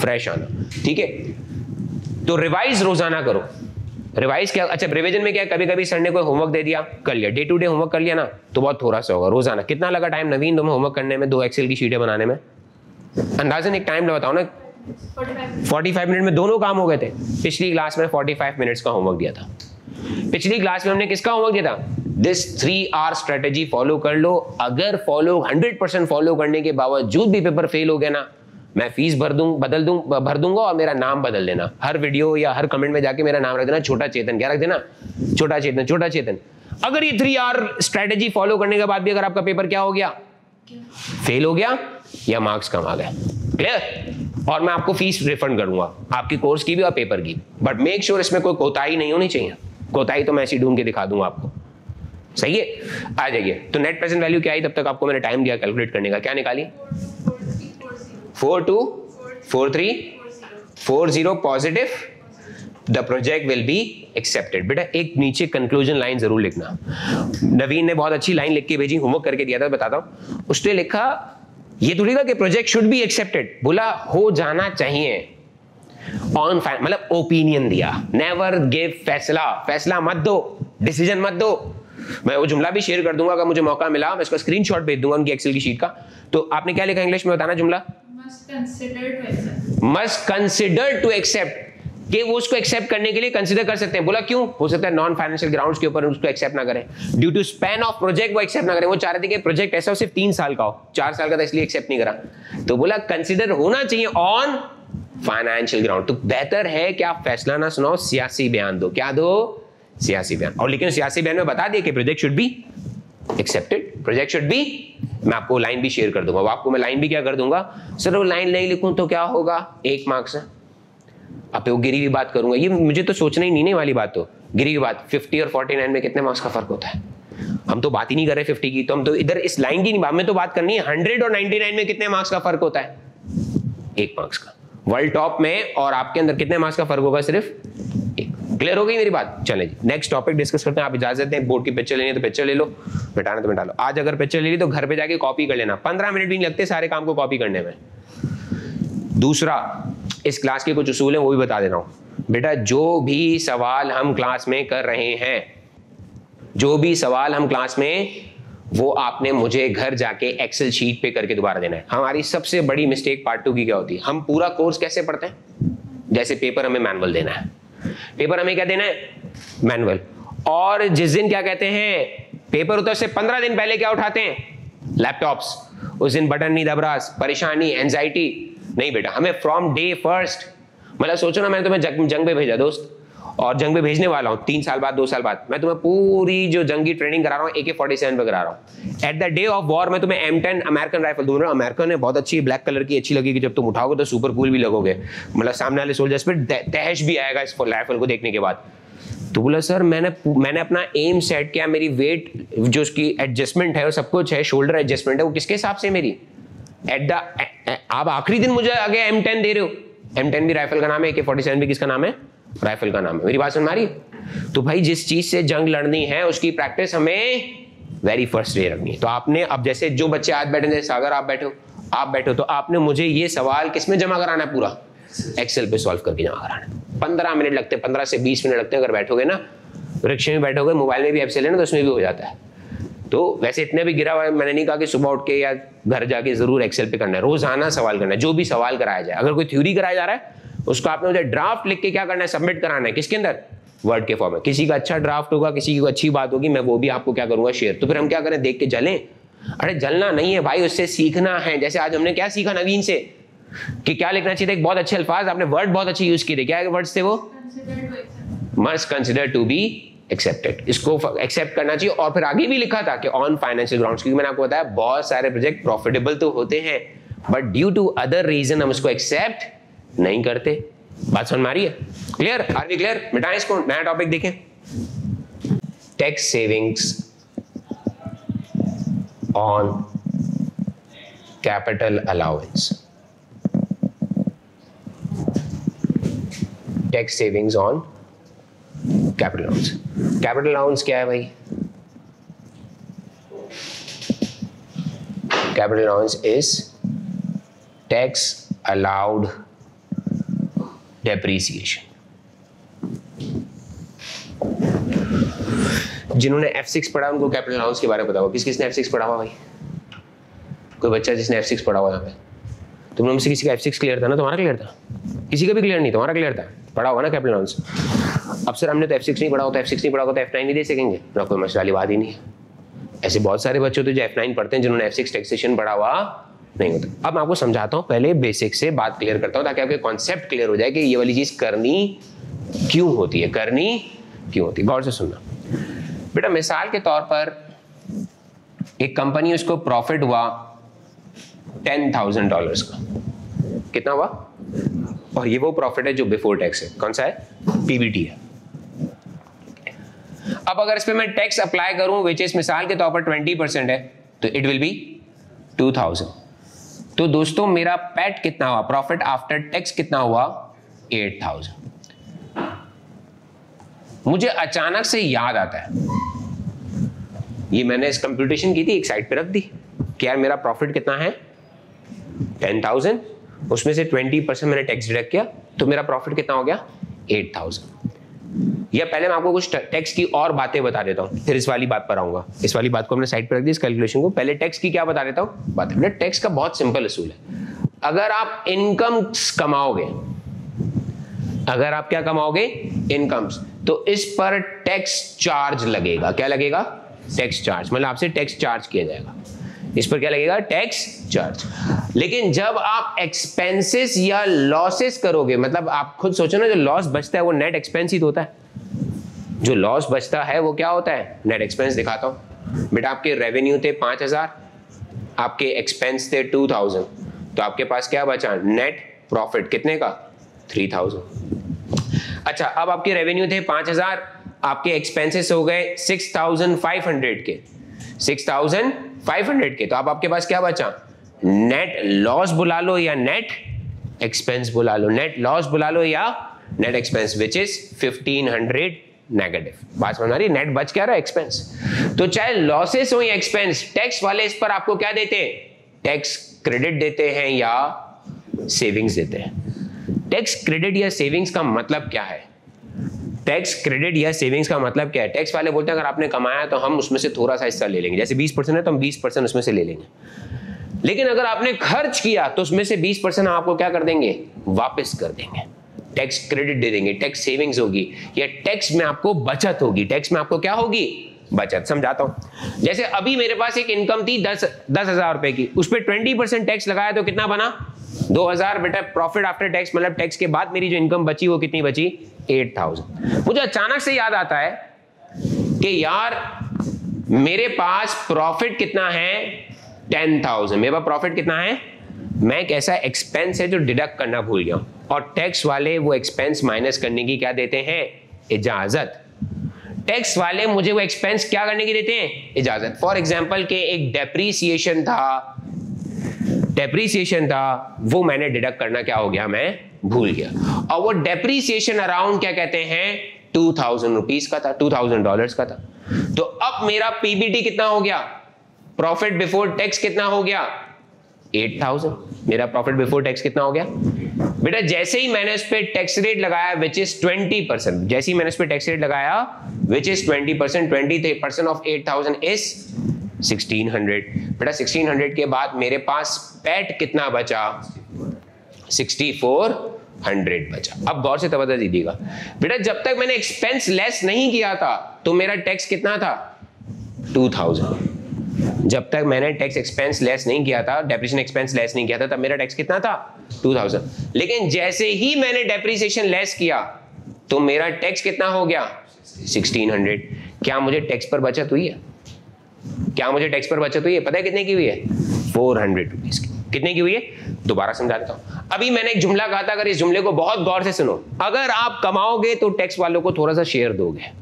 A: फ्रेश आना। ठीक है? तो रिवाइज रोज़ाना करो। रिवाइज क्या अच्छा रिविजन में क्या कभी कभी सर ने कोई होमवर्क दे दिया कर लिया। डे टू डे होमवर्क कर लिया ना तो बहुत थोड़ा सा होगा रोज़ाना। कितना लगा टाइम नवीन तुम्हें होमवर्क करने में दो एक्सेल की शीटें बनाने में? अंदाजन एक टाइम बताओ ना। 45 मिनट में दोनों काम हो गए थे। पिछली क्लास में 45 मिनट्स का होमवर्क दिया था। पिछली क्लास में हमने किसका होमवर्क दिया था? This three R strategy follow कर लो। अगर फॉलो 100 परसेंट फॉलो करने के बावजूद भी पेपर फेल हो गया ना, मैं फ़ीस भर दूँ, बदल दूँ भर दूँगा और मेरा नाम बदल देना। हर वीडियो या हर कमेंट में जाके मेरा नाम रख देना, छोटा चेतन। क्या रख देना? छोटा चेतन छोटा चेतन। अगर ये थ्री आर स्ट्रेटेजी फॉलो करने के बाद भी अगर आपका पेपर क्या हो गया? फेल हो गया या मार्क्स कम आ गए। क्लियर और मैं आपको फ़ीस रिफंड करूँगा, आपकी कोर्स की भी और पेपर की। बट मेक श्योर इसमें कोई कोताही नहीं होनी चाहिए। कोताही तो मैं ऐसी ढूंढ के दिखा दूँगा आपको। सही है? आ जाइए। तो नेट प्रेजेंट वैल्यू क्या आई? तब तक आपको मैंने टाइम दिया कैलकुलेट करने का। क्या निकाली? Four two, four three, four zero positive the project will be accepted बेटा, एक नीचे कंक्लूजन लाइन ज़रूर लिखना। नवीन ने बहुत अच्छी लाइन लिख के भेजी होमवर्क करके दिया था बताता हूँ। उसने लिखा, ये थोड़ी ना कि प्रोजेक्ट शुड बी एक्सेप्टेड बोला, हो जाना चाहिए। ऑन मतलब ओपिनियन दिया। नेवर गिव फैसला। फैसला मत दो। डिसीज़न मत दो। मैं वो जुमला भी शेयर कर दूँगा अगर मुझे मौका मिला मैं इसका स्क्रीनशॉट भेज दूँगा उनकी एक्सेल की शीट का। तो आपने क्या लिखा इंग्लिश में बताना जुमला. मस्ट कंसिडर टू एक्सेप्ट कि वो उसको एक्सेप्ट करने के लिए कंसिडर कर सकते हैं। बोला क्यों? हो सकता है नॉन फाइनेंशियल ग्राउंड्स के ऊपर उसको एक्सेप्ट ना करें। Due to span of project वो एक्सेप्ट ना करें। वो चाह रहे थे कि प्रोजेक्ट ऐसा हो सिर्फ़ तीन साल का हो। चार साल का था इसलिए एक्सेप्ट नहीं करा। तो बोला कंसिडर होना चाहिए ऑन फाइनेंशियल ग्राउंड तो बेहतर है कि आप फैसला ना सुनाओ सियासी बयान दो। क्या दो? सियासी बयान। और लेकिन सियासी बयान में बता दिए कि project should be accepted project should be मैं आपको लाइन भी शेयर कर दूँगा। वो आपको मैं लाइन भी क्या कर दूँगा? सर, वो लाइन नहीं लिखूं तो क्या होगा? एक मार्क्स है। अब वो गिरी हुई बात करूँगा। ये मुझे तो सोचना ही नहीं वाली बात तो। गिरी हुई बात 50 और 49 में कितने मार्क्स का फ़र्क होता है? हम तो बात ही नहीं कर रहे 50 की तो हम तो इधर इस लाइन की नहीं बात हमें तो बात करनी है। 100 और 99 में कितने मार्क्स का फ़र्क होता है? एक मार्क्स का। वर्ल्ड टॉप में और आपके अंदर कितने मार्क्स का फ़र्क होगा सिर्फ़? क्लियर हो गई मेरी बात? चले जी। नेक्स्ट टॉपिक डिस्कस करते हैं। आप इजाज़त दें। बोर्ड की पिक्चर लेनी है तो पिक्चर ले लो। मिटाना तो मिटा लो। आज अगर पिक्चर ले ली तो घर पे जाके कॉपी कर लेना। पंद्रह मिनट भी नहीं लगते सारे काम को कॉपी करने में। दूसरा, इस क्लास के कुछ उसूल हैं, वो भी बता दे रहा हूँ। बेटा, जो भी सवाल हम क्लास में कर रहे हैं, जो भी सवाल हम क्लास में, वो आपने मुझे घर जाके एक्सेल शीट पे करके दोबारा देना है। हमारी सबसे बड़ी मिस्टेक पार्ट टू की क्या होती है? हम पूरा कोर्स कैसे पढ़ते हैं? जैसे पेपर हमें मैनुअल देना है। पेपर हमें क्या देना है? मैनुअल। और जिस दिन क्या कहते हैं, पेपर है उससे पंद्रह दिन पहले क्या उठाते हैं? लैपटॉप्स। उस दिन बटन नहीं दबरास परेशानी एंजाइटी नहीं बेटा, हमें फ्रॉम डे फ़र्स्ट मतलब सोचो ना, मैंने तुम्हें जंग में भेजा, दोस्त। और जंग में भेजने वाला हूँ, तीन साल बाद, दो साल बाद। मैं तुम्हें पूरी जो जंग की ट्रेनिंग करा रहा हूँ ए के फोर्टी सेवन पे करा रहा हूँ। At the day of war मैं तुम्हें एम टेन अमेरिकन राइफल दूँगा अमेरिकन है। बहुत अच्छी ब्लैक कलर की, अच्छी लगेगी जब तुम उठाओगे तो सुपर कूल भी लगोगे। मतलब सामने वाले सोल्जर्स पे तहश भी आएगा इस राइफल को देखने के बाद। तो बोला, सर, मैंने मैंने अपना एम सेट किया, मेरी वेट जो उसकी एडजस्टमेंट है, वो सब कुछ है शोल्डर एडजस्टमेंट है, वो किसके हिसाब से मेरी? एट द आप आखिरी दिन मुझे आगे एम टेन दे रहे हो। एम टेन भी राइफल का नाम है ए के फोर्टी सेवन भी किसका नाम है? राइफल का नाम है। मेरी बात सुन मारी? तो भाई जिस चीज़ से जंग लड़नी है, उसकी प्रैक्टिस हमें वेरी फ़र्स्ट डे रखनी है। तो आपने अब जैसे जो बच्चे आज बैठे जैसे सागर, आप बैठे हो। आप बैठे हो तो आपने मुझे ये सवाल किसमें जमा कराना है पूरा? एक्सेल पे सॉल्व करके जमा कराना है। पंद्रह मिनट लगते हैं, पंद्रह से बीस मिनट लगते हैं अगर बैठोगे ना। रिक्शे में बैठोगे, मोबाइल में भी एक्सेल है ना तो उसमें भी हो जाता है। तो वैसे इतने भी गिरा हुआ है, मैंने नहीं कहा कि सुबह उठ के या घर जाके ज़रूर एक्सेल पे करना है। रोज़ाना सवाल करना है, जो भी सवाल कराया जाए। अगर कोई थ्योरी कराया जा रहा है उसको आपने मुझे ड्राफ्ट लिख के क्या करना है? सबमिट कराना है। किसके अंदर? वर्ड के फॉर्म में। किसी का अच्छा ड्राफ्ट होगा किसी की अच्छी बात होगी मैं वो भी आपको क्या करूँगा? शेयर तो फिर हम क्या करें? देख के जलें। अरे जलना नहीं है भाई उससे सीखना है। जैसे आज हमने क्या सीखा नवीन से? कि क्या लिखना चाहिए था? एक बहुत अच्छे अल्फाज। आपने वर्ड बहुत अच्छे यूज़ किए थे। क्या वर्ड्स थे वो.
C: Must consider to
A: be accepted इसको एक्सेप्ट करना चाहिए और फिर आगे भी लिखा था कि ऑन फाइनेंशियल ग्राउंड क्योंकि मैंने आपको बताया बहुत सारे प्रोजेक्ट प्रॉफिटेबल तो होते हैं but due to other reason हम उसको एक्सेप्ट नहीं करते। बात समझ में आ रही है। क्लियर आर वी क्लियर मिटाएँ इसको नया टॉपिक देखें। Tax savings on capital allowance tax savings on capital allowance capital allowance क्या है भाई? Capital allowance is tax allowed depreciation जिन्होंने F6 पढ़ा, उनको कैपिटल अलाउंस के बारे में होगा किस किसने F6 पढ़ा हुआ भाई? कोई बच्चा जिसने F6 पढ़ा हुआ यहाँ पे तुम लोग से किसी का F6 क्लियर था ना? तुम्हारा क्लियर था? किसी का भी क्लियर नहीं, तुम्हारा क्लियर था। पढ़ा होगा ना कैपिटल अलाउंस अब सर, हमने तो F6 नहीं पढ़ा होता F6 नहीं पढ़ा होता F9 नहीं दे सकेंगे। ना कोई मसला वाली बात ही नहीं है। ऐसे बहुत सारे बच्चे होते हैं जो F9 पढ़ते हैं, जिन्होंने F6 टैक्सेशन पढ़ा हुआ नहीं होता। अब मैं आपको समझाता हूँ, पहले बेसिक से बात क्लियर करता हूँ, ताकि आपके कॉन्सेप्ट क्लियर हो जाए कि ये वाली चीज़ करनी क्यों होती है, करनी क्यों होती है। गौर से सुनना। बेटा, मिसाल के तौर पर एक कंपनी उसको प्रॉफिट हुआ टेन थाउज़ेंड डॉलर्स का। कितना हुआ? और ये वो प्रॉफिट है जो बिफोर टैक्स है। कौन सा है? पीबीटी है। अब अगर इस पे मैं टैक्स अप्लाई करूँ विच इज़ मिसाल के तौर पर ट्वेंटी परसेंट है तो it will be two thousand तो दोस्तों, मेरा पैट कितना हुआ? प्रॉफिट आफ्टर टैक्स कितना हुआ? एट थाउज़ेंड मुझे अचानक से याद आता है। ये मैंने इस कंप्यूटेशन की थी, एक साइड पे रख दी। कि यार, मेरा प्रॉफिट कितना है? टेन थाउज़ेंड उसमें से ट्वेंटी परसेंट मैंने टैक्स डिडक्ट किया तो मेरा प्रॉफिट कितना हो गया? एट थाउज़ेंड या पहले मैं आपको कुछ टैक्स की और बातें बता देता हूँ। फिर इस वाली बात पर आऊँगा। इस वाली बात को हमने साइड पर रख दी इस कैलकुलेशन को। पहले टैक्स की क्या बता देता हूँ? बात बेटा टैक्स का बहुत सिंपल असूल है। अगर आप इनकम कमाओगे, अगर आप क्या कमाओगे? इनकम्स तो इस पर टैक्स चार्ज लगेगा। क्या लगेगा? टैक्स चार्ज मतलब आपसे टैक्स चार्ज किया जाएगा। इस पर क्या लगेगा? टैक्स चार्ज लेकिन जब आप एक्सपेंसेस या लॉसेस करोगे मतलब आप खुद सोचो ना, जो लॉस बचता है वो नेट एक्सपेंस ही तो होता है। जो लॉस बचता है वो क्या होता है? नेट एक्सपेंस दिखाता हूँ। बेटा, आपके रेवेन्यू थे पाँच हज़ार, आपके एक्सपेंस थे टू थाउज़ेंड तो आपके पास क्या बचा? नेट प्रॉफिट कितने का? थ्री थाउज़ेंड अच्छा अब आपके रेवेन्यू थे पाँच हज़ार, आपके एक्सपेंसेस हो गए सिक्स थाउज़ेंड फाइव हंड्रेड के। सिक्स थाउज़ेंड फाइव हंड्रेड के तो अब आपके पास क्या बचा? नेट लॉस बुला लो या नेट एक्सपेंस बुला लो। नेट लॉस बुला लो या net expense which is fifteen hundred negative बात समझ आ रही नेट बच क्या रहा एक्सपेंस तो चाहे लॉसेस हो या एक्सपेंस टैक्स वाले इस पर आपको क्या देते हैं? टैक्स क्रेडिट देते हैं या सेविंग्स देते हैं। टैक्स क्रेडिट या सेविंग्स का मतलब क्या है? टैक्स क्रेडिट या सेविंग्स का मतलब क्या है? टैक्स वाले बोलते हैं, अगर आपने कमाया तो हम उसमें से थोड़ा सा हिस्सा ले लेंगे। जैसे 20 परसेंट है तो हम 20 परसेंट उसमें से ले लेंगे। लेकिन अगर आपने खर्च किया तो उसमें से 20 परसेंट आपको क्या कर देंगे? वापस कर देंगे। टैक्स क्रेडिट दे देंगे, टैक्स सेविंग्स होगी, या टैक्स में आपको बचत होगी। टैक्स में आपको क्या होगी? बचत। समझाता हूँ। जैसे अभी मेरे पास एक इनकम थी दस दस हज़ार रुपए की। उस पर ट्वेंटी परसेंट टैक्स लगाया तो कितना बना? दो हज़ार बेटा। प्रॉफिट आफ्टर टैक्स मतलब टैक्स के बाद मेरी जो इनकम बची, वो कितनी बची? Eight thousand. मुझे अचानक से याद आता है कि यार, मेरे पास प्रॉफिट कितना है? Ten thousand. मेरे पास प्रॉफिट कितना है? मैं एक ऐसा एक्सपेंस है जो डिडक्ट करना भूल गया और टैक्स वाले वो एक्सपेंस माइनस करने की क्या देते हैं? इजाज़त। टैक्स वाले मुझे वो एक्सपेंस क्या करने की देते हैं? इजाज़त। फॉर एग्ज़ाम्पल के एक डेप्रीसिएशन था। डेप्रीसिएशन था, वो मैंने डिडक्ट करना क्या हो गया मैं? भूल गया। और वो डेप्रीसिएशन अराउंड क्या कहते हैं? टू थाउज़ेंड रुपीज़ का था टू थाउज़ेंड डॉलर का था। तो अब मेरा पीबीटी कितना हो गया? प्रॉफिट बिफोर टैक्स कितना हो गया? एट थाउज़ेंड मेरा प्रॉफिट बिफोर टैक्स कितना हो गया? बेटा, जैसे ही मैंने उस पर टैक्स रेट लगाया विच इज़ ट्वेंटी परसेंट जैसे ही मैंने उस पर टैक्स रेट लगाया which is twenty percent twenty percent of eight thousand is sixteen hundred बेटा सिक्सटीन हंड्रेड के बाद मेरे पास पैट कितना बचा? सिक्सटी फोर हंड्रेड बचा। अब गौर से तवज्जो दीजिएगा। बेटा, जब तक मैंने एक्सपेंस लेस नहीं किया था तो मेरा टैक्स कितना था? टू थाउज़ेंड जब तक मैंने टैक्स एक्सपेंस लेस नहीं किया था डेप्रिसिएशन एक्सपेंस लेस नहीं किया था, तब मेरा टैक्स कितना था? 2000 लेकिन जैसे ही मैंने डेप्रिसिएशन लेस किया तो मेरा टैक्स कितना हो गया? 1600 क्या मुझे टैक्स पर बचत हुई है? क्या मुझे टैक्स पर बचत हुई है? पता है कितने की हुई है? फोर हंड्रेड रुपीज़ की। कितने की हुई है? दोबारा समझा देता हूँ। अभी मैंने एक जुमला कहा था, अगर इस जुमले को बहुत गौर से सुनो। अगर आप कमाओगे तो टैक्स वालों को थोड़ा सा शेयर दोगे।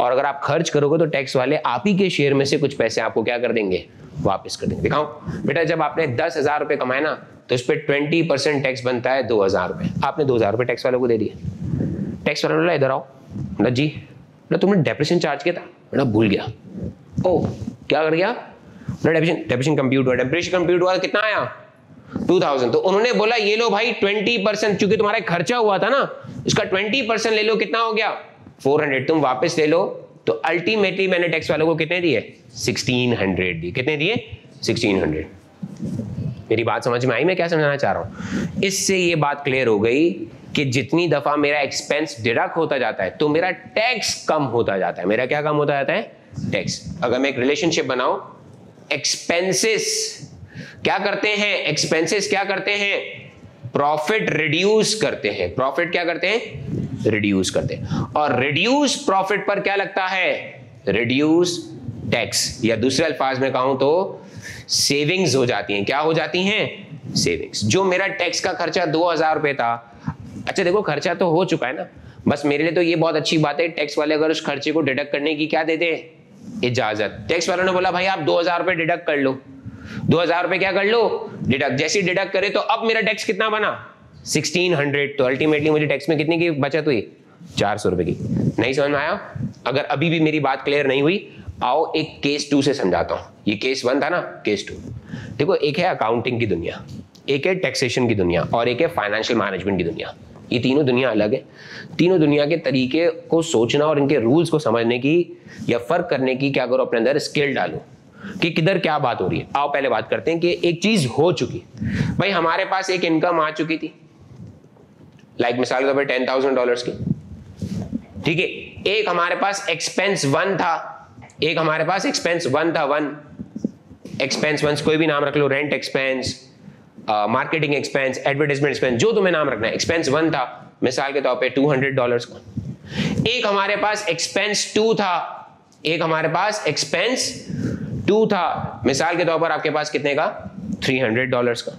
A: और अगर आप खर्च करोगे तो टैक्स वाले आप ही के शेयर में से कुछ पैसे आपको क्या कर देंगे? वापस कर देंगे। दिखाओ। बेटा, जब आपने दस हज़ार रुपए कमाए ना तो इस पर ट्वेंटी परसेंट टैक्स बनता है दो हज़ार रुपए। आपने दो हज़ार रुपए टैक्स वालों को दे दिए। टैक्स वाला बोला इधर आओ। ना जी। ना तुमने डेप्रेशन चार्ज किया था? बेटा भूल गया। ओ क्या कर गया? डेप्रेशन डेप्रेशन कंप्यूट हुआ डेप्रेशन कंप्यूट हुआ कितना आया? टू थाउज़ेंड तो उन्होंने बोला, ये लो भाई ट्वेंटी परसेंट चूँकि तुम्हारा खर्चा हुआ था ना, इसका ट्वेंटी परसेंट ले लो, कितना हो गया? 400 तुम वापस ले लो। तो अल्टीमेटली मैंने टैक्स वालों को कितने दिए? 1600 दिए। कितने दिए? 1600 मेरी बात समझ में आई? मैं क्या समझाना चाह रहा हूँ? इससे ये बात क्लियर हो गई कि जितनी दफ़ा मेरा एक्सपेंस डिडक्ट होता जाता है तो मेरा टैक्स कम होता जाता है। मेरा क्या कम होता जाता है? टैक्स अगर मैं एक रिलेशनशिप बनाऊँ एक्सपेंसेस क्या करते हैं? एक्सपेंसेस क्या करते हैं? प्रॉफिट रिड्यूस करते हैं। प्रॉफिट क्या करते हैं? रिड्यूस करते हैं। और रिड्यूस प्रॉफिट पर क्या लगता है? रिड्यूस टैक्स या दूसरे अल्फाज में कहूँ तो सेविंग्स हो जाती हैं। क्या हो जाती हैं? सेविंग्स जो मेरा टैक्स का खर्चा दो हज़ार रुपए था अच्छा देखो खर्चा तो हो चुका है ना। बस मेरे लिए तो ये बहुत अच्छी बात है टैक्स वाले अगर उस खर्चे को डिडक्ट करने की क्या दे दे? इजाज़त। टैक्स वालों ने बोला, भाई, आप दो हज़ार रुपए डिडक्ट कर लो। दो हज़ार रुपए क्या कर लो? डिडक्ट जैसे डिडक्ट करे तो अब मेरा टैक्स कितना बना? 1600 तो अल्टीमेटली मुझे टैक्स में कितने की बचत हुई? चार सौ रुपए की। नहीं समझ में आया? अगर अभी भी मेरी बात क्लियर नहीं हुई, आओ एक केस टू से समझाता हूँ। ये केस वन था ना? केस टू देखो, एक है अकाउंटिंग की दुनिया, एक है टैक्सेशन की दुनिया, और एक है फाइनेंशियल मैनेजमेंट की दुनिया। ये तीनों दुनिया अलग है। तीनों दुनिया के तरीके को सोचना और इनके रूल्स को समझने की या फ़र्क करने की क्या करो अपने अंदर स्किल डालो कि किधर क्या बात हो रही है। आओ पहले बात करते हैं कि एक चीज़ हो चुकी। भाई, हमारे पास एक इनकम आ चुकी थी। लाइक मिसाल के तौर पर टेन थाउज़ेंड डॉलर की। ठीक है, एक हमारे पास एक्सपेंस वन था। एक हमारे पास एक्सपेंस वन था वन एक्सपेंस वन कोई भी नाम रख लो rent expense marketing expense advertisement expense जो तुम्हें नाम रखना है एक्सपेंस वन था, मिसाल के तौर पे टू हंड्रेड डॉलर एक हमारे पास एक्सपेंस टू था। एक हमारे पास एक्सपेंस टू था। मिसाल के तौर पर आपके पास कितने का? थ्री हंड्रेड डॉलर का।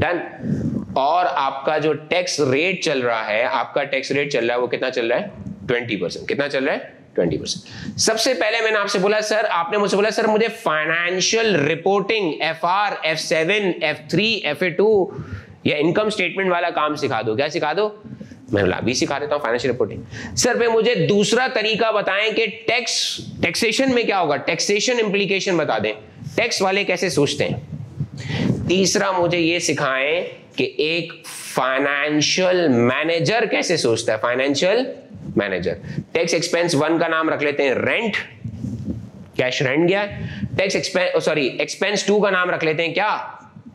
A: डन और आपका जो टैक्स रेट चल रहा है, आपका टैक्स रेट चल रहा है, वो कितना चल रहा है? ट्वेंटी परसेंट कितना चल रहा है? Twenty percent. सबसे पहले मैंने आपसे बोला, सर, आपने मुझसे बोला, सर, मुझे financial reporting F R F seven F three F A two या इनकम स्टेटमेंट वाला काम सिखा दो। क्या सिखा दो? मैं बोला, अभी सिखा देता हूँ फाइनेंशियल रिपोर्टिंग सर भाई मुझे दूसरा तरीका बताएँ कि टैक्स टैक्सेशन में क्या होगा? टैक्सेशन इम्प्लीकेशन बता दें। टैक्स वाले कैसे सोचते हैं? तीसरा, मुझे ये सिखाएँ कि एक फाइनेंशियल मैनेजर कैसे सोचता है? Financial manager tax expense one का नाम रख लेते हैं रेंट कैश रेंट गया tax expense sorry expense two का नाम रख लेते हैं क्या?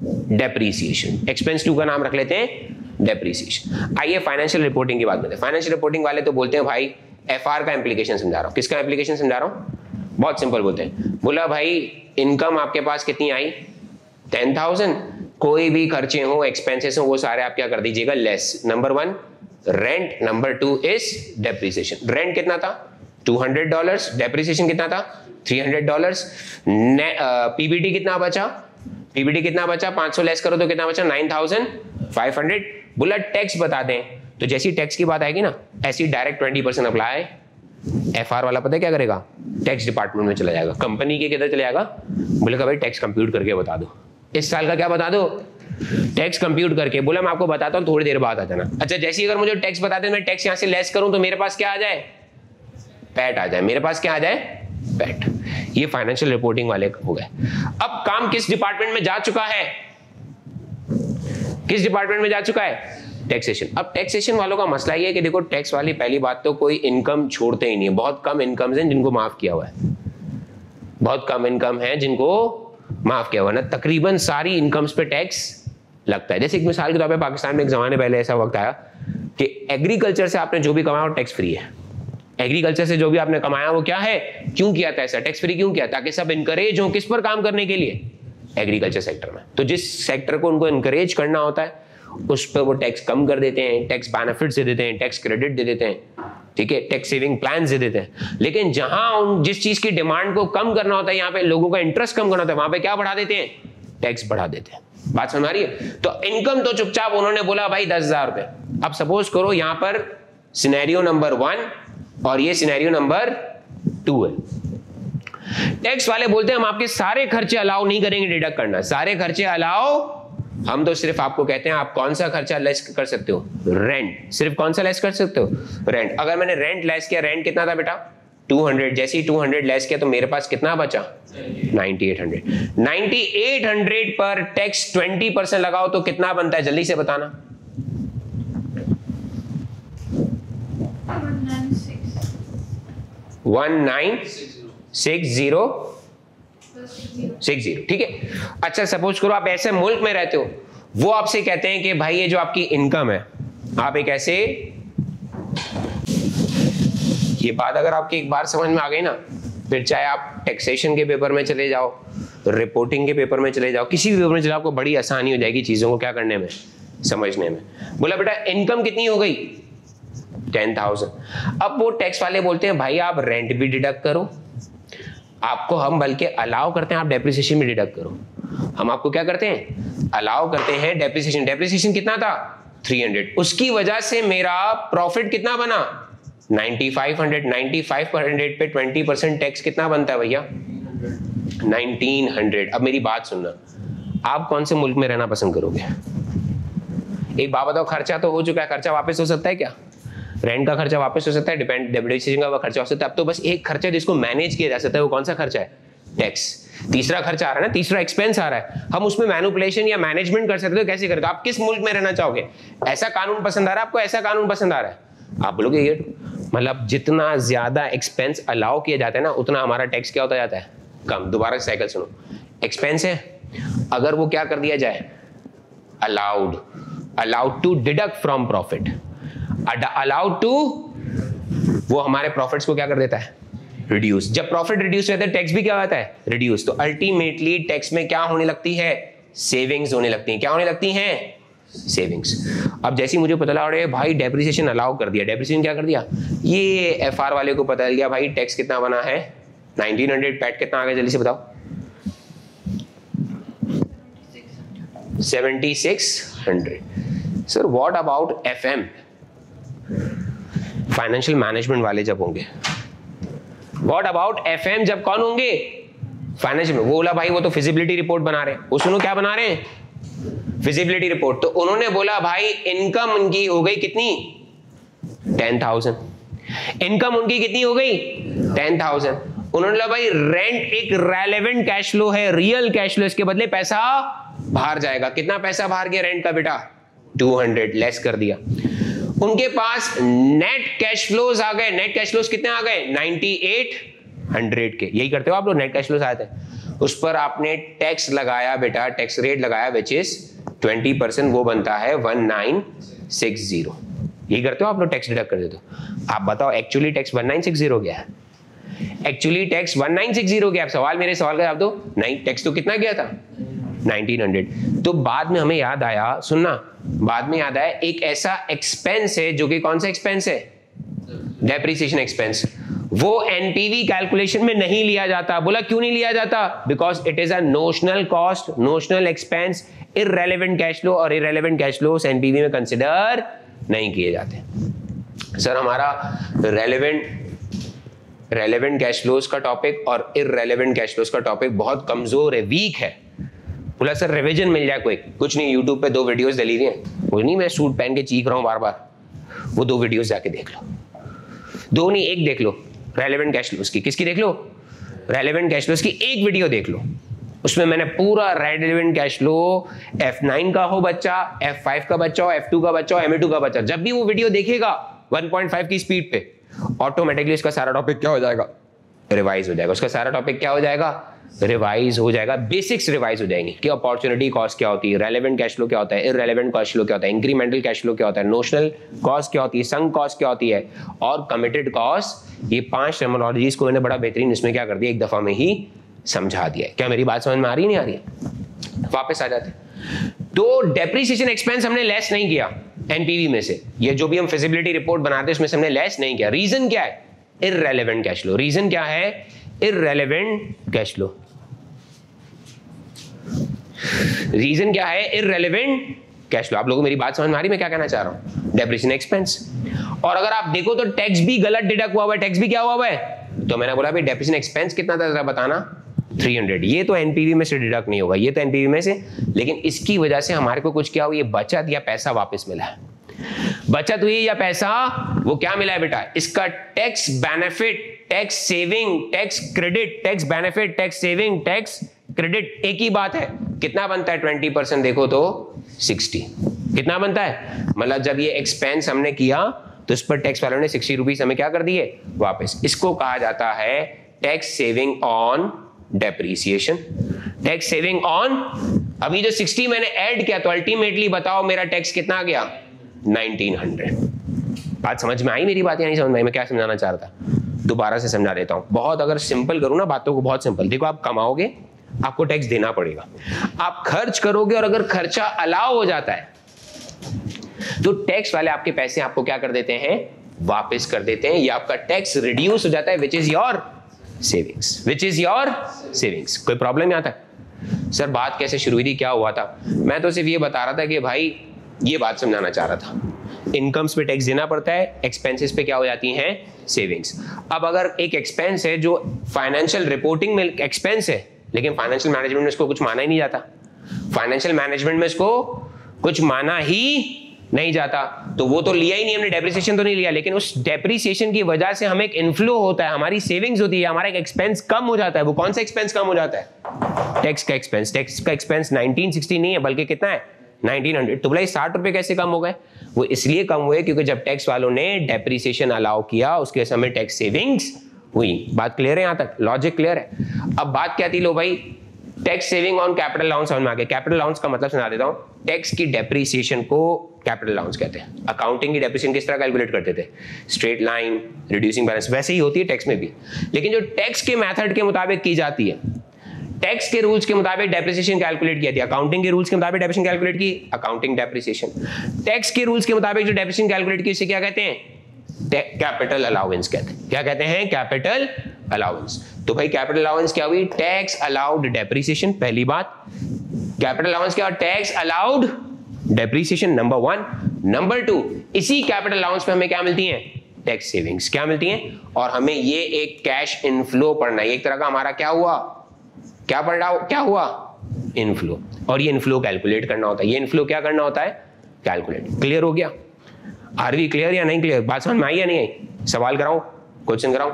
A: डेप्रीसिएशन एक्सपेंस टू का नाम रख लेते हैं डेप्रीसिएशन आइए फाइनेंशियल रिपोर्टिंग की बात करते हैं. फाइनेंशियल रिपोर्टिंग वाले तो बोलते हैं, भाई एफ़ का एप्लीकेशन समझा रहा हूँ. किसका एप्लीकेशन समझा रहा हूँ? बहुत सिंपल बोलते हैं। बोला, भाई इनकम आपके पास कितनी आई? टेन थाउज़ेंड कोई भी खर्चे हो एक्सपेंसेस हो, वो सारे आप क्या कर दीजिएगा? Less number one rent number two is depreciation rent कितना था? 200 डॉलर्स डेप्रिसिएशन कितना था? 300 डॉलर्स पीबीटी कितना बचा? पीबीटी कितना बचा? 500 लेस करो तो कितना बचा? 9500 बोला टैक्स बता दें। तो जैसी टैक्स की बात आएगी ना, ऐसी डायरेक्ट 20 परसेंट अप्लाई एफआर वाला पता है क्या करेगा? टैक्स डिपार्टमेंट में चला जाएगा। कंपनी के किधर चले जाएगा? बोलेगा, भाई टैक्स कंप्यूट करके बता दो। इस साल का क्या बता दो? टैक्स कंप्यूट करके। बोला, मैं आपको बताता हूँ, थोड़ी देर बाद आ जाना। अच्छा जैसे अगर मुझे टैक्स बता दें, मैं टैक्स यहाँ से लेस करूँ तो मेरे पास क्या आ जाए? पैट आ जाए। मेरे पास क्या आ जाए? पैट ये फाइनेंशियल रिपोर्टिंग वाले हो गए। अब काम किस डिपार्टमेंट में जा चुका है? किस डिपार्टमेंट में जा चुका है? टैक्सेशन अब टैक्सेशन वालों का मसला ये है कि देखो टैक्स वाली पहली बात तो कोई इनकम छोड़ते ही नहीं है। बहुत कम इनकम है जिनको माफ़ किया हुआ है। बहुत कम इनकम है जिनको माफ़ किया हुआ ना, तकरीबन सारी इनकम्स पे टैक्स लगता है। जैसे एक मिसाल के तौर पर पाकिस्तान में एक जमाने पहले ऐसा वक्त आया कि एग्रीकल्चर से आपने जो भी कमाया वो टैक्स फ्री है। एग्रीकल्चर से जो भी आपने कमाया वो क्या है? क्यों किया था ऐसा? टैक्स फ्री क्यों किया? ताकि सब इनकरेज हो किस पर काम करने के लिए? एग्रीकल्चर सेक्टर में। तो जिस सेक्टर को उनको इनकरेज करना होता है, उस पर वो टैक्स कम कर देते हैं टैक्स बेनिफिट दे देते हैं टैक्स क्रेडिट दे देते हैं, ठीक है? टैक्स सेविंग प्लान दे देते हैं। लेकिन जहाँ उन, जिस चीज़ की डिमांड को कम करना होता है, यहाँ पे लोगों का इंटरेस्ट कम करना होता है, वहाँ पे क्या बढ़ा देते हैं? टैक्स बढ़ा देते हैं। बात समझ आ रही है? तो इनकम तो चुपचाप उन्होंने बोला, भाई, दस हज़ार रुपए। अब सपोज़ करो यहाँ पर सिनेरियो नंबर वन और ये सिनेरियो नंबर टू है। टैक्स वाले बोलते हैं, हम आपके सारे खर्चे अलाउ नहीं करेंगे डिडक्ट करना। सारे खर्चे अलाउ हम तो सिर्फ़ आपको कहते हैं, आप कौन सा खर्चा लेस कर सकते हो? रेंट सिर्फ़ कौन सा लेस कर सकते हो? रेंट अगर मैंने रेंट लेस किया रेंट कितना था बेटा? 200 जैसे ही 200 लेस किया तो मेरे पास कितना बचा? 9800 9800 पर टैक्स 20 परसेंट लगाओ तो कितना बनता है? जल्दी से बताना।
C: One nine six.
A: One nine six zero.
C: Plus six zero.
A: Six zero. ठीक है? अच्छा सपोज़ करो आप ऐसे मुल्क में रहते हो, वो आपसे कहते हैं कि भाई ये जो आपकी इनकम है, आप एक ऐसे ये बात अगर आपकी एक बार समझ में आ गई ना, फिर चाहे आप टैक्सेशन के पेपर में चले जाओ रिपोर्टिंग के पेपर में चले जाओ, किसी भी पेपर में चले आपको बड़ी आसानी हो जाएगी चीज़ों को क्या करने में, समझने में। बोला, बेटा इनकम कितनी हो गई? टेन थाउज़ेंड अब वो टैक्स वाले बोलते हैं, भाई, आप रेंट भी डिडक्ट करो, आपको हम बल्कि अलाउ करते हैं, आप डेप्रिसिएशन भी डिडक्ट करो। हम आपको क्या करते हैं? अलाउ करते हैं डेप्रिसिएशन डेप्रिसिएशन कितना था? 300 उसकी वजह से मेरा प्रॉफिट कितना बना? 9500 95 पर 100 पे 20 परसेंट टैक्स कितना बनता है भैया? 1900 अब मेरी बात सुनना। आप कौन से मुल्क में रहना पसंद करोगे? एक बात बताओ, खर्चा तो हो चुका है। खर्चा वापस हो सकता है क्या? रेंट का खर्चा वापस हो सकता है डिपेंड डेप्रिसिएशन का खर्चा हो सकता है। अब तो बस एक खर्चा जिसको मैनेज किया जा सकता है, वो कौन सा खर्चा है? टैक्स तीसरा खर्चा आ रहा है ना, तीसरा एक्सपेंस आ रहा है। हम उसमें मैनुपुलेशन या मैनेजमेंट कर सकते हो, कैसे करेगा? आप किस मुल्क में रहना चाहोगे? ऐसा कानून पसंद आ रहा है आपको? ऐसा कानून पसंद आ रहा है? आप बोलोगे ये मतलब जितना ज़्यादा एक्सपेंस अलाउ किया जाता है ना, उतना हमारा टैक्स क्या होता जाता है? कम। दोबारा साइकिल सुनो। एक्सपेंस है? अगर वो क्या कर दिया जाए? Allowed allowed to deduct from profit allowed to वो हमारे प्रॉफिट्स को क्या कर देता है? रिड्यूस जब प्रॉफिट रिड्यूस रहता है टैक्स भी क्या होता है? रिड्यूस तो अल्टीमेटली टैक्स में क्या होने लगती है? सेविंग्स होने लगती है। क्या होने लगती हैं? सेविंग्स अब जैसे ही मुझे पता लगा, अरे भाई डेप्रिसिएशन अलाउ कर दिया। डेप्रिसिएशन क्या कर दिया? ये एफआर वाले को पता चल गया भाई टैक्स कितना बना है? 1900 पैट कितना आ गया? जल्दी से बताओ। 7600 sir what about FM financial management वाले जब होंगे। व्हाट अबाउट एफएम जब कौन होंगे? फाइनेंशियल वो बोला, भाई, वो तो फिजिबिलिटी रिपोर्ट बना रहे हैं। सुनो क्या बना रहे हैं? फिजिबिलिटी रिपोर्ट तो उन्होंने बोला, भाई इनकम उनकी हो गई कितनी? टेन थाउज़ेंड इनकम उनकी कितनी हो गई? टेन थाउज़ेंड उन्होंने बोला, भाई रेंट एक रेलेवेंट कैश फ्लो है रियल कैश फ्लो इसके बदले पैसा बाहर जाएगा. कितना पैसा बाहर गया रेंट का बेटा? 200 लेस कर दिया। उनके पास नेट कैश फ्लोज आ गए। नेट कैश फ्लोज कितने आ गए? 98 100 के। यही करते हो आप लोग? नेट कैश फ्लोज आए थे। उस पर आपने टैक्स लगाया बेटा टैक्स रेट लगाया विच इज़ 20 परसेंट वो बनता है 1960 यही करते हो आप लोग टैक्स डिडक्ट कर देते हो। आप बताओ एक्चुअली टैक्स 1960 गया है? एक्चुअली टैक्स 1960 गया सवाल मेरे सवाल का जवाब दो। नहीं टैक्स तो कितना गया था? 1900 तो बाद में हमें याद आया, सुनना, बाद में याद आया, एक ऐसा एक्सपेंस है जो कि कौन सा एक्सपेंस है? डेप्रिसिएशन एक्सपेंस वो एनपीवी कैलकुलेशन में नहीं लिया जाता। बोला, क्यों नहीं लिया जाता? Because it is a notional cost notional expense irrelevant cash flow और इरेलीवेंट कैश फ्लो एनपीवी में कंसिडर नहीं किए जाते। सर हमारा रेलिवेंट रेलेवेंट कैश फ्लोज का टॉपिक और इरेलीवेंट कैश फ्लोज का टॉपिक बहुत कमज़ोर है वीक है। बोला सर रिविजन मिल जाए कोई कुछ नहीं यूट्यूब पे दो वीडियोस डली हुई हैं। कुछ नहीं, मैं सूट पहन के चीख रहा हूँ बार बार वो दो वीडियोस जाके देख लो। दो नहीं, एक देख लो। रेलेवेंट कैश फ्लोज की। किसकी देख लो? रेलिवेंट कैश फ्लोज की एक वीडियो देख लो। उसमें मैंने पूरा रेलिवेंट कैश फ्लो F9 का हो बच्चा एफ़ फाइव का बच्चा हो एफ़ टू का बच्चा हो एम टू का बच्चा। जब भी वो वीडियो देखेगा 1.5 की स्पीड पे ऑटोमेटिकली उसका सारा टॉपिक क्या हो जाएगा? रिवाइज हो जाएगा। उसका सारा टॉपिक क्या हो जाएगा? रिवाइज हो जाएगा, बेसिक्स रिवाइज हो जाएँगे कि अपॉर्चुनिटी कॉस्ट क्या होती है रेलेवेंट कैश फ्लो क्या होता है इरेलीवेंट कैश फ्लो क्या होता है इंक्रीमेंटल कैश फ्लो क्या होता है नोशनल कॉस्ट क्या होती है संग कॉस्ट क्या होती है, और कमिटेड कॉस्ट ये पाँच टर्मिनोलॉजीज को मैंने बड़ा बेहतरीन इसमें क्या कर दिया, एक दफ़ा में ही समझा दिया क्या मेरी बात समझ में आ रही नहीं आ रही वापस आ जाते तो डेप्रिसिएशन एक्सपेंस हमने लेस नहीं किया एनपीवी में से। ये जो भी हम फिजिबिलिटी रिपोर्ट बनाते हैं, उसमें से हमने लेस नहीं किया। रीजन क्या है? इरेलीवेंट कैश फ्लो रीजन क्या है? इरेलीवेंट कैश फ्लो रीजन क्या है? इरेलीवेंट कैश फ्लो आप लोगों को मेरी बात समझ में आ रही मैं क्या कहना चाह रहा हूँ? डेप्रिसिएशन एक्सपेंस और अगर आप देखो तो टैक्स भी गलत डिडक्ट हुआ हुआ है. टैक्स भी क्या हुआ हुआ है? तो मैंने बोला, भाई डेप्रिसिएशन एक्सपेंस कितना था? जरा बताना. 300 ये तो एनपीवी में से डिडक्ट नहीं होगा. ये तो एनपीवी में से. लेकिन इसकी वजह से हमारे को कुछ क्या हुआ ये बचत या पैसा वापस मिला है. बचत हुई या पैसा? वो क्या मिला है बेटा? इसका tax benefit tax saving, tax credit, tax benefit, tax saving, tax credit, एक ही बात है। कितना बनता है ट्वेंटी परसेंट? देखो तो सिक्सटी। कितना बनता है? मतलब जब ये एक्सपेंस हमने किया तो इस पर टैक्स वालों ने सिक्सटी रुपीज़ हमें क्या कर दिए? वापस। इसको कहा जाता है tax saving on depreciation. Tax saving on, अभी जो 60 मैंने ऐड किया तो अल्टीमेटली बताओ मेरा टैक्स कितना गया? 1900 बात समझ में आई मेरी बात या नहीं समझ में आई? मैं क्या समझाना चाह रहा था? दोबारा से समझा देता हूँ। बहुत अगर सिंपल करूँ ना बातों को, बहुत सिंपल देखो, आप कमाओगे, आपको टैक्स देना पड़ेगा। आप खर्च करोगे और अगर खर्चा अलाव हो जाता है तो टैक्स वाले आपके पैसे आपको क्या कर देते हैं? वापस कर देते हैं। या आपका टैक्स रिड्यूस हो जाता है which is your savings which is your savings कोई प्रॉब्लम नहीं आता? सर, बात कैसे शुरू हुई थी? क्या हुआ था? मैं तो सिर्फ़ ये बता रहा था कि भाई, ये बात समझाना चाह रहा था। इनकम्स पे टैक्स देना पड़ता है एक्सपेंसेस पे क्या हो जाती हैं? सेविंग्स अब अगर एक एक्सपेंस है जो फाइनेंशियल रिपोर्टिंग में एक्सपेंस है, लेकिन फाइनेंशियल मैनेजमेंट में इसको कुछ माना ही नहीं जाता। फाइनेंशियल मैनेजमेंट में इसको कुछ माना ही नहीं जाता। तो वो तो लिया ही नहीं, हमने डेप्रिसिएशन तो नहीं लिया, लेकिन उस डेप्रिसिएशन की वजह से हमें एक इनफ्लो होता है, हमारी सेविंग्स होती है, हमारा एक एक्सपेंस कम हो जाता है। वो कौन सा एक्सपेंस कम हो जाता है? टैक्स का एक्सपेंस टैक्स का एक्सपेंस 1960 नहीं है, बल्कि कितना है? 1900 तो बोला साठ रुपए कैसे कम हो गए? वो इसलिए कम हुए क्योंकि जब टैक्स वालों ने डेप्रिसिएशन अलाउ किया, उसके समय टैक्स सेविंग्स हुई। बात क्लियर है यहाँ तक? लॉजिक क्लियर है? अब बात क्या थी लो भाई? Tax saving on capital allowance समझ में आ गया? कैपिटल अलाउंस का मतलब सुना देता हूँ। टैक्स की डेप्रिसिएशन को कैपिटल अलाउंस कहते हैं। अकाउंटिंग की डेप्रिसिएशन किस तरह कैलकुलेट करते थे? स्ट्रेट लाइन रिड्यूसिंग बैलेंस वैसे ही होती है टैक्स में भी। लेकिन जो टैक्स के मेथड के मुताबिक की जाती है टैक्स के रूल्स के मुताबिक डेप्रिसिएशन कैलकुलेट किया था अकाउंटिंग के रूल्स के मुताबिक डेप्रिसिएशन कैलकुलेट की, अकाउंटिंग डेप्रिसिएशन। टैक्स के रूल्स के मुताबिक जो डेप्रिसिएशन कैलकुलेट की उसे क्या कहते हैं? कैपिटल अलाउंस कहते हैं। क्या कहते हैं? Capital allowance. तो भाई, कैपिटल अलाउंस क्या हुई? टैक्स अलाउड डेप्रिसिएशन, पहली बात। कैपिटल अलाउंस क्या tax allowed depreciation, number one. Number two, इसी कैपिटल अलाउंस पे हमें क्या मिलती है? Tax savings. क्या मिलती हैं? और हमें ये एक कैश इनफ्लो पढ़ना है। एक तरह का हमारा क्या हुआ? क्या पढ़ रहा क्या हुआ? इनफ्लो और ये इनफ्लो कैलकुलेट करना होता है। ये इनफ्लो क्या करना होता है? कैलकुलेट क्लियर हो गया? आर वी क्लियर या नहीं क्लियर बात समझ में आई या नहीं आई? सवाल कराऊं? क्वेश्चन कराऊं?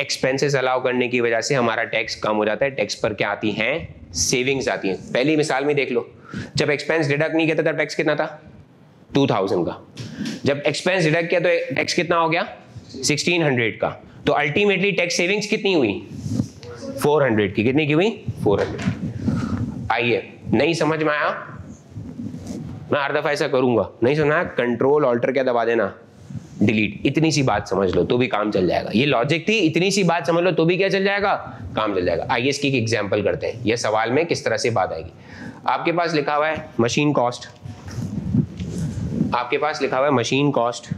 A: एक्सपेंसेस अलाउ करने की वजह से हमारा टैक्स कम हो जाता है। टैक्स पर क्या आती हैं? सेविंग्स आती हैं। पहली मिसाल में देख लो। जब एक्सपेंस डिडक्ट नहीं किया था टैक्स कितना था? टू थाउज़ेंड का। जब एक्सपेंस डिडक्ट किया तो टैक्स कितना हो गया? सिक्सटीन हंड्रेड का। तो अल्टीमेटली टैक्स सेविंग्स कितनी हुई? 400 की। कितनी की हुई? 400 आइए, नहीं समझ में आया? मैं हर दफ़ा ऐसा करूँगा। नहीं सुना? कंट्रोल ऑल्टर क्या दबा देना? डिलीट इतनी सी बात समझ लो तो भी काम चल जाएगा। ये लॉजिक थी, इतनी सी बात समझ लो तो भी क्या चल जाएगा? काम चल जाएगा। आइए इसकी एक एग्ज़ाम्पल करते हैं। ये सवाल में किस तरह से बात आएगी? आपके पास लिखा हुआ है मशीन कॉस्ट आपके पास लिखा हुआ है machine cost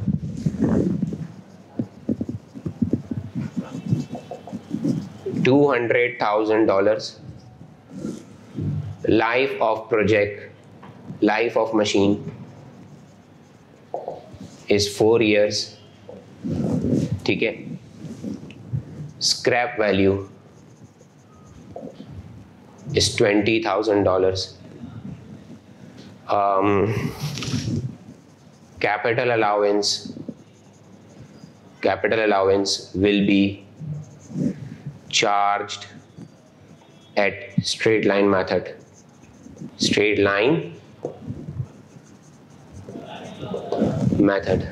A: Two hundred thousand dollars life of project life of machine is four years ठीक है scrap value is twenty thousand dollars. Um, capital allowance capital allowance will be charged at straight line method. Straight line method.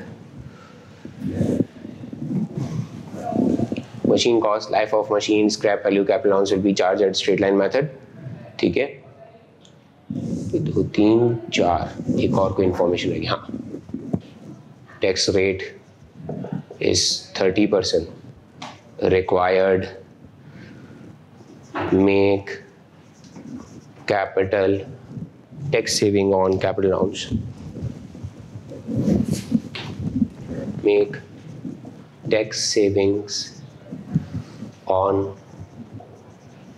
A: Machine cost, life of machine, scrap value, capital allowance will be charged at straight line method. ठीक है दो तीन चार एक और कोई information रहेगी हाँ tax rate is thirty percent required make capital tax saving on capital rounds. Make tax savings on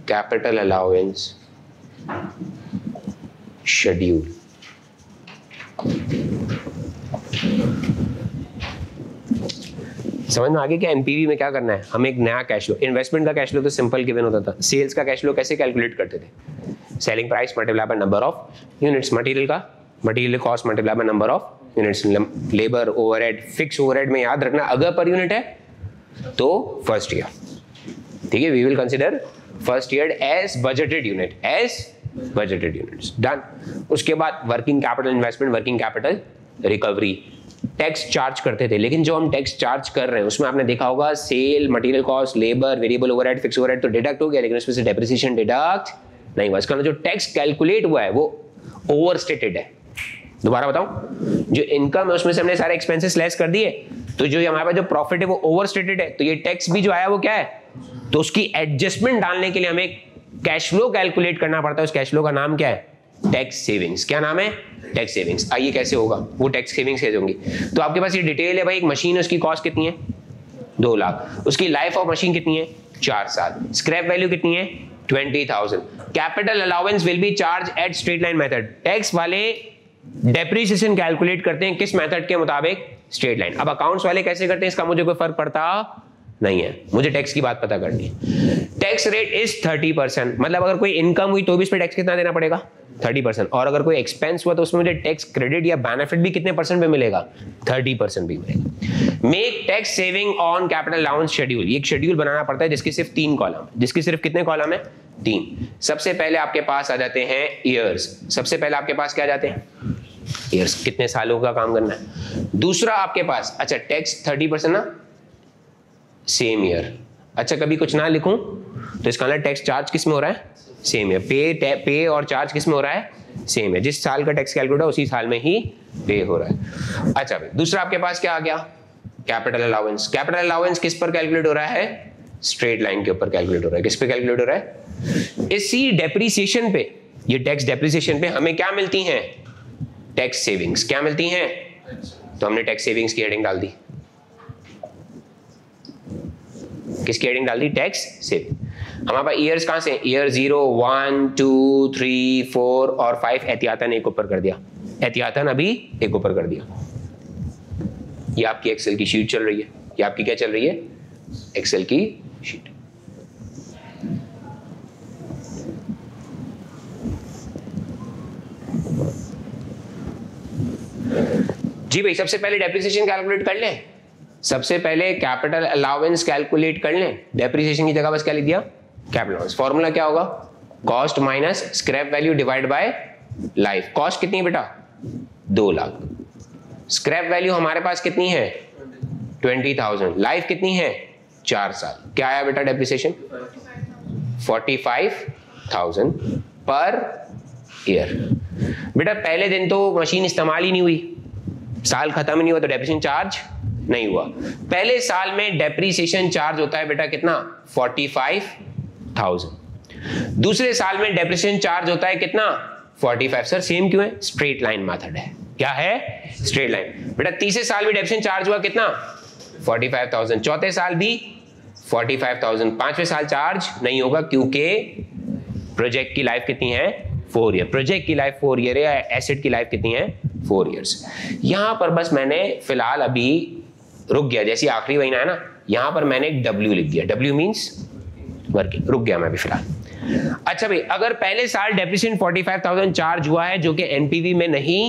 A: capital allowance schedule. समझ में आगे क्या एनपीवी में क्या करना है? हमें एक नया कैश फ्लो इन्वेस्टमेंट का कैश फ्लो तो सिंपल गिवन होता था। सेल्स का कैश फ्लो कैसे कैलकुलेट करते थे? Selling price multiply by number of units material का material cost multiply by number of units labour overhead fix overhead में याद रखना, अगर पर यूनिट है तो फ़र्स्ट ईयर ठीक है we will consider first year as budgeted unit as budgeted units done उसके बाद working capital investment working capital recovery tax charge करते थे। लेकिन जो हम टैक्स चार्ज कर रहे हैं, उसमें आपने देखा होगा sale material cost labour variable overhead fix overhead तो डिडक्ट हो गया, लेकिन उसमें से डेप्रिसिएशन डिडक्ट नहीं हुआ। इसका मतलब जो टैक्स कैलकुलेट हुआ है, वो ओवर है। दोबारा बताऊँ, जो इनकम है, उसमें से हमने सारे एक्सपेंसेस लेस कर दिए तो जो हमारे पास जो प्रॉफिट है, वो ओवर स्टेटेड है। तो ये टैक्स भी जो आया, वो क्या है? तो उसकी एडजस्टमेंट डालने के लिए हमें कैश फ्लो कैलकुलेट करना पड़ता है। उस कैश फ्लो का नाम क्या है? टैक्स सेविंग्स क्या नाम है? टैक्स सेविंग्स आइए कैसे होगा? वो टैक्स सेविंग्स कैसे होंगी। तो आपके पास ये डिटेल है भाई, एक मशीन है, उसकी कॉस्ट कितनी है? दो लाख। उसकी लाइफ ऑफ़ मशीन कितनी है? चार साल। स्क्रैप वैल्यू कितनी है? Twenty thousand capital allowance will be charge at straight line method tax वाले डेप्रिसिएशन कैलकुलेट करते हैं, किस मेथड के मुताबिक? स्ट्रेट लाइन अब अकाउंट्स वाले कैसे करते हैं? इसका मुझे कोई फ़र्क पड़ता? नहीं है। मुझे टैक्स की बात पता करनी है। Tax rate is thirty percent मतलब अगर कोई इनकम हुई तो भी इस पर टैक्स कितना देना पड़ेगा? थर्टी परसेंट और अगर कोई एक्सपेंस हुआ तो उसमें मुझे टैक्स क्रेडिट या बेनिफिट भी कितने परसेंट पे मिलेगा? थर्टी परसेंट भी मिलेगा। Make tax saving on capital allowance schedule एक शेड्यूल बनाना पड़ता है जिसकी सिर्फ़ तीन कॉलम जिसकी सिर्फ़ कितने कॉलम है? तीन। सबसे पहले आपके पास आ जाते हैं ईयर्स सबसे पहले आपके पास क्या जाते हैं? ईयर्स कितने सालों का काम करना है। दूसरा आपके पास अच्छा टैक्स थर्टी परसेंट ना? सेम ईयर अच्छा कभी कुछ ना लिखूं तो इसका मतलब टैक्स चार्ज किसमें हो रहा है? सेम है पे पे और चार्ज किसमें हो रहा है? सेम है जिस साल का टैक्स कैलकुलेट है उसी साल में ही पे हो रहा है। अच्छा भाई दूसरा आपके पास क्या आ गया? कैपिटल अलाउंस कैपिटल अलाउंस किस पर कैलकुलेट हो रहा है? स्ट्रेट लाइन के ऊपर कैलकुलेट हो रहा है। किस पे कैलकुलेट हो रहा है? इसी डेप्रीसिएशन पे, ये टैक्स डेप्रीसिएशन पे हमें क्या मिलती हैं? टैक्स सेविंग्स क्या मिलती हैं? तो हमने टैक्स सेविंग्स की हेडिंग डाल दी। किसकी हेडिंग डाल दी? टैक्स सेविंग हमारे पास ईयर्स कहाँ से year zero one two three four और फाइव एहतियातन एक ऊपर कर दिया। एहतियातन अभी एक ऊपर कर दिया। ये आपकी एक्सेल की शीट चल रही है। ये आपकी क्या चल रही है? एक्सेल की शीट जी भाई, सबसे पहले डेप्रिसिएशन कैलकुलेट कर लें। सबसे पहले कैपिटल अलाउेंस कैलकुलेट कर लें। डेप्रिसिएशन की जगह बस क्या लिख दिया? कैपिटल अलाउंस फॉर्मूला क्या होगा? Cost minus scrap value divide by life cost कितनी बेटा? दो लाख। स्क्रैप वैल्यू हमारे पास कितनी है? ट्वेंटी थाउज़ेंड लाइफ कितनी है? चार साल। क्या आया बेटा depreciation forty five thousand per year बेटा पहले दिन तो मशीन इस्तेमाल ही नहीं हुई। साल खत्म ही नहीं हुआ तो डेप्रिसिएशन चार्ज नहीं हुआ। पहले साल में डेप्रीसिएशन चार्ज होता है बेटा कितना? फोर्टी फाइव थाउज़ेंड दूसरे साल में डेप्रीसिएशन चार्ज होता है कितना? फोर्टी फाइव सर सेम क्यों है? स्ट्रेट लाइन मेथड है। क्या है? स्ट्रेट लाइन बेटा, तीसरे साल भी डेप्रीसिएशन चार्ज हुआ कितना? फोर्टी फाइव थाउज़ेंड चौथे साल भी फोर्टी फाइव थाउज़ेंड पाँचवें साल चार्ज नहीं होगा क्योंकि प्रोजेक्ट की लाइफ कितनी है? फोर ईयर प्रोजेक्ट की लाइफ फोर ईयर है एसेट की लाइफ कितनी है? फोर ईयर्स यहाँ पर बस मैंने फ़िलहाल अभी रुक गया जैसे आखिरी महीना है ना यहाँ पर मैंने एक डब्ल्यू लिख दिया। डब्ल्यू मीन्स वर्किंग रुक गया मैं भी फ़िलहाल। अच्छा भाई अगर पहले साल डेप्रिसिएशन 45,000 चार्ज हुआ है जो कि एनपीवी में नहीं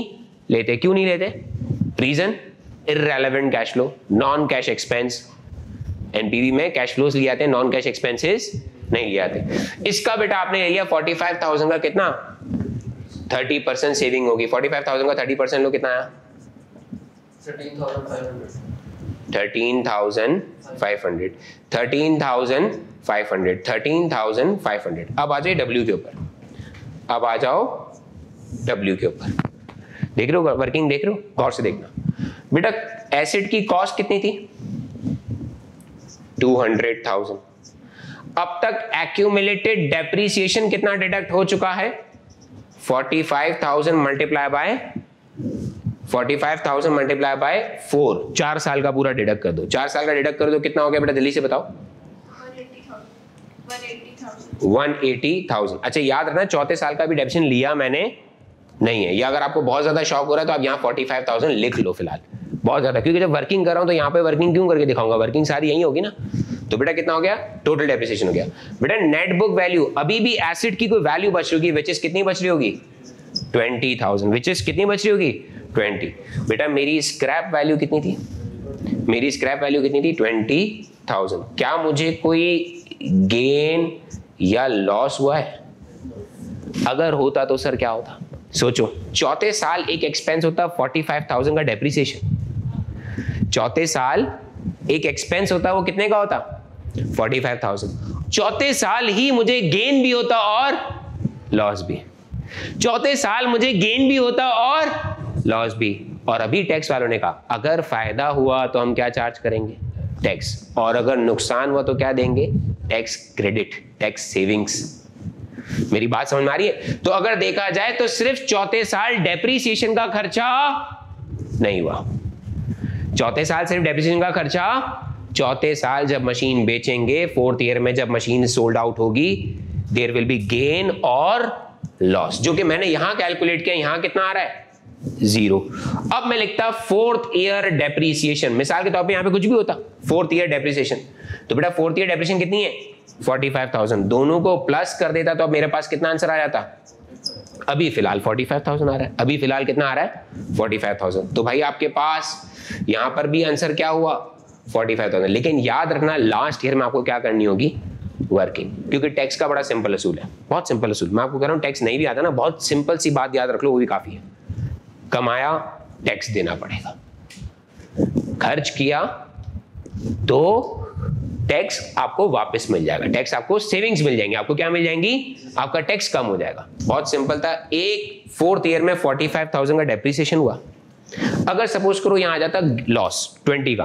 A: लेते क्यों नहीं लेते? Reason irrelevant cash flow non cash expense NPV में कैश फ्लोस लिए जाते हैं नॉन कैश एक्सपेंसेस नहीं लिए जाते इसका बेटा आपने लिया 45,000 का कितना? 30 परसेंट सेविंग होगी। 45,000 का 30 परसेंट लो कितना आया? 13,500 13,500 13,500 अब आ जाए डब्ल्यू के ऊपर. अब आ जाओ डब्ल्यू के ऊपर. देख रहे हो वर्किंग देख रहे हो? गौर से देखना. बेटा एसिड की कॉस्ट कितनी थी? 200,000 अब तक एक्यूमुलेटेड डेप्रीसिएशन कितना डिडक्ट हो चुका है? 45,000 multiply by 45,000 multiply by four चार साल का पूरा डिडक्ट कर दो। चार साल का डिडक्ट कर दो कितना हो गया बेटा? जल्दी से बताओ। 180,000 अच्छा याद रखना चौथे साल का भी डेप्शन लिया मैंने नहीं है। या अगर आपको बहुत ज़्यादा शौक हो रहा है तो आप यहाँ 45,000 लिख लो फ़िलहाल। बहुत ज़्यादा क्योंकि जब वर्किंग कर रहा हूँ तो यहाँ पे वर्किंग क्यों करके दिखाऊँगा? वर्किंग सारी यही होगी ना। तो बेटा कितना हो गया? टोटल डेप्रिसिएशन हो गया। बेटा नेट बुक वैल्यू अभी भी एसिड की कोई वैल्यू बच रही होगी विच इज़ कितनी बच रही होगी? ट्वेंटी थाउज़ेंड विच इज़ कितनी बच रही होगी? ट्वेंटी। बेटा, मेरी स्क्रैप वैल्यू कितनी थी? मेरी स्क्रैप वैल्यू कितनी थी? Twenty thousand. क्या मुझे कोई गेन या लॉस हुआ है? अगर होता तो सर क्या होता? सोचो, चौथे साल एक एक्सपेंस होता फोर्टी फाइव थाउज़ेंड का डेप्रिसिएशन चौथे साल एक एक्सपेंस होता, वो कितने का होता? फोर्टी फाइव थाउज़ेंड चौथे साल ही मुझे गेन भी होता और लॉस भी। चौथे साल मुझे गेन भी होता और लॉस भी और अभी टैक्स वालों ने कहा, अगर फ़ायदा हुआ तो हम क्या चार्ज करेंगे? टैक्स और अगर नुकसान हुआ तो क्या देंगे? टैक्स क्रेडिट टैक्स सेविंग्स मेरी बात समझ में आ रही है? तो अगर देखा जाए तो सिर्फ़ चौथे साल डेप्रीसिएशन का खर्चा नहीं हुआ। चौथे साल सिर्फ़ डेप्रिसिएशन का खर्चा? चौथे साल जब मशीन बेचेंगे फोर्थ ईयर में जब मशीन सोल्ड आउट होगी देर विल बी गेन और लॉस जो कि मैंने यहाँ कैलकुलेट किया, यहाँ कितना आ रहा है? ज़ीरो। अब मैं लिखता फोर्थ ईयर डेप्रीसिएशन मिसाल के तौर पे यहाँ पे कुछ भी होता। फोर्थ ईयर डेप्रीसिएशन तो बेटा फोर्थ ईयर डेप्रीसिएशन कितनी है? फोर्टी फाइव थाउज़ेंड दोनों को प्लस कर देता तो अब मेरे पास कितना आंसर आ जाता? अभी फ़िलहाल 45,000 आ रहा है। अभी फ़िलहाल कितना आ रहा है? 45,000 तो भाई आपके पास यहाँ पर भी आंसर क्या हुआ? 45,000 लेकिन याद रखना लास्ट ईयर में आपको क्या करनी होगी? वर्किंग क्योंकि टैक्स का बड़ा सिंपल असूल है। बहुत सिंपल असूल। मैं आपको कह रहा हूँ टैक्स नहीं भी आता ना बहुत सिंपल सी बात याद रख लो वो भी काफ़ी है। कमाया टैक्स देना पड़ेगा। खर्च किया तो टैक्स आपको वापस मिल जाएगा। टैक्स आपको सेविंग्स मिल जाएँगे। आपको क्या मिल जाएँगी? आपका टैक्स कम हो जाएगा। बहुत सिंपल था। एक फोर्थ ईयर में 45,000 का डेप्रिसिएशन हुआ। अगर सपोज़ करो यहाँ आ जाता लॉस 20 का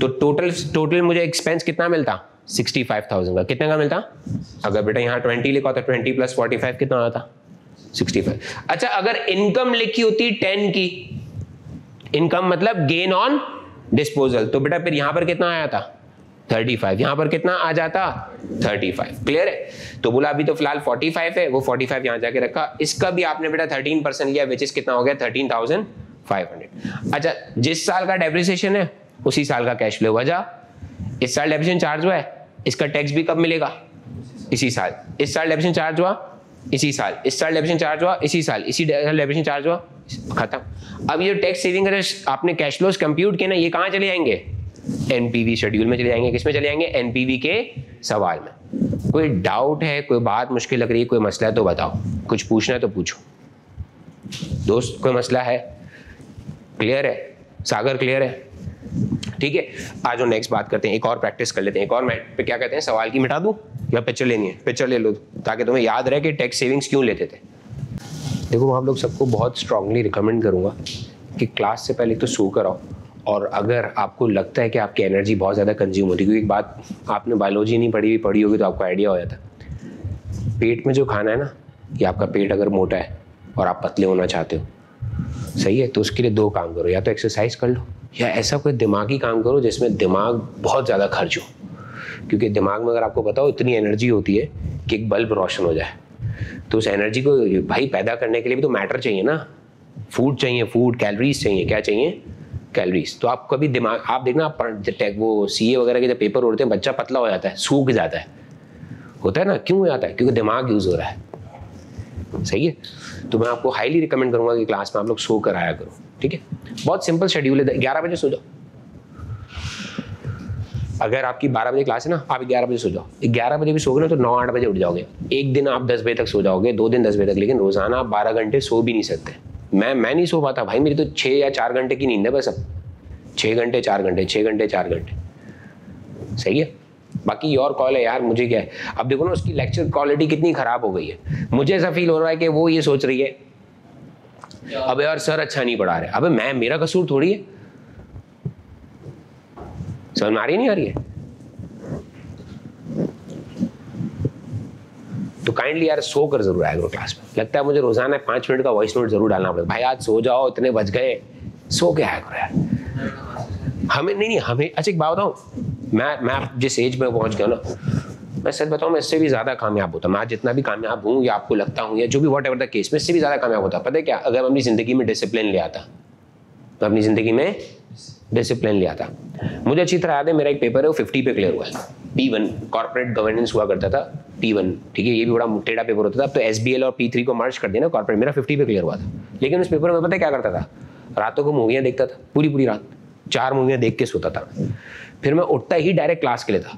A: तो टोटल टोटल मुझे एक्सपेंस कितना मिलता? 65,000 का। कितने का मिलता? अगर बेटा यहाँ 20 लिखा होता 20 प्लस 45 कितना आता 65 अच्छा अगर इनकम लिखी होती 10 की इनकम मतलब गेन ऑन डिस्पोजल। तो बेटा फिर यहाँ पर कितना आया था? 35 यहाँ पर कितना आ जाता? 35 क्लियर है? तो बोला अभी तो फ़िलहाल 45 है वो 45 फाइव यहाँ जाके रखा। इसका भी आपने बेटा 13 परसेंट लिया विच इज़ कितना हो गया? 13,500 अच्छा जिस साल का डेप्रिसिएशन है उसी साल का कैश फ्लो वजह इस साल डेप्रिसिएशन चार्ज हुआ है इसका टैक्स भी कब मिलेगा? इसी साल। इस साल डेप्रिसिएशन चार्ज हुआ इसी साल। इस साल डेप्रिसिएशन चार्ज हुआ, इसी साल। इसी साल डेप्रिसिएशन चार्ज हुआ, खत्म। अब ये टैक्स सेविंग अगर आपने कैश फ्लोज कंप्यूट किए ना, ये कहाँ चले जाएँगे एनपीवी शेड्यूल में चले जाएँगे किसमें चले जाएँगे एनपीवी के सवाल में। कोई डाउट है, कोई बात मुश्किल लग रही है, कोई मसला है तो बताओ। कुछ पूछना है तो पूछो। दोस्त, कोई मसला है? क्लियर है? सागर क्लियर है? ठीक है? आज हम नेक्स्ट बात करते हैं, एक और प्रैक्टिस कर लेते हैं। एक और मैं पे क्या कहते हैं, सवाल की मिटा दूँ? या पिक्चर लेनी है? पिक्चर ले लो, ताकि तुम्हें याद रहे कि टैक्स सेविंग्स क्यों लेते थे। देखो आप लोग सबको बहुत स्ट्रांगली रिकमेंड करूँगा कि क्लास से पहले तो सो कर आओ और अगर आपको लगता है कि आपकी एनर्जी बहुत ज़्यादा कंज्यूम होती है, क्योंकि एक बात आपने बायोलॉजी नहीं पढ़ी हुई, पढ़ी होगी तो आपको आइडिया हो जाता। पेट में जो खाना है ना ये आपका पेट अगर मोटा है और आप पतले होना चाहते हो, सही है? तो उसके लिए दो काम करो, या तो एक्सरसाइज कर लो या ऐसा कोई दिमागी काम करो जिसमें दिमाग बहुत ज़्यादा खर्च हो। क्योंकि दिमाग में अगर आपको हो, इतनी एनर्जी होती है कि एक बल्ब रोशन हो जाए। तो उस एनर्जी को भाई पैदा करने के लिए भी तो मैटर चाहिए ना। फ़ूड चाहिए फ़ूड कैलोरीज चाहिए, क्या चाहिए? कैलोरीज तो आप कभी दिमाग, आप देखना, आप वो सीए वगैरह के जब पेपर उड़ते हैं, बच्चा पतला हो जाता है, सूख जाता है। होता है ना? क्यों हो जाता है? क्योंकि दिमाग यूज़ हो रहा है। सही है? तो मैं आपको हाईली रिकमेंड करूँगा कि क्लास में आप लोग सो कर आया करो। ठीक है? बहुत सिंपल शेड्यूल है। ग्यारह बजे सो जाओ। अगर आपकी बारह बजे क्लास है ना, आप ग्यारह बजे सो जाओ। ग्यारह बजे भी सोगे ना तो नौ, आठ बजे उठ जाओगे। एक दिन आप दस बजे तक सो जाओगे, दो दिन दस बजे तक, लेकिन रोज़ाना आप बारह घंटे सो भी नहीं सकते। मैं मैं नहीं सो पाता। भाई, मेरी तो छः या चार घंटे की नींद है बस अब। छः घंटे, चार घंटे छः घंटे, चार घंटे। सही है? बाकी योर कॉल है यार, मुझे क्या है? अब देखो ना, उसकी लेक्चर क्वालिटी कितनी खराब हो गई है। मुझे ऐसा फील हो रहा है कि वो ये सोच रही है अब यार सर अच्छा नहीं पढ़ा रहे। अबे मैं, मेरा कसूर थोड़ी है। में आ रही नहीं आ रही है? तो काइंडली यार, सो कर ज़रूर आएगा क्लास में। लगता है मुझे रोज़ाना पाँच मिनट का वॉइस नोट ज़रूर डालना पड़ेगा। भाई, आज सो जाओ, इतने बज गए। सो के आया करो यार। हमें, नहीं नहीं, हमें अच्छा एक बात बताऊँ। मैं मैं जिस एज में पहुँच गया ना मैं सच बताऊँ, मैं इससे भी ज़्यादा कामयाब होता। मैं आज जितना भी कामयाब हूँ या आपको लगता हूँ या जो भी वॉट एवर द केस में इससे भी ज़्यादा कामयाब होता। पता है क्या? अगर मैं अपनी ज़िंदगी में डिसिप्लिन ले आता तो अपनी ज़िंदगी में डिसिप्लिन ले आता। मुझे अच्छी तरह याद है, मेरा एक पेपर है, वो फिफ्टी पे क्लियर हुआ है। पी वन कॉर्पोरेट गवर्नेंस हुआ करता था पी वन ठीक है? ये भी बड़ा टेढ़ा पेपर होता था। अब तो एस बी एल और पी थ्री को मर्ज कर दिया ना कॉर्पोरेट मेरा फिफ्टी पे क्लियर हुआ था। लेकिन उस पेपर में पता क्या करता था? रातों को मूवियाँ देखता था पूरी पूरी रात। चार मूवियाँ देख के सोता था। फिर मैं उठता ही डायरेक्ट क्लास के लिए था।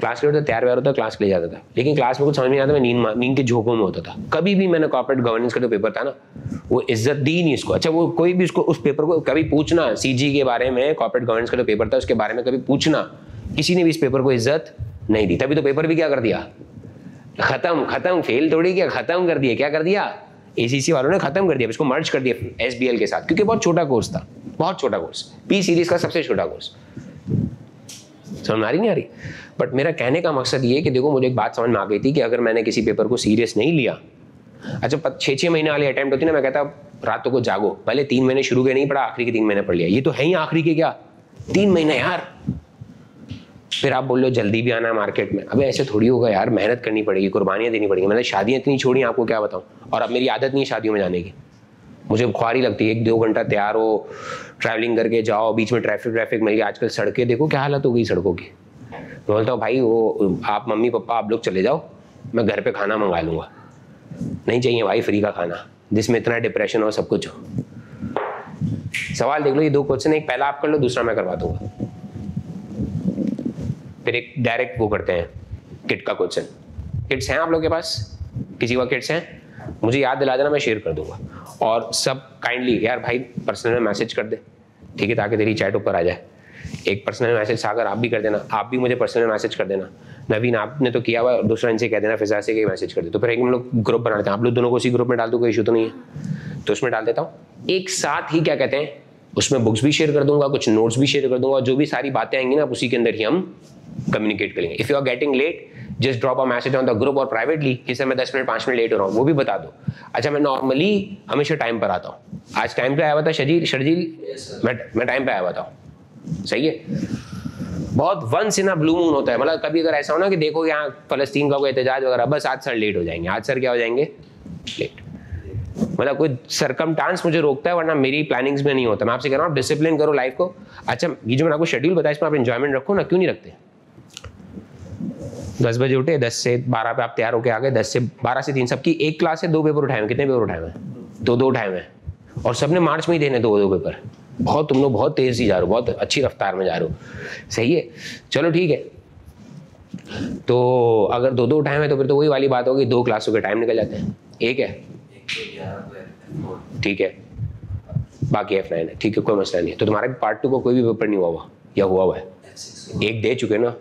A: क्लास के लिए तो तैयार व्यार होता क्लास के लिए जाता था। लेकिन क्लास में कुछ समझ में आता मैं नींद नींद के झोंकों में होता था। कभी भी मैंने कॉर्पोरेट गवर्नेंस का जो पेपर था ना, वो इज़्ज़त दी नहीं इसको। अच्छा वो कोई भी उसको, उस पेपर को कभी पूछना सीजी के बारे में कॉर्पोरेट गवर्नेंस का जो पेपर था, उसके बारे में कभी पूछना, किसी ने भी इस पेपर को इज़्ज़त नहीं दी। तभी तो पेपर भी क्या कर दिया? खत्म खत्म फेल थोड़ी क्या, खत्म कर दिया। क्या कर दिया? एसीसी वालों ने खत्म कर दिया इसको मर्ज कर दिया एसबीएल के साथ। क्योंकि बहुत छोटा कोर्स था, बहुत छोटा कोर्स पी सीरीज़ का सबसे छोटा कोर्स समझ आ रही? नहीं आ रही। बट मेरा कहने का मकसद ये कि देखो, मुझे एक बात समझ में आ गई थी कि अगर मैंने किसी पेपर को सीरियस नहीं लिया अच्छा छः छः महीने वाली अटैम्प्ट होती ना, मैं कहता, रातों को जागो। पहले तीन महीने शुरू के नहीं पढ़ा आखिरी के तीन महीने पढ़ लिया। ये तो है ही आखिरी के क्या? तीन महीने यार। फिर आप बोल लो जल्दी भी आना है मार्केट में। अबे, ऐसे थोड़ी होगा यार, मेहनत करनी पड़ेगी, कुर्बानियाँ देनी पड़ेगी। मैंने शादियाँ इतनी छोड़ी, आपको क्या बताऊँ? और अब मेरी आदत नहीं है शादियों में जाने की। मुझे खुआरी लगती है। एक दो घंटा तैयार हो ट्रैवलिंग करके जाओ, बीच में ट्रैफ़िक ट्रैफ़िक मिल गया। आजकल सड़कें, देखो क्या हालत हो गई सड़कों की। मैं बोलता हूँ, भाई, वो, आप मम्मी पापा आप लोग चले जाओ, मैं घर पे खाना मंगा लूँगा। नहीं चाहिए भाई फ्री का खाना, जिसमें इतना डिप्रेशन हो, सब कुछ हो। सवाल देख लो, ये दो क्वेश्चन एक पहला आप कर लो, दूसरा मैं करवा दूँगा। फिर एक डायरेक्ट वो करते हैं किट का क्वेश्चन किट्स हैं आप लोग के पास? किसी का किट्स हैं? मुझे याद दिला देना, मैं शेयर कर दूँगा। और सब काइंडली यार भाई पर्सनल में मैसेज कर दे। ठीक है, ताकि तेरी चैट ऊपर आ जाए। एक पर्सनल मैसेज सागर, आप भी कर देना। आप भी मुझे पर्सनल मैसेज कर देना। नवीन, आपने तो किया हुआ दूसरा इनसे कह देना, फिजा से मैसेज कर दे। तो फिर एक हम लोग ग्रुप बना लेते हैं। आप लोग दोनों को उसी ग्रुप में डाल दो, कोई इशू तो नहीं है। तो उसमें डाल देता हूँ। एक साथ ही क्या कहते हैं, उसमें बुक्स भी शेयर कर दूँगा, कुछ नोट्स भी शेयर कर दूँगा जो भी सारी बातें आएँगी ना, उसी के अंदर ही हम कम्युनिकेट करेंगे। If you are getting late just drop a message on the group और प्राइवेटली कि सर मैं दस मिनट पाँच मिनट लेट हो रहा हूँ वो भी बता दो। अच्छा मैं नॉर्मली हमेशा टाइम पर आता हूँ। आज टाइम पर आया हुआ था शजील शर्जील मैं मैं टाइम पर आया हुआ था। सही है? बहुत वंस इन ब्लू मून होता है। मतलब कभी अगर ऐसा हो ना कि देखो यहाँ फलस्तीन का कोई एहतजाज वगैरह बस आज सर लेट हो जाएँगे। आज सर क्या हो जाएँगे? लेट मतलब कोई सरकम टांस मुझे रोकता है वरना मेरी प्लानिंग्स में नहीं होता। मैं आपसे कह रहा हूँ डिसिप्लिन करो लाइफ को। अच्छा ये जो मैंने आपको शेड्यूल बताया इसमें आप इंजॉयमेंट रखो ना क्यों नहीं रखते? दस बजे उठे, दस से बारह पे आप तैयार होके आ गए, दस से बारह से तीन, सबकी एक क्लास है दो पेपर उठाए हुए कितने पेपर उठाए हुए हैं? दो दो उठाए हुए हैं। और सबने मार्च में ही देने दो दो पेपर बहुत, तुम लोग बहुत तेज ही जा रहे हो, बहुत अच्छी रफ्तार में जा रहे हो। सही है? चलो ठीक है। तो अगर दो दो उठाए हुए तो फिर तो वही वाली बात होगी, दो क्लासों के टाइम निकल जाते हैं। एक है? ठीक है। बाकी एफ़ नाइन है। ठीक है, कोई मसला नहीं है। तो तुम्हारा पार्ट टू को कोई भी पेपर नहीं हुआ हुआ, या हुआ हुआ है? एक दे चुके ना।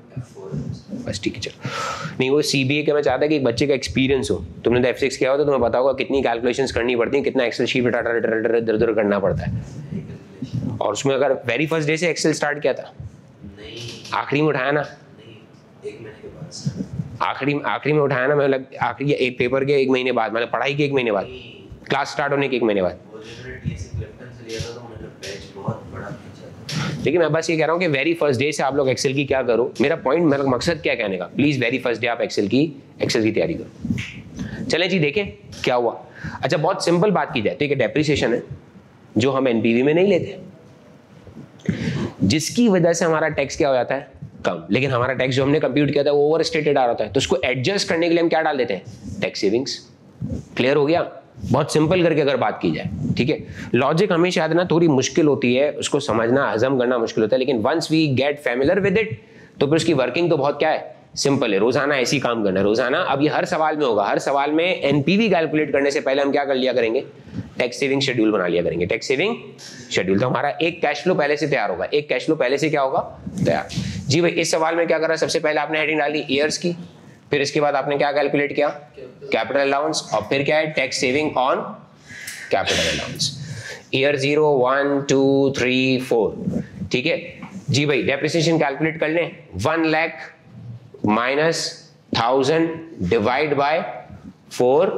A: बस ठीक है, चलो। नहीं, वो सी बी ए के मैं चाहता कि एक बच्चे का एक्सपीरियंस हो। तुमने तो एफ़ सिक्स किया हो तो तुम्हें पता कितनी कैलकुलेशन करनी पड़ती है, कितना एक्सेल शीट डाटा इधर उधर करना पड़ता है। और उसमें अगर वेरी फ़र्स्ट डे से एक्सेल स्टार्ट किया था, आखिरी में उठाया ना। आखिरी आखिरी में उठाया ना मतलब आखिरी एक पेपर के एक महीने बाद मतलब पढ़ाई के एक महीने बाद। क्लास स्टार्ट होने के एक महीने बाद। लेकिन मैं बस ये कह रहा हूँ कि वेरी फ़र्स्ट डे से आप लोग एक्सेल की क्या करो? मेरा पॉइंट मेरा मकसद क्या कहने का? प्लीज़ वेरी फ़र्स्ट डे आप एक्सेल की एक्सेल की तैयारी करो। चले जी, देखें क्या हुआ। अच्छा बहुत सिंपल बात की जाए। तो एक डेप्रिसिएशन है, जो हम एनपीवी में नहीं लेते। जिसकी वजह से हमारा टैक्स क्या हो जाता है? कम। लेकिन हमारा टैक्स जो हमने कंप्यूट किया था, वो ओवर स्टेटेड आ रहा था तो उसको एडजस्ट करने के लिए हम क्या डाल देते हैं? टैक्स सेविंग्स क्लियर हो गया? बहुत सिंपल करके अगर बात की जाए, ठीक है? लॉजिक हमेशा याद ना, थोड़ी मुश्किल होती है, उसको समझना, हजम करना मुश्किल होता है, लेकिन once we get familiar with it तो फिर उसकी वर्किंग तो बहुत क्या है? सिंपल है। रोज़ाना ऐसी काम करना है। रोज़ाना, अब ये हर सवाल में होगा। हर सवाल में एनपीवी कैलकुलेट करने से पहले हम क्या कर लिया करेंगे? टैक्स सेविंग शेड्यूल बना लिया करेंगे। टैक्स सेविंग शेड्यूल तो हमारा एक कैश फ्लो पहले से तैयार होगा। एक कैश फ्लो पहले से क्या होगा? तैयार। जी भाई, इस सवाल में क्या करा? सबसे पहले आपने हेडिंग डाली ईयर्स की। फिर इसके बाद आपने क्या कैलकुलेट किया? कैपिटल अलाउंस और फिर क्या है? Tax saving on capital allowance year zero one two three four ठीक है? जी भाई डेप्रिसिएशन कैलकुलेट कर लें. One lakh minus thousand divide by four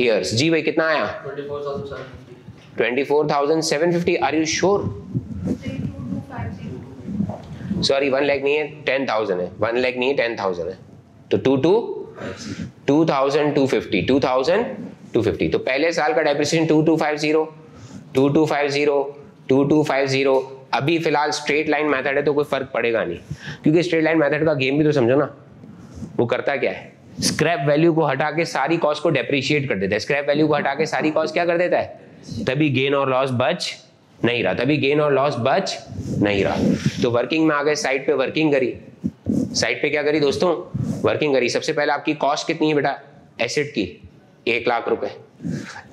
A: years जी भाई कितना आया? Twenty four thousand seven fifty are you sure sorry one lakh नहीं है टेन थाउज़ेंड है. वन लैख नहीं है टेन थाउज़ेंड है. तो two two two thousand two fifty two thousand two fifty तो पहले साल का depreciation two two five zero two two five zero two two five zero अभी फ़िलहाल स्ट्रेट लाइन मेथड है तो कोई फ़र्क पड़ेगा नहीं। क्योंकि स्ट्रेट लाइन मेथड का गेम भी तो समझो ना। वो करता क्या है? स्क्रैप वैल्यू को हटा के सारी कॉस्ट को डेप्रिशिएट कर देता है। स्क्रैप वैल्यू को हटा के सारी कॉस्ट क्या कर देता है? तभी गेन और लॉस बच नहीं रहा। तभी गेन और लॉस बच नहीं रहा। तो वर्किंग में आ गए साइड पे वर्किंग करी। साइड पे क्या करी दोस्तों? वर्किंग करी। सबसे पहले आपकी कॉस्ट कितनी है बेटा? एसेट की। एक लाख रुपए।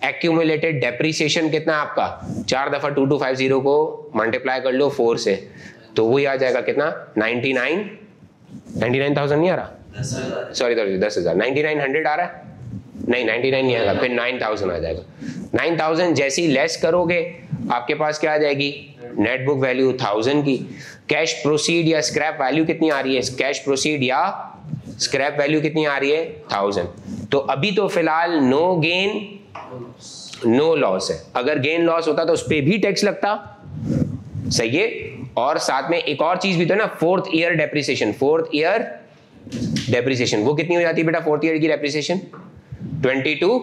A: एक्यूमुलेटेड डेप्रिसिएशन कितना आपका? चार दफ़ा टू टू फाइव ज़ीरो को मल्टीप्लाई कर लो फोर से। तो वही आ जाएगा कितना? Ninety nine ninety nine thousand नहीं आ रहा सॉरी सॉरी दस हज़ार। नाइनटी नाइन हंड्रेड आ रहा है? नहीं नाइनटी नाइन नहीं आएगा फिर नाइन थाउज़ेंड आ जाएगा। नाइन थाउज़ेंड जैसे लेस करोगे आपके पास क्या आ जाएगी? नेट बुक वैल्यू थाउज़ेंड की। कैश प्रोसीड या स्क्रैप वैल्यू कितनी आ रही है? कैश प्रोसीड या स्क्रैप वैल्यू कितनी आ रही है? थाउज़ेंड तो अभी तो फ़िलहाल नो गेन नो लॉस है। अगर गेन लॉस होता तो उस पर भी टैक्स लगता। सही है? और साथ में एक और चीज़ भी तो ना fourth year depreciation fourth year depreciation वो कितनी हो जाती है बेटा? फोर्थ ईयर की depreciation twenty two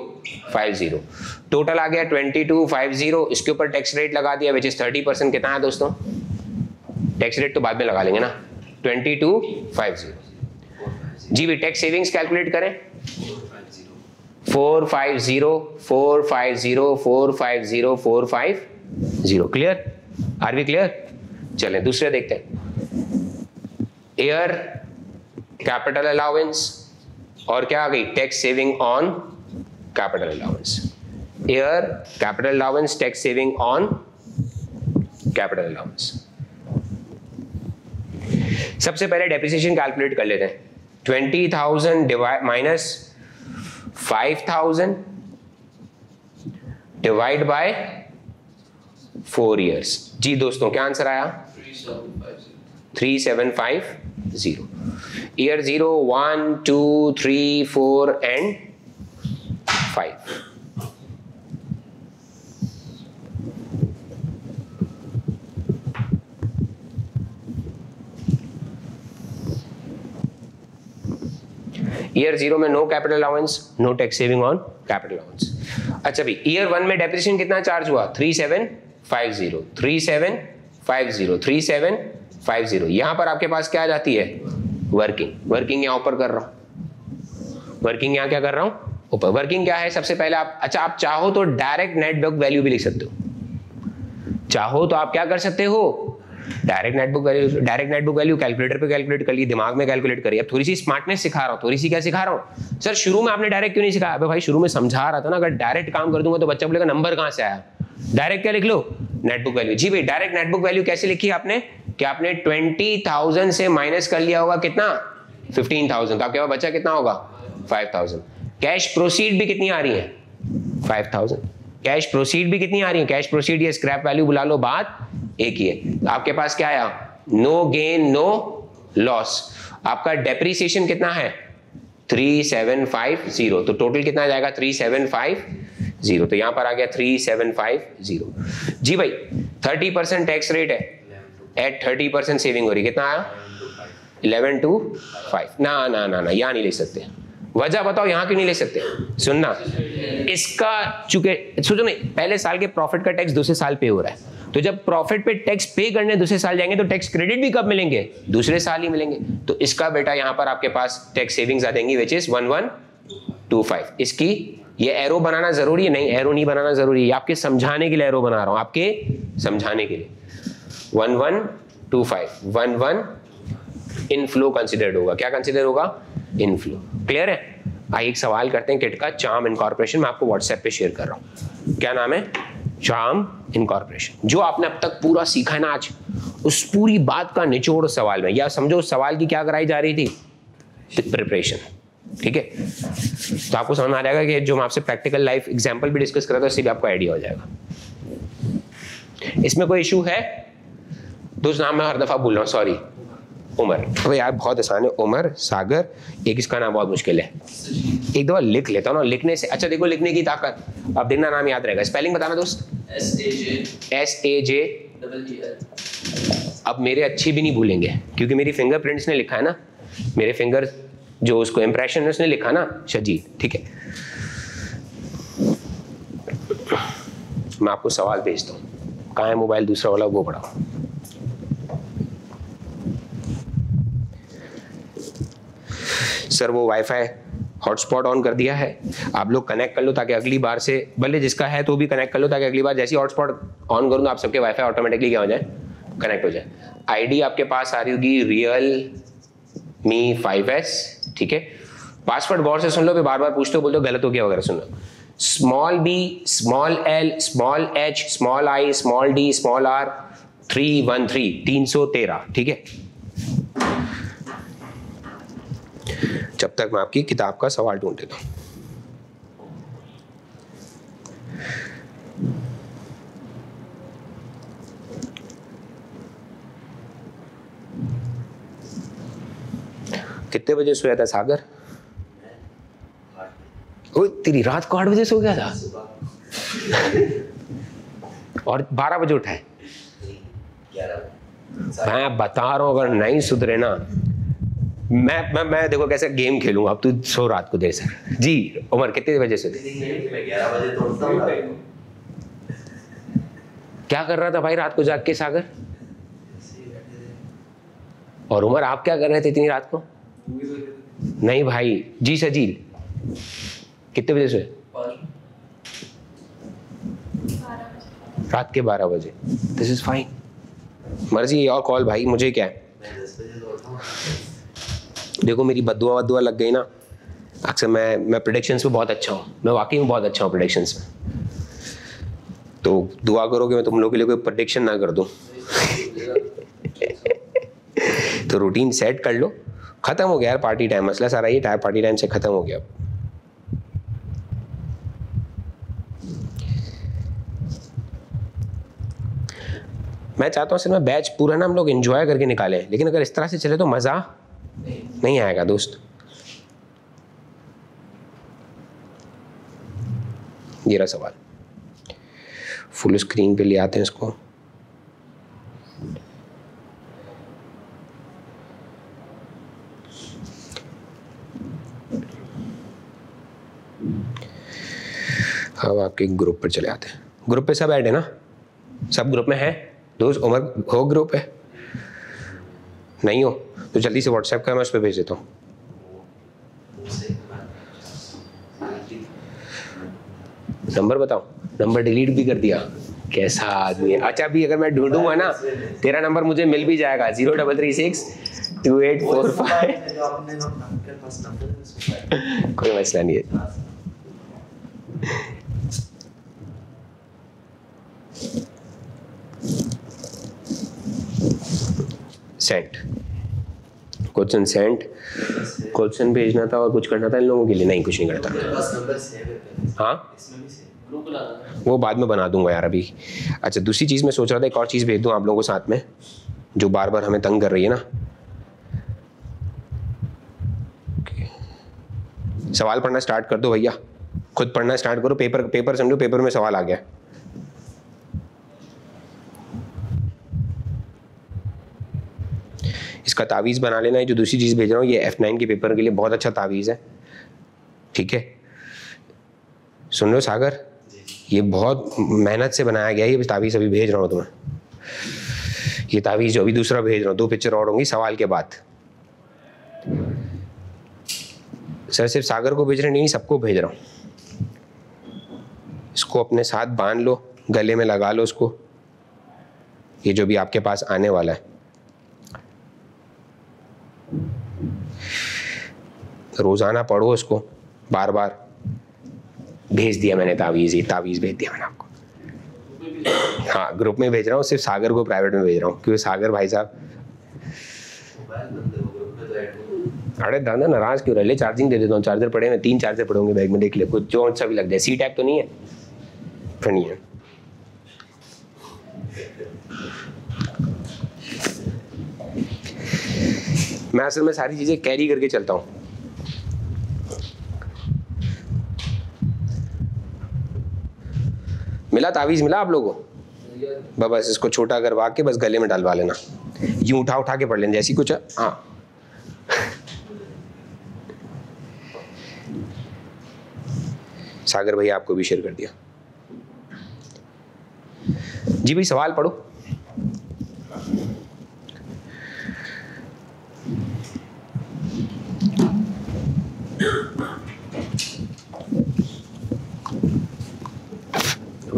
A: five zero total आ गया ट्वेंटी टू फाइव ज़ीरो इसके ऊपर टैक्स रेट लगा दिया विच इज़ थर्टी परसेंट कितना है दोस्तों? टैक्स रेट तो बाद में लगा लेंगे ना। ट्वेंटी टू फाइव ज़ीरो जी भी टैक्स सेविंग्स कैलकुलेट करें। Four five zero four five zero four five zero four five zero clear are we clear चले, दूसरे देखते हैं। एयर कैपिटल अलाउंस और क्या आ गई? Tax saving on capital allowance year capital allowance tax saving on capital allowance सबसे पहले डेप्रिसिएशन कैलकुलेट कर लेते हैं। Twenty thousand divide minus five thousand divide by four years जी दोस्तों, क्या आंसर आया? Three seven five zero year zero one two three four and five year zero में no capital allowance no tax saving on capital allowance अच्छा भाई year one में depreciation कितना charge हुआ? Three seven five zero three seven five zero three seven five zero यहाँ पर आपके पास क्या आ जाती है? वर्किंग वर्किंग यहाँ ऊपर कर रहा हूँ। वर्किंग यहाँ क्या कर रहा हूँ? ऊपर। वर्किंग क्या है? सबसे पहले आप अच्छा आप चाहो तो डायरेक्ट नेट बुक वैल्यू भी लिख सकते हो। चाहो तो आप क्या कर सकते हो? Direct net book value direct net book value calculator पे कैलकुलेट कर ली, दिमाग में कैलकुलेट करिए अब थोड़ी सी स्मार्टनेस सिखा रहा हूँ थोड़ी सी क्या सिखा रहा हूँ? सर शुरू में आपने डायरेक्ट क्यों नहीं सिखाया अबे भाई, शुरू में समझा रहा था ना, अगर डायरेक्ट काम कर दूँगा तो बच्चा बोलेगा नंबर कहाँ से आया? डायरेक्ट क्या लिख लो? नेटबुक वैल्यू जी भाई डायरेक्ट नेटबुक वैल्यू कैसे लिखी आपने? कि आपने ट्वेंटी थाउज़ेंड से माइनस कर लिया होगा कितना? फिफ्टीन थाउज़ेंड तो आपके पास बचा कितना होगा? फाइव थाउज़ेंड कैश प्रोसीड भी कितनी आ रही है? फाइव थाउज़ेंड कैश प्रोसीड भी कितनी आ रही है? कैश प्रोसीड या स्क्रैप वैल्यू बुला लो बात एक ही है। आपके पास क्या आया? नो गेन नो लॉस आपका डेप्रीसिएशन कितना है? थ्री सेवन फाइव ज़ीरो तो टोटल कितना जाएगा? थ्री सेवन फाइव ज़ीरो तो यहाँ पर आ गया थ्री सेवन फाइव ज़ीरो जी भाई थर्टी परसेंट टैक्स रेट है। एट थर्टी परसेंट सेविंग हो रही कितना आया? इलेवन टू फाइव ना ना ना ना, यहाँ नहीं ले सकते। वजह बताओ, यहाँ क्यों नहीं ले सकते? सुनना। इसका चूँकि, सोचो नहीं, पहले साल के प्रॉफिट का टैक्स दूसरे साल पे हो रहा है। तो जब प्रॉफिट पे टैक्स पे करने दूसरे साल जाएँगे तो टैक्स क्रेडिट भी कब मिलेंगे? दूसरे साल ही मिलेंगे। तो इसका बेटा यहाँ पर आपके पास टैक्स सेविंग्स आ जाएँगी which is one one two five इसकी ये एरो बनाना ज़रूरी है? नहीं एरो नहीं बनाना ज़रूरी है। आपके समझाने के लिए एरो बना रहा हूँ। आपके समझाने के लिए। One one two five one one inflow considered होगा। क्या कंसिडर होगा? इनफ्लो क्लियर है? आइए एक सवाल करते हैं किट का, चाम इनकॉर्पोरेशन मैं आपको व्हाट्सएप पे शेयर कर रहा हूँ। क्या नाम है? चाम इनकॉर्पोरेशन जो आपने अब तक पूरा सीखा है ना आज, उस पूरी बात का निचोड़ सवाल में, या समझो उस सवाल की क्या कराई जा रही थी? प्रिपरेशन ठीक है? तो आपको समझ आ जाएगा कि जो मैं आपसे प्रैक्टिकल लाइफ एग्ज़ाम्पल भी डिस्कस करा था, उससे भी आपको आइडिया हो जाएगा। इसमें कोई इशू है? दो नाम मैं हर दफ़ा बोल रहा हूँ सॉरी उमर। अबे यार, बहुत आसान है। उमर, सागर, एक इसका नाम बहुत मुश्किल है। एक दफ़ा लिख लेता हूँ ना, लिखने से अच्छा देखो, लिखने की ताकत। अब देखना नाम याद रहेगा। स्पेलिंग बताना दोस्त।
B: एस ए जे
A: अब मेरे अच्छे भी नहीं भूलेंगे, क्योंकि मेरी फिंगरप्रिंट्स ने लिखा है ना। मेरे फिंगर जो उसको इम्प्रेशन है, उसने लिखा ना शजीद ठीक है। मैं आपको सवाल भेजता हूँ। कहाँ है मोबाइल दूसरा वाला, वो पढ़ाओ। सर वो वाईफाई हॉटस्पॉट ऑन कर दिया है। आप लोग कनेक्ट कर लो ताकि अगली बार से, भले जिसका है तो भी कनेक्ट कर लो ताकि अगली बार जैसे हॉटस्पॉट ऑन करूँ आप सबके वाईफाई ऑटोमेटिकली क्या हो जाए? कनेक्ट हो जाए। आईडी आपके पास आ रही होगी रियल मी फाइव एस ठीक है? पासवर्ड गौर से सुन लो, फिर बार बार पूछते हो, बोलते हो गलत हो गया वगैरह सुन लो। Small B small L small H small I small D small R three one three तीन सौ तेरह, ठीक है? जब तक मैं आपकी किताब का सवाल ढूंढ लेता हूँ। कितने बजे सोया था सागर? ओ तेरी रात को आठ बजे सो गया था? और बारह बजे उठा है? मैं बता रहा हूँ अगर नहीं सुधरे ना मैं मैं मैं देखो कैसे गेम खेलूँगा अब तू सो रात को देर से। जी, उमर, कितने बजे से?
D: तो
A: क्या कर रहा था भाई रात को जाग के सागर? और उमर, आप क्या कर रहे थे इतनी रात को? नहीं भाई, जी सजील। कितने बजे
C: बजे
A: रात के बारह बजे। दिस इज़ फाइन मर्ज़ी, और कॉल भाई, मुझे क्या है
D: मैं दस बजे तो उठा हूँ
A: देखो, मेरी बदुआ वदुआ लग गई ना, अक्सर मैं मैं प्रोडिक्शंस में बहुत अच्छा हूँ। मैं वाकई में बहुत अच्छा हूँ प्रोडिक्शंस में तो दुआ करो कि मैं तुम लोगों के लिए कोई प्रोडिक्शन ना कर दूँ। तो रूटीन सेट कर लो। खत्म हो गया यार पार्टी टाइम मसला सारा ये टाइम पार्टी टाइम से खत्म हो गया। मैं चाहता हूँ सिर्फ़ मैं बैच पूरा ना हम लोग एंजॉय करके निकालें, लेकिन अगर इस तरह से चले तो मज़ा नहीं आएगा, दोस्त। ये रहा सवाल। फुल स्क्रीन पे ले आते हैं इसको। अब आपके ग्रुप पर चले आते हैं। ग्रुप पे सब ऐड है ना? सब ग्रुप में है? दोस्त, उमर, हो ग्रुप है? नहीं हो? तो जल्दी से व्हाट्सएप का मैं उस पर भेज देता हूँ। नंबर बताओ। नंबर डिलीट भी कर दिया। कैसा आदमी है। अच्छा अभी अगर मैं ढूंढूँगा ना, तेरा नंबर मुझे मिल भी जाएगा।
D: Zero double three six, two eight four five.
A: कोई मसला नहीं है। सेंट। क्वेश्चन सेंट, क्वेश्चन भेजना था और कुछ करना था इन लोगों के लिए। नहीं, कुछ नहीं करता।
D: है?
A: वो बाद में बना दूँगा यार अभी। अच्छा दूसरी चीज़ मैं सोच रहा था, एक और चीज़ भेज दूँ आप लोगों को साथ में, जो बार बार हमें तंग कर रही है ना. सवाल पढ़ना स्टार्ट कर दो भैया। खुद पढ़ना स्टार्ट करो, पेपर पेपर समझो, पेपर में सवाल आ गया। इसका तावीज़ बना लेना है जो दूसरी चीज़ भेज रहा हूँ ये एफ़ नाइन के पेपर के लिए बहुत अच्छा तावीज़ है। ठीक है? सुन रहे हो सागर? ये बहुत मेहनत से बनाया गया है ये तावीज़ अभी भेज रहा हूँ तुम्हें। ये तावीज़ जो अभी दूसरा भेज रहा हूँ दो पिक्चर और होंगी सवाल के बाद। सर सिर्फ़ सागर को भेज रहे नहीं सबको भेज रहा हूँ। इसको अपने साथ बाँध लो गले में लगा लो उसको। ये जो भी आपके पास आने वाला है। रोज़ाना पढ़ो इसको बार बार भेज दिया मैंने तावीज़, ये तावीज़ भेज दिया मैंने आपको। हाँ ग्रुप में भेज रहा हूँ, सिर्फ़ सागर को प्राइवेट में भेज रहा हूँ, क्योंकि सागर भाई साहब
D: है तो हो
A: अरे दादा, नाराज़ क्यों? रहे ले चार्जिंग दे देता हूँ चार्जर पड़े हैं तीन चार्जर पड़े होंगे बैग में, देख ले, कुछ जो अच्छा भी लग जाए। सी टैप तो नहीं है। फिर नहीं है। मैं असल में सारी चीज़ें कैरी करके चलता हूँ। मिला तावीज़, मिला आप लोगों? को बस इसको छोटा करवा के बस गले में डालवा लेना। यूँ उठा उठा के पढ़ लेना, जैसी कुछ हाँ। सागर भैया आपको भी शेयर कर दिया। जी भाई, सवाल पढ़ो।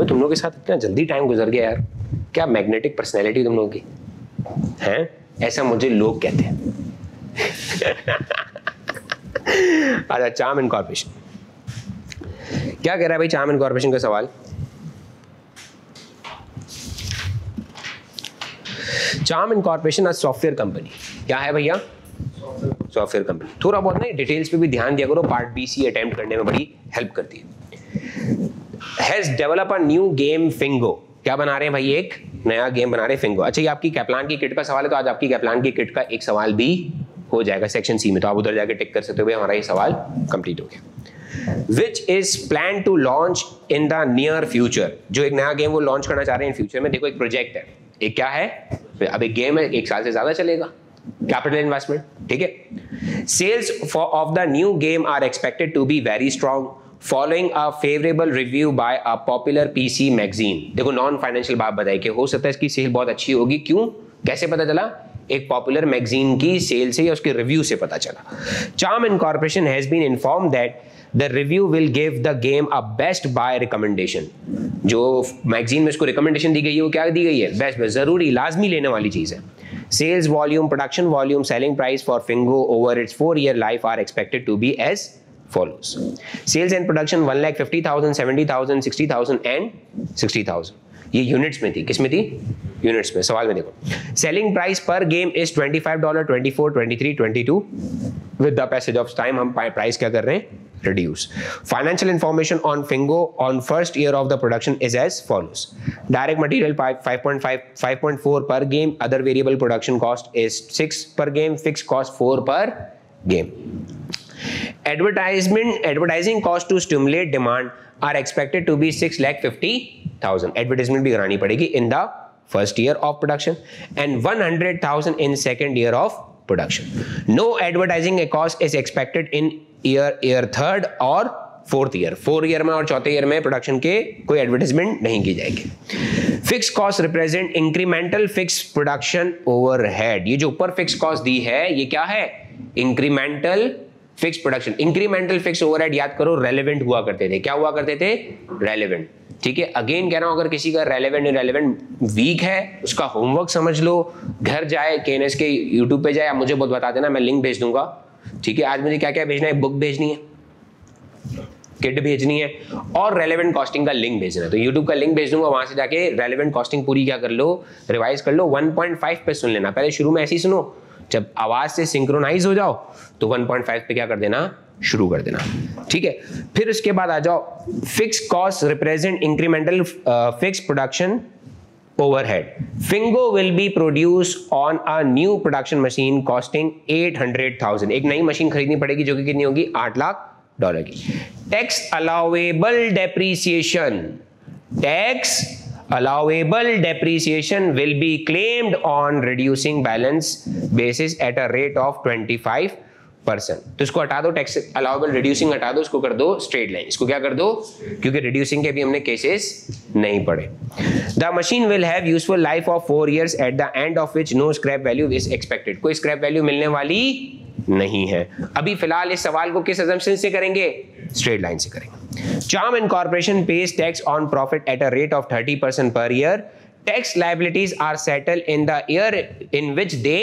A: अबे तुम लोग के साथ इतना जल्दी टाइम गुजर गया यार। क्या मैग्नेटिक पर्सनैलिटी तुम लोगों की? हैं? ऐसा मुझे लोग कहते हैं। अच्छा चाम इनकॉर्पोरेशन क्या कह रहा है भाई चाम इनकॉर्पोरेशन का सवाल? चाम इनकॉर्पोरेशन आज सॉफ्टवेयर कंपनी क्या है भैया? सॉफ्टवेयर कंपनी थोड़ा बहुत नहीं डिटेल्स पे भी ध्यान दिया करो। पार्ट बी सी अटेम्प्ट करने में बड़ी हेल्प करती है। Has develop a new game Fingo क्या बना रहे हैं भाई एक? नया गेम बना रहे फिंगो अच्छा ये आपकी कैप्लान की किट का सवाल है तो आज आपकी कैप्लान की किट का एक सवाल भी हो जाएगा सेक्शन सी में। तो आप उधर जाके टिक कर सकते हो हमारा ये सवाल कंप्लीट हो गया। Which is plan to launch in the near future जो एक नया गेम वो लॉन्च करना चाह रहे हैं फ्यूचर में, देखो एक प्रोजेक्ट है। एक क्या है? अब एक गेम है, एक साल से ज़्यादा चलेगा। कैपिटल इन्वेस्टमेंट ठीक है? Sales of the new game are expected to be very strong following a favourable review by a popular PC magazine देखो नॉन फाइनेंशियल बात बताई कि हो सकता है इसकी सेल बहुत अच्छी होगी। क्यों? कैसे पता चला? एक पॉपुलर मैगजीन की सेल से या उसके रिव्यू से पता चला। Charm Incorporation has been inform that the review will give the game a best buy recommendation जो मैगजीन में उसको रिकमेंडेशन दी गई है, वो क्या दी गई है? बेस्ट बेस्ट ज़रूरी, लाजमी लेने वाली चीज़ है। Sales volume production volume selling price for fingo over its four year life are expected to be as follows sales and production 1 lakh 50000 70000 60000 and 60000 ये यूनिट्स में थी किसमें थी यूनिट्स में सवाल में देखो सेलिंग प्राइस पर game is 25 dollar 24 23 22 with the passage of time हम प्राइस क्या कर रहे हैं reduce. Financial information on Fingo on first year of the production is as follows. Direct material 5.5 5.4 per game, other variable production cost is 6 per game, fixed cost 4 per game. Advertisement advertising cost to stimulate demand are expected to be six lakh fifty thousand advertisement भी करानी पड़ेगी in the first year of production and one hundred thousand in second year of production no advertising cost is expected in year year third और fourth year fourth year में और चौथे year में production के कोई एडवर्टाइजमेंट नहीं की जाएगी. Fix cost represent incremental fix production over ये जो ऊपर फिक्स कॉस्ट दी है, ये क्या है? Incremental fix production incremental fix overhead याद करो रेलेवेंट हुआ करते थे। क्या हुआ करते थे? रेलेवेंट ठीक है? अगेन कह रहा हूँ, अगर किसी का रेलेवेंट इरेलीवेंट वीक है, उसका होमवर्क समझ लो, घर जाए के एन एस के यूट्यूब पे जाए, आप मुझे बहुत बता देना, मैं लिंक भेज दूँगा। ठीक है? आज मुझे क्या क्या भेजना है? बुक भेजनी है। किट भेजनी है। और रेलेवेंट कॉस्टिंग का लिंक भेजना है। तो यूट्यूब का लिंक भेज दूँगा, वहाँ से जाके रेलेवेंट कॉस्टिंग पूरी क्या कर लो रिवाइज कर लो 1.5 पे सुन लेना। पहले शुरू में ऐसे सुनो जब आवाज़ से सिंक्रोनाइज हो जाओ तो 1.5 पे क्या कर देना? शुरू कर देना। ठीक है? फिर उसके बाद आ जाओ fix cost represent incremental fix production overhead. Fingo will be produced on a new production machine costing 800,000. एक नई मशीन खरीदनी पड़ेगी जो कि कितनी होगी? 8 लाख डॉलर की। Tax allowable depreciation tax allowable depreciation will be claimed on reducing balance basis at a rate of 25 percent तो इसको हटा दो टैक्स अलाउबल रिड्यूसिंग हटा दो, इसको कर दो स्ट्रेट लाइन इसको क्या कर दो? क्योंकि रिड्यूसिंग के भी हमने केसेस नहीं पढ़े. The machine will have useful life of four years at the end of which no scrap value is expected कोई स्क्रैप वैल्यू मिलने वाली नहीं है. अभी फ़िलहाल इस सवाल को किस अजम्पशन से करेंगे? स्ट्रेट लाइन से करेंगे. Charm Incorporation pays tax on profit at a rate of 30 percent per year tax liabilities are settle in the year in which they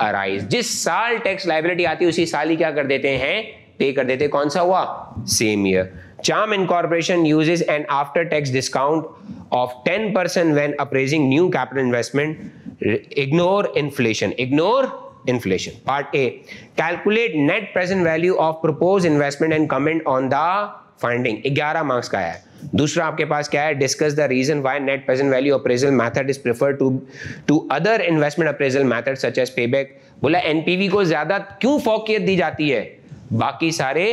A: arise जिस साल टैक्स लाइबिलिटी आती है, उसी साल ही क्या कर देते हैं? पे कर देते कौन सा हुआ? Same year incorporation uses an after tax discount of 10% when appraising new capital investment. Ignore inflation. Ignore inflation. Part a. Calculate net present value of proposed investment and comment on the finding 11 marks का है। दूसरा आपके पास क्या है? Discuss the reason why net present value appraisal method is prefer to to other investment appraisal method such as payback बोला NPV को ज़्यादा क्यों फोकियत दी जाती है? बाकी सारे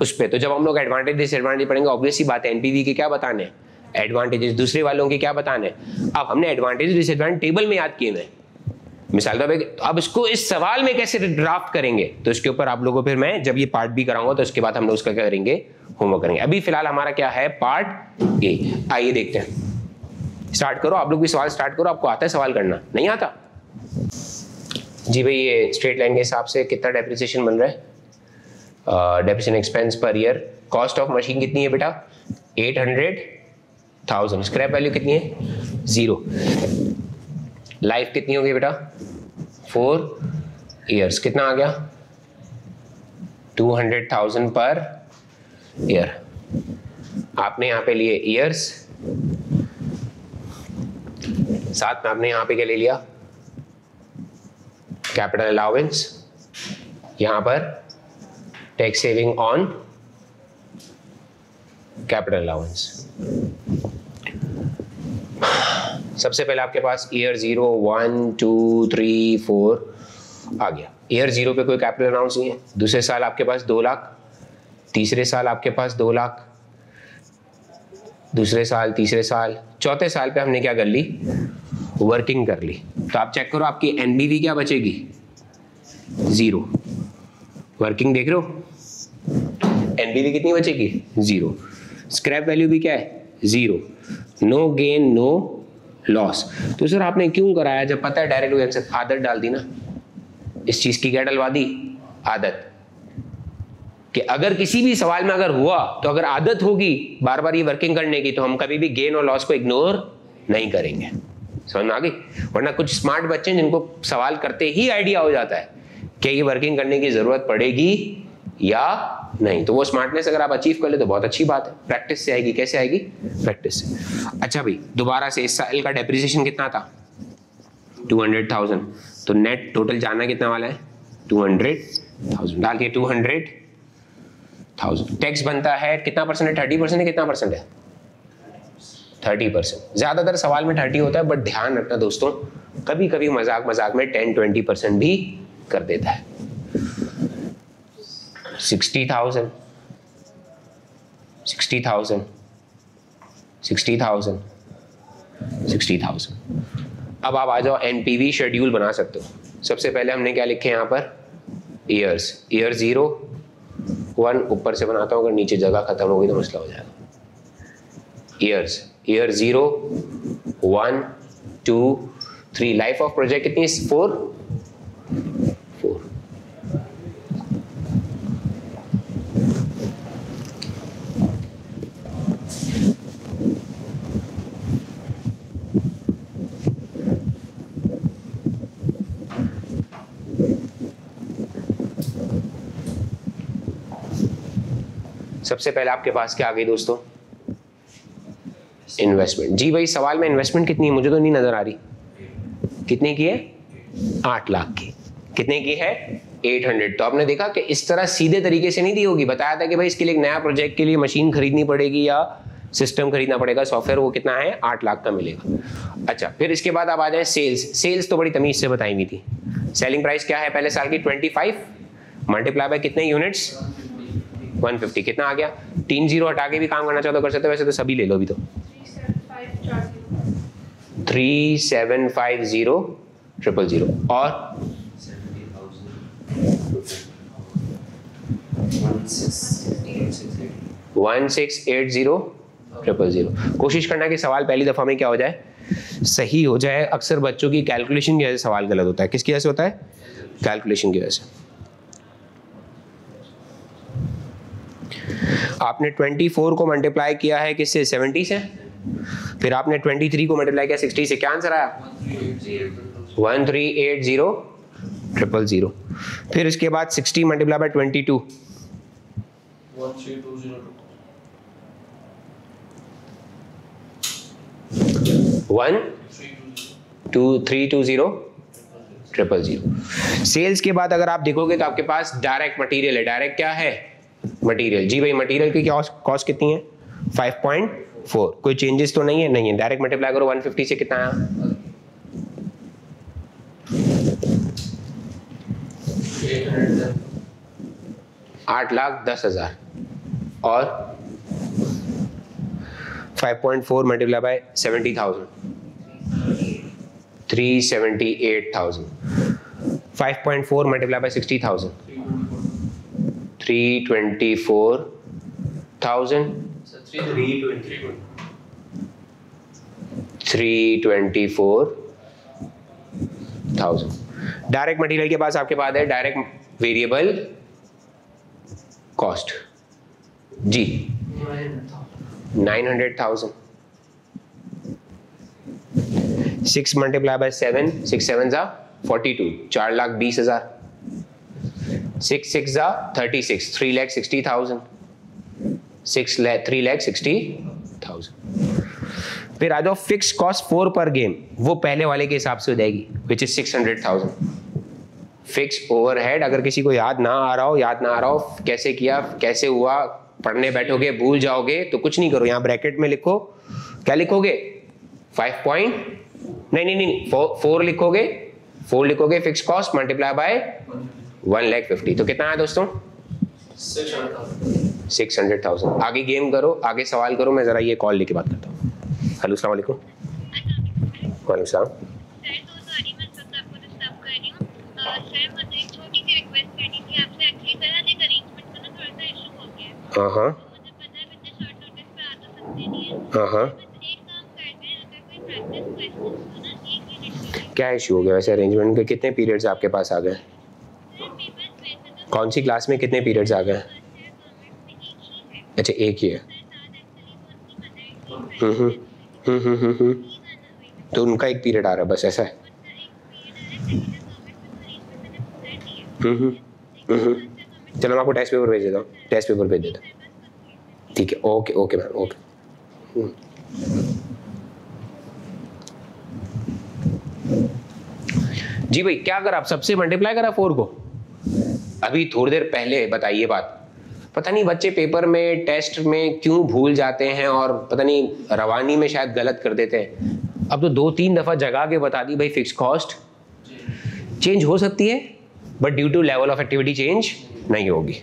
A: उस पर तो जब हम लोग एडवांटेज डिसएडवांटेज पढ़ेंगे ऑब्वियसली बात है एनपीवी के क्या बताने? एडवांटेजेस दूसरे वालों के क्या बताने? अब हमने एडवांटेज डिसएडवांटेज टेबल में याद किए हैं। मिसाल तौर पर अब इसको इस सवाल में कैसे ड्राफ्ट करेंगे? तो इसके ऊपर आप लोगों फिर मैं जब ये पार्ट भी कराऊँगा तो उसके बाद हम लोग उसका क्या करेंगे? होमवर्क करेंगे। अभी फ़िलहाल हमारा क्या है? पार्ट ए आइए देखते हैं। स्टार्ट करो। आप लोग भी सवाल स्टार्ट करो। आपको आता है सवाल करना? नहीं आता? जी भाई, ये स्ट्रेट लाइन के हिसाब से कितना डेप्रिसिएशन बन रहा है? Depreciation expense per year cost of machine कितनी है बेटा? Eight hundred thousand scrap value कितनी है? ज़ीरो लाइफ कितनी होगी बेटा? फोर ईयर्स कितना आ गया? Two hundred thousand per year आपने यहाँ पे लिए ईयर्स साथ में आपने यहाँ पे क्या ले लिया? कैपिटल अलाउंस यहाँ पर tax saving on capital allowance सबसे पहले आपके पास year zero one two three four आ गया। ईयर ज़ीरो पे कोई कैपिटल अनाउंस नहीं है? दूसरे साल आपके पास दो लाख, तीसरे साल आपके पास दो लाख, दूसरे साल, तीसरे साल, चौथे साल पे हमने क्या कर ली? वर्किंग कर ली। तो आप चेक करो, आपकी एनबीवी क्या बचेगी? ज़ीरो वर्किंग देख रहे हो? एनबीवी कितनी बचेगी? ज़ीरो स्क्रैप वैल्यू भी क्या है? Zero no gain no loss तो सर, आपने क्यों कराया? जब पता है डायरेक्ट आंसर आदत डाल दी ना, इस चीज़ की क्या डलवा दी, आदत। कि अगर किसी भी सवाल में अगर हुआ तो अगर आदत होगी बार बार ये वर्किंग करने की तो हम कभी भी गेन और लॉस को इग्नोर नहीं करेंगे। समझ में आ गई? वरना कुछ स्मार्ट बच्चे हैं जिनको सवाल करते ही आइडिया हो जाता है कि ये वर्किंग करने की ज़रूरत पड़ेगी या नहीं। तो वो स्मार्टनेस अगर आप अचीव कर ले तो बहुत अच्छी बात है। प्रैक्टिस से आएगी, कैसे आएगी? प्रैक्टिस से। अच्छा भाई, दोबारा से इस साल का डेप्रिसिएशन कितना था? टू हंड्रेड थाउज़ेंड तो नेट टोटल जाना कितना वाला है? टू हंड्रेड थाउज़ेंड डाल के टू हंड्रेड थाउज़ेंड टैक्स बनता है, कितना परसेंट है? थर्टी परसेंट है, कितना परसेंट है? थर्टी परसेंट ज़्यादातर सवाल में थर्टी होता है बट ध्यान रखना दोस्तों कभी कभी मज़ाक मज़ाक में टेन ट्वेंटी परसेंट भी कर देता है। Sixty thousand sixty thousand sixty thousand sixty thousand अब आप आ जाओ एनपीवी शेड्यूल बना सकते हो। सबसे पहले हमने क्या लिखे यहाँ पर? ईयर्स ईयर ज़ीरो वन ऊपर से बनाता हूँ, अगर नीचे जगह खत्म होगी तो मसला हो जाएगा। Years year zero one two three life of project कितनी फोर फोर सबसे पहले आपके पास क्या आ गई दोस्तों? इन्वेस्टमेंट जी भाई, सवाल में इन्वेस्टमेंट कितनी है? मुझे तो नहीं नज़र आ रही। कितने की है? आठ लाख की। कितने की है? 800 तो आपने देखा कि इस तरह सीधे तरीके से नहीं दी होगी। बताया था कि भाई इसके लिए एक नया प्रोजेक्ट के लिए मशीन खरीदनी पड़ेगी या सिस्टम खरीदना पड़ेगा। सॉफ्टवेयर वो कितना है? आठ लाख का मिलेगा। अच्छा फिर इसके बाद आप आ जाए सेल्स सेल्स तो बड़ी तमीज से बताई हुई थी। सेलिंग प्राइस क्या है पहले साल की? 25 मल्टीप्लाई बाय कितने यूनिट्स 150, कितना आ गया? तीन ज़ीरो हटा के भी काम करना चाहो तो कर सकते हो, वैसे तो सभी ले लो अभी तो। Three seven five zero triple zero और? One six eight zero triple zero कोशिश करना कि सवाल पहली दफ़ा में क्या हो जाए। सही हो जाए, अक्सर बच्चों की कैलकुलेशन की वजह से सवाल गलत होता है। किसकी वजह से होता है? कैलकुलेशन की वजह से। आपने 24 को मल्टीप्लाई किया है किससे? 70 से? फिर आपने 23 को मल्टीप्लाई किया 60 से क्या आंसर आया? One three eight zero triple zero फिर इसके बाद 60 multiply by 22
B: one
A: two three two zero triple zero sales के बाद अगर आप देखोगे तो आपके पास डायरेक्ट मटेरियल है। डायरेक्ट क्या है? मटेरियल जी भाई मटेरियल की क्या कॉस्ट कितनी है? 5.4 कोई चेंजेस तो नहीं है? नहीं है. डायरेक्ट मल्टीप्लाई करो 150 से कितना आया? आठ लाख दस हज़ार। और 5.4 point four multiply by seventy thousand three seventy eight thousand five point four multiply by sixty thousand three twenty
D: four thousand
A: three twenty four thousand direct material के पास आपके पास है direct variable cost ji. Nine hundred thousand six multiply by seven six seven जा forty two चार लाख बीस हज़ार. Six six जा thirty six three lakh sixty thousand six lakh three lakh sixty thousand फिर आ जाओ फिक्स कॉस्ट फोर पर game वो पहले वाले के हिसाब से हो जाएगी which is six hundred thousand fix overhead अगर किसी को याद ना आ रहा हो, याद ना आ रहा हो, कैसे किया, कैसे हुआ, पढ़ने बैठोगे, भूल जाओगे तो कुछ नहीं करो। यहाँ ब्रैकेट में लिखो। क्या लिखोगे? फाइव पॉइंट नहीं नहीं नहीं फोर लिखोगे। फोर लिखोगे fix cost multiply by one lakh fifty तो कितना आया दोस्तों?
B: सिक्स हंड्रेड थाउज़ेंड
A: आगे गेम करो, आगे सवाल करो, मैं ज़रा ये कॉल लेके बात करता हूँ। हेलो सलाम वालेकुम। वालेकुम सलाम
E: हूँ, हो। है
A: हाँ। हाँ
E: है है
A: हाँ हाँ
E: हैं
A: क्या इशू हो गया? वैसे अरेंजमेंट के कितने पीरियड्स आपके पास आ गए
E: सर पेपर्स वैसे तो
A: कौन सी क्लास में कितने पीरियड्स आ गए? अच्छा एक ही है। हम्म हम्म हम्म तो उनका एक पीरियड आ रहा है, बस ऐसा है। चलो, मैं आपको टेस्ट पेपर भेज देता हूँ। टेस्ट पेपर भेज देता हूँ। ठीक है ओके ओके मैम ओके जी भाई, क्या करा? आप सबसे मल्टीप्लाई करा फोर को? अभी थोड़ी देर पहले, बताइए बात। पता नहीं बच्चे पेपर में, टेस्ट में क्यों भूल जाते हैं और पता नहीं रवानी में शायद गलत कर देते हैं। अब तो दो तीन दफ़ा जगा के बता दी भाई फिक्स कॉस्ट चेंज हो सकती है but due to level of activity change नहीं होगी।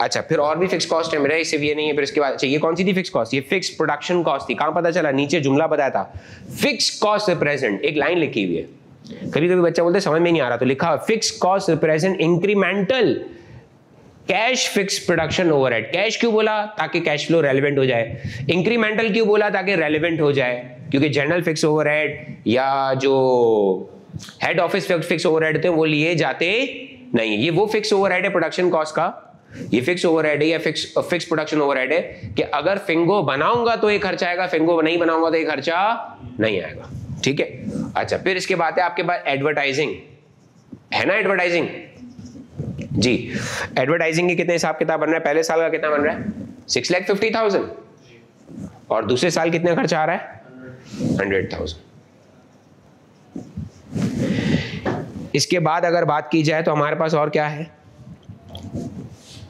A: अच्छा फिर और भी फिक्स कॉस्ट है, मेरा इससे ये नहीं है, फिर इसके बाद अच्छा ये कौन सी थी फिक्स कॉस्ट ये फिक्स प्रोडक्शन कॉस्ट थी। कहाँ पता चला? नीचे जुमला बताया था। फिक्स कॉस्ट प्रेजेंट एक लाइन लिखी हुई है। कभी कभी बच्चा बोलते समझ में नहीं आ रहा। तो लिखा fix cost represent incremental cash fix production overhead cash क्यों बोला? ताकि कैश फ्लो रेलिवेंट हो जाए। इंक्रीमेंटल क्यों बोला? ताकि रेलिवेंट हो जाए। क्योंकि जनरल फिक्स ओवरहेड या जो हेड ऑफ़िस फिक्स ओवरहेड थे, वो लिए जाते नहीं ये वो फिक्स ओवरहेड है प्रोडक्शन कॉस्ट का। ये फिक्स ओवरहेड है या फिक्स फिक्स प्रोडक्शन ओवरहेड है कि अगर फिंगो बनाऊँगा तो ये खर्चा आएगा फिंगो नहीं बनाऊँगा तो ये खर्चा नहीं आएगा। ठीक है? अच्छा फिर इसके बाद है आपके पास एडवर्टाइजिंग है ना एडवर्टाइजिंग जी। एडवर्टाइजिंग के कितने हिसाब किताब बन रहा है? पहले साल का कितना बन रहा है? सिक्स लैख फिफ्टी थाउज़ेंड और दूसरे साल कितना खर्चा आ रहा है? हंड्रेड थाउज़ेंड इसके बाद अगर बात की जाए तो हमारे पास और क्या है?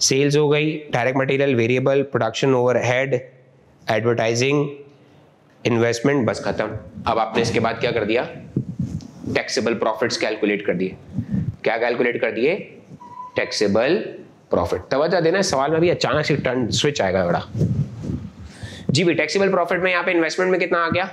A: सेल्स हो गई direct material variable production overhead advertising investment बस खत्म। अब आपने इसके बाद क्या कर दिया? टैक्सेबल प्रॉफिट्स कैलकुलेट कर दिए। क्या कैलकुलेट कर दिए? टैक्सेबल प्रॉफिट तवज्जो देना सवाल में भी अचानक से टर्न स्विच आएगा बड़ा जी भी टैक्सेबल प्रॉफिट में यहाँ पे इन्वेस्टमेंट में कितना आ गया?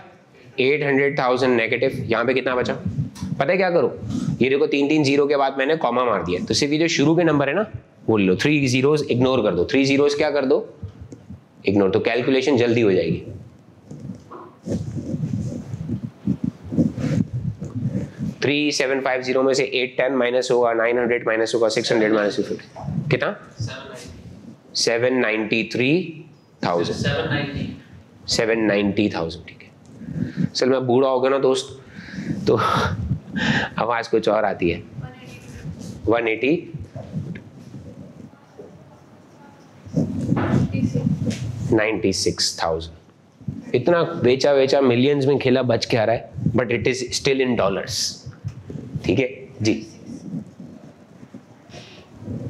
A: एट हंड्रेड थाउज़ेंड नेगेटिव यहाँ पे कितना बचा? पता है क्या करो? ये देखो, तीन तीन ज़ीरो के बाद मैंने कॉमा मार दिया। तो सिर्फ़ ये जो शुरू के नंबर है ना वो ले थ्री जीरोस इग्नोर कर दो। थ्री जीरोस क्या कर दो? इग्नोर तो कैलकुलेशन जल्दी हो जाएगी। थ्री सेवन फाइव ज़ीरो में से एट टेन माइनस होगा नाइन हंड्रेड माइनस होगा सिक्स हंड्रेड माइनस कितना? Seven ninety
B: three thousand
A: seven ninety thousand ठीक है। चल मैं बूढ़ा हो गया ना दोस्त तो आवाज़ कुछ और आती है। One eighty ninety six thousand इतना बेचा वेचा मिलियंस में खेला, बच के आ रहा है but it is still in dollars ठीक है? जी।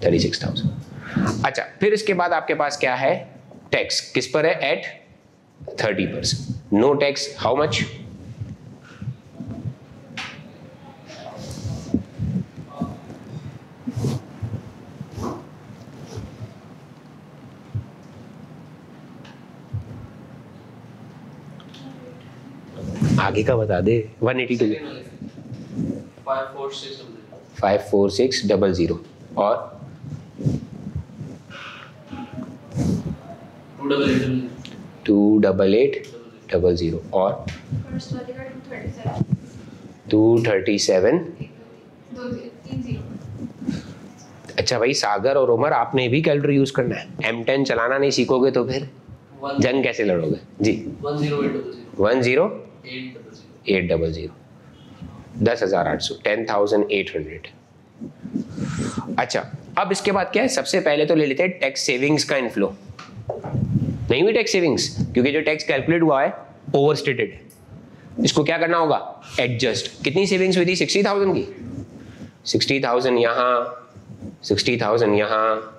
A: थर्टी सिक्स थाउज़ेंड अच्छा फिर इसके बाद आपके पास क्या है? टैक्स किस पर है? At thirty percent no tax how much आगे का बता दे।
B: One eighty two
A: five four six double zero और? Two double eight double zero और?
F: फ़र्स्ट वाले का 237
A: टू थर्टी सेवन अच्छा भाई सागर और उमर आपने भी कैलकुलेटर यूज़ करना है। एम टेन चलाना नहीं सीखोगे तो फिर? जंग कैसे लड़ोगे? जी।
B: One zero
A: eight double zero. दस हज़ार आठ सौ, टेन थाउज़ेंड एट हंड्रेड। अच्छा अब इसके बाद क्या है? सबसे पहले तो ले लेते हैं टैक्स सेविंग्स का इनफ्लो नहीं हुई टैक्स सेविंग्स क्योंकि जो टैक्स कैलकुलेट हुआ है ओवर स्टेटेड इसको क्या करना होगा? एडजस्ट कितनी सेविंग्स हुई थी? सिक्सटी थाउज़ेंड की। सिक्सटी थाउज़ेंड यहाँ सिक्सटी थाउज़ेंड यहाँ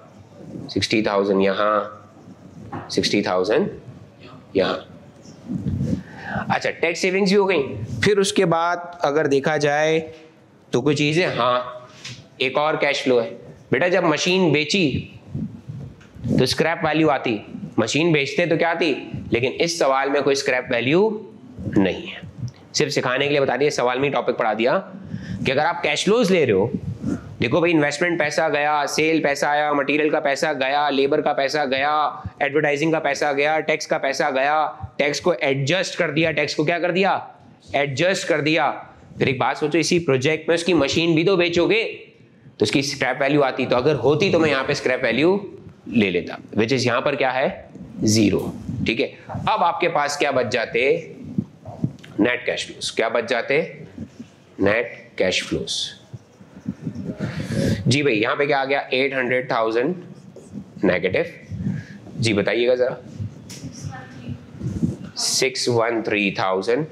A: सिक्सटी थाउज़ेंड यहाँ सिक्सटी थाउज़ेंड यहाँ। अच्छा टैक्स सेविंग्स भी हो गई। फिर उसके बाद अगर देखा जाए तो कोई चीज़, है हाँ एक और कैश फ्लो है। बेटा, जब मशीन बेची तो स्क्रैप वैल्यू आती। मशीन बेचते तो क्या आती? लेकिन इस सवाल में कोई स्क्रैप वैल्यू नहीं है। सिर्फ़ सिखाने के लिए बता दिया सवाल में टॉपिक पढ़ा दिया कि अगर आप कैश फ्लोज ले रहे हो देखो भाई इन्वेस्टमेंट पैसा गया सेल पैसा आया मटेरियल का पैसा गया लेबर का पैसा गया एडवर्टाइजिंग का पैसा गया टैक्स का पैसा गया टैक्स को एडजस्ट कर दिया टैक्स को क्या कर दिया? एडजस्ट कर दिया। फिर एक बात सोचो, इसी प्रोजेक्ट में उसकी मशीन भी तो बेचोगे तो उसकी स्क्रैप वैल्यू आती। तो अगर होती तो मैं यहाँ पे स्क्रैप वैल्यू ले लेता विच इज़ यहाँ पर क्या है? ज़ीरो ठीक है? अब आपके पास क्या बच जाते? नेट कैश फ्लोस क्या बच जाते? नेट कैश फ्लोस जी भाई, यहाँ पे क्या आ गया? एट हंड्रेड थाउज़ेंड नेगेटिव जी बताइएगा जरा। Six one three thousand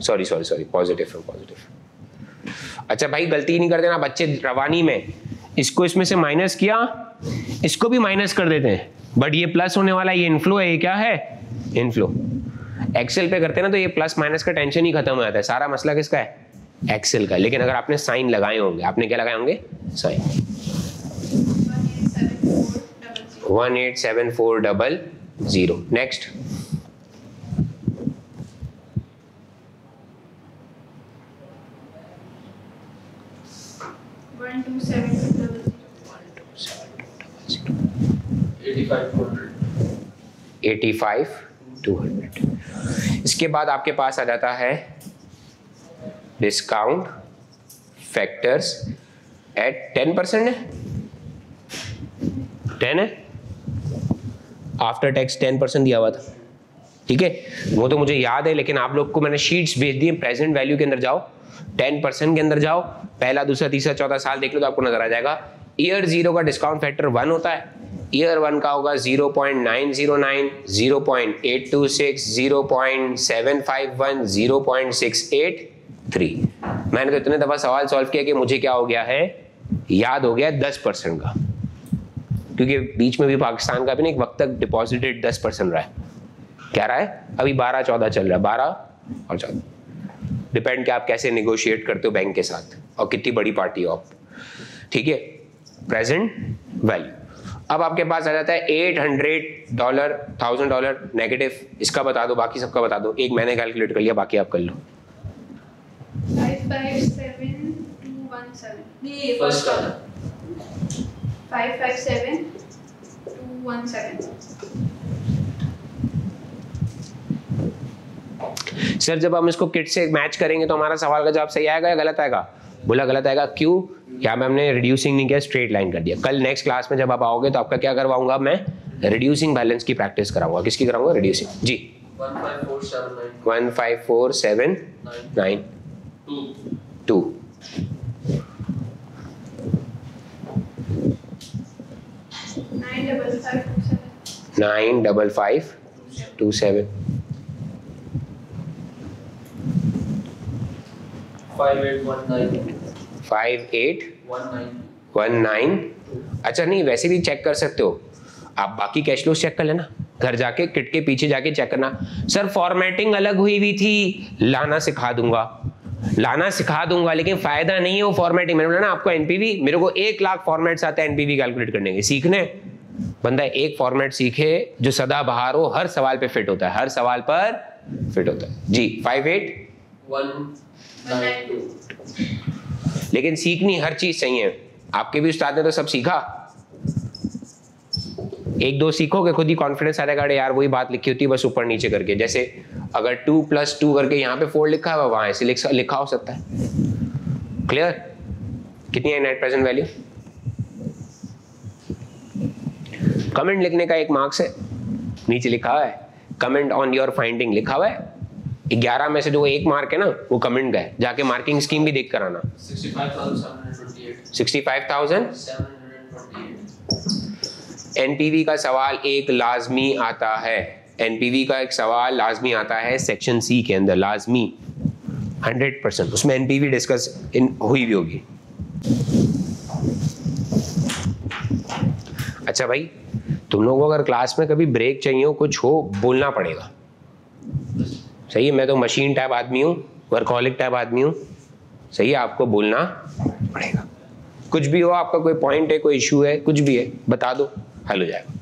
A: sorry sorry sorry positive positive अच्छा भाई, गलती नहीं कर देना बच्चे रवानी में। इसको इसमें से माइनस किया? इसको भी माइनस कर देते हैं। बट ये प्लस होने वाला, ये इनफ्लो है, ये क्या है? इनफ्लो एक्सेल पे करते हैं ना तो ये प्लस माइनस का टेंशन ही खत्म हो जाता है। सारा मसला किसका है? एक्सेल का। लेकिन अगर आपने साइन लगाए होंगे आपने क्या लगाए होंगे? Sign.
F: One eight seven four double zero. Next.
B: 85 400
A: 85 200 इसके बाद आपके पास आ जाता है discount factors at ten percent है? टेन है? आफ्टर टैक्स टेन परसेंट दिया हुआ था। ठीक है? वो तो मुझे याद है लेकिन आप लोग को मैंने शीट्स भेज दी है प्रेजेंट वैल्यू के अंदर जाओ टेन परसेंट के अंदर जाओ पहला दूसरा तीसरा चौथा साल देख लो तो आपको नज़र आ जाएगा। ईयर ज़ीरो का डिस्काउंट फैक्टर वन होता है। ईयर वन का होगा 0.909, 0.826, 0.751, 0.68, थ्री मैंने तो इतने दफ़ा सवाल सॉल्व किया कि मुझे क्या हो गया है? याद हो गया दस परसेंट का। क्योंकि बीच में भी पाकिस्तान का भी ना एक वक्त तक डिपॉजिटेड दस परसेंट रहा है। क्या रहा है? अभी बारह चौदह चल रहा है, बारह और चौदह। डिपेंड कि आप कैसे निगोशिएट करते हो बैंक के साथ और कितनी बड़ी पार्टी हो आप। ठीक है? प्रेजेंट वैल्यू अब आपके पास आ जाता है eight hundred dollar thousand dollar negative इसका बता दो, बाकी सबका बता दो। एक मैंने कैलकुलेट कर लिया, बाकी आप कर लो।
F: Five five seven two one ये
B: फ़र्स्ट
F: वाला. Five five seven two one seven.
A: Sir जब हम इसको किट से मैच करेंगे तो हमारा सवाल का जवाब सही आएगा या गलत आएगा? बोला गलत आएगा क्यों? क्या पे हमने रिड्यूसिंग नहीं किया स्ट्रेट लाइन कर दिया। कल नेक्स्ट क्लास में जब आप आओगे तो आपका क्या करवाऊँगा मैं? रिड्यूसिंग बैलेंस की प्रैक्टिस कराऊँगा किसकी कराऊँगा? रिड्यूसिंग जी।
B: 15479
A: one five four
B: seven
A: nine
B: 2
A: two.
F: Nine double five two seven.
A: Nine double five two seven.
B: 5819
A: five eight
B: 19
A: one nine. अच्छा नहीं वैसे भी चेक कर सकते हो। आप बाकी कैश फ्लोस चेक कर लेना। घर जाके किट के पीछे जाके चेक करना। सर फॉर्मेटिंग अलग हुई हुई थी। लाना सिखा दूँगा। लाना सिखा दूँगा लेकिन फ़ायदा नहीं है वो फॉर्मेटिंग मैंने बोला ना आपको एनपीवी मेरे को एक लाख फॉर्मेट्स आते हैं एनपीवी कैलकुलेट करने के। सीखने। बंदा एक फॉर्मेट सीखे जो सदा बाहर हो हर सवाल पे फिट होता है। हर सवाल पर फिट होता है। जी फाइव एट
B: वन
A: लेकिन सीखनी हर चीज़ सही है आपके भी उस्ताद ने तो सब सीखा? एक दो सीखोगे खुद ही कॉन्फिडेंस आ जाएगा अरे यार वही बात लिखी होती है बस ऊपर नीचे करके। जैसे अगर टू प्लस टू करके यहाँ पे फोर लिखा हुआ वहाँ ऐसे लिख, लिखा हो सकता है। क्लियर कितनी है नेट प्रेजेंट वैल्यू कमेंट लिखने का एक मार्क्स है। नीचे लिखा हुआ है। कमेंट ऑन योर फाइंडिंग लिखा हुआ है। ग्यारह में से जो एक मार्क है ना वो कमेंट का है। जाके मार्किंग स्कीम भी देख कर आना। सिक्सटी फाइव थाउज़ेंड
B: 728
A: एनपीवी का सवाल एक लाजमी आता है। एनपीवी का एक सवाल लाजमी आता है सेक्शन सी के अंदर, लाजमी। हंड्रेड परसेंट उसमें एनपीवी डिस्कस इन हुई भी होगी। अच्छा भाई, तुम लोगों को अगर क्लास में कभी ब्रेक चाहिए हो, कुछ हो, बोलना पड़ेगा। सही है, मैं तो मशीन टाइप आदमी हूँ वर्कॉलिक टाइप आदमी हूँ। सही है, आपको बोलना पड़ेगा। कुछ भी हो, आपका कोई पॉइंट है, कोई इशू है, कुछ भी है, बता दो। हल हो जाएगा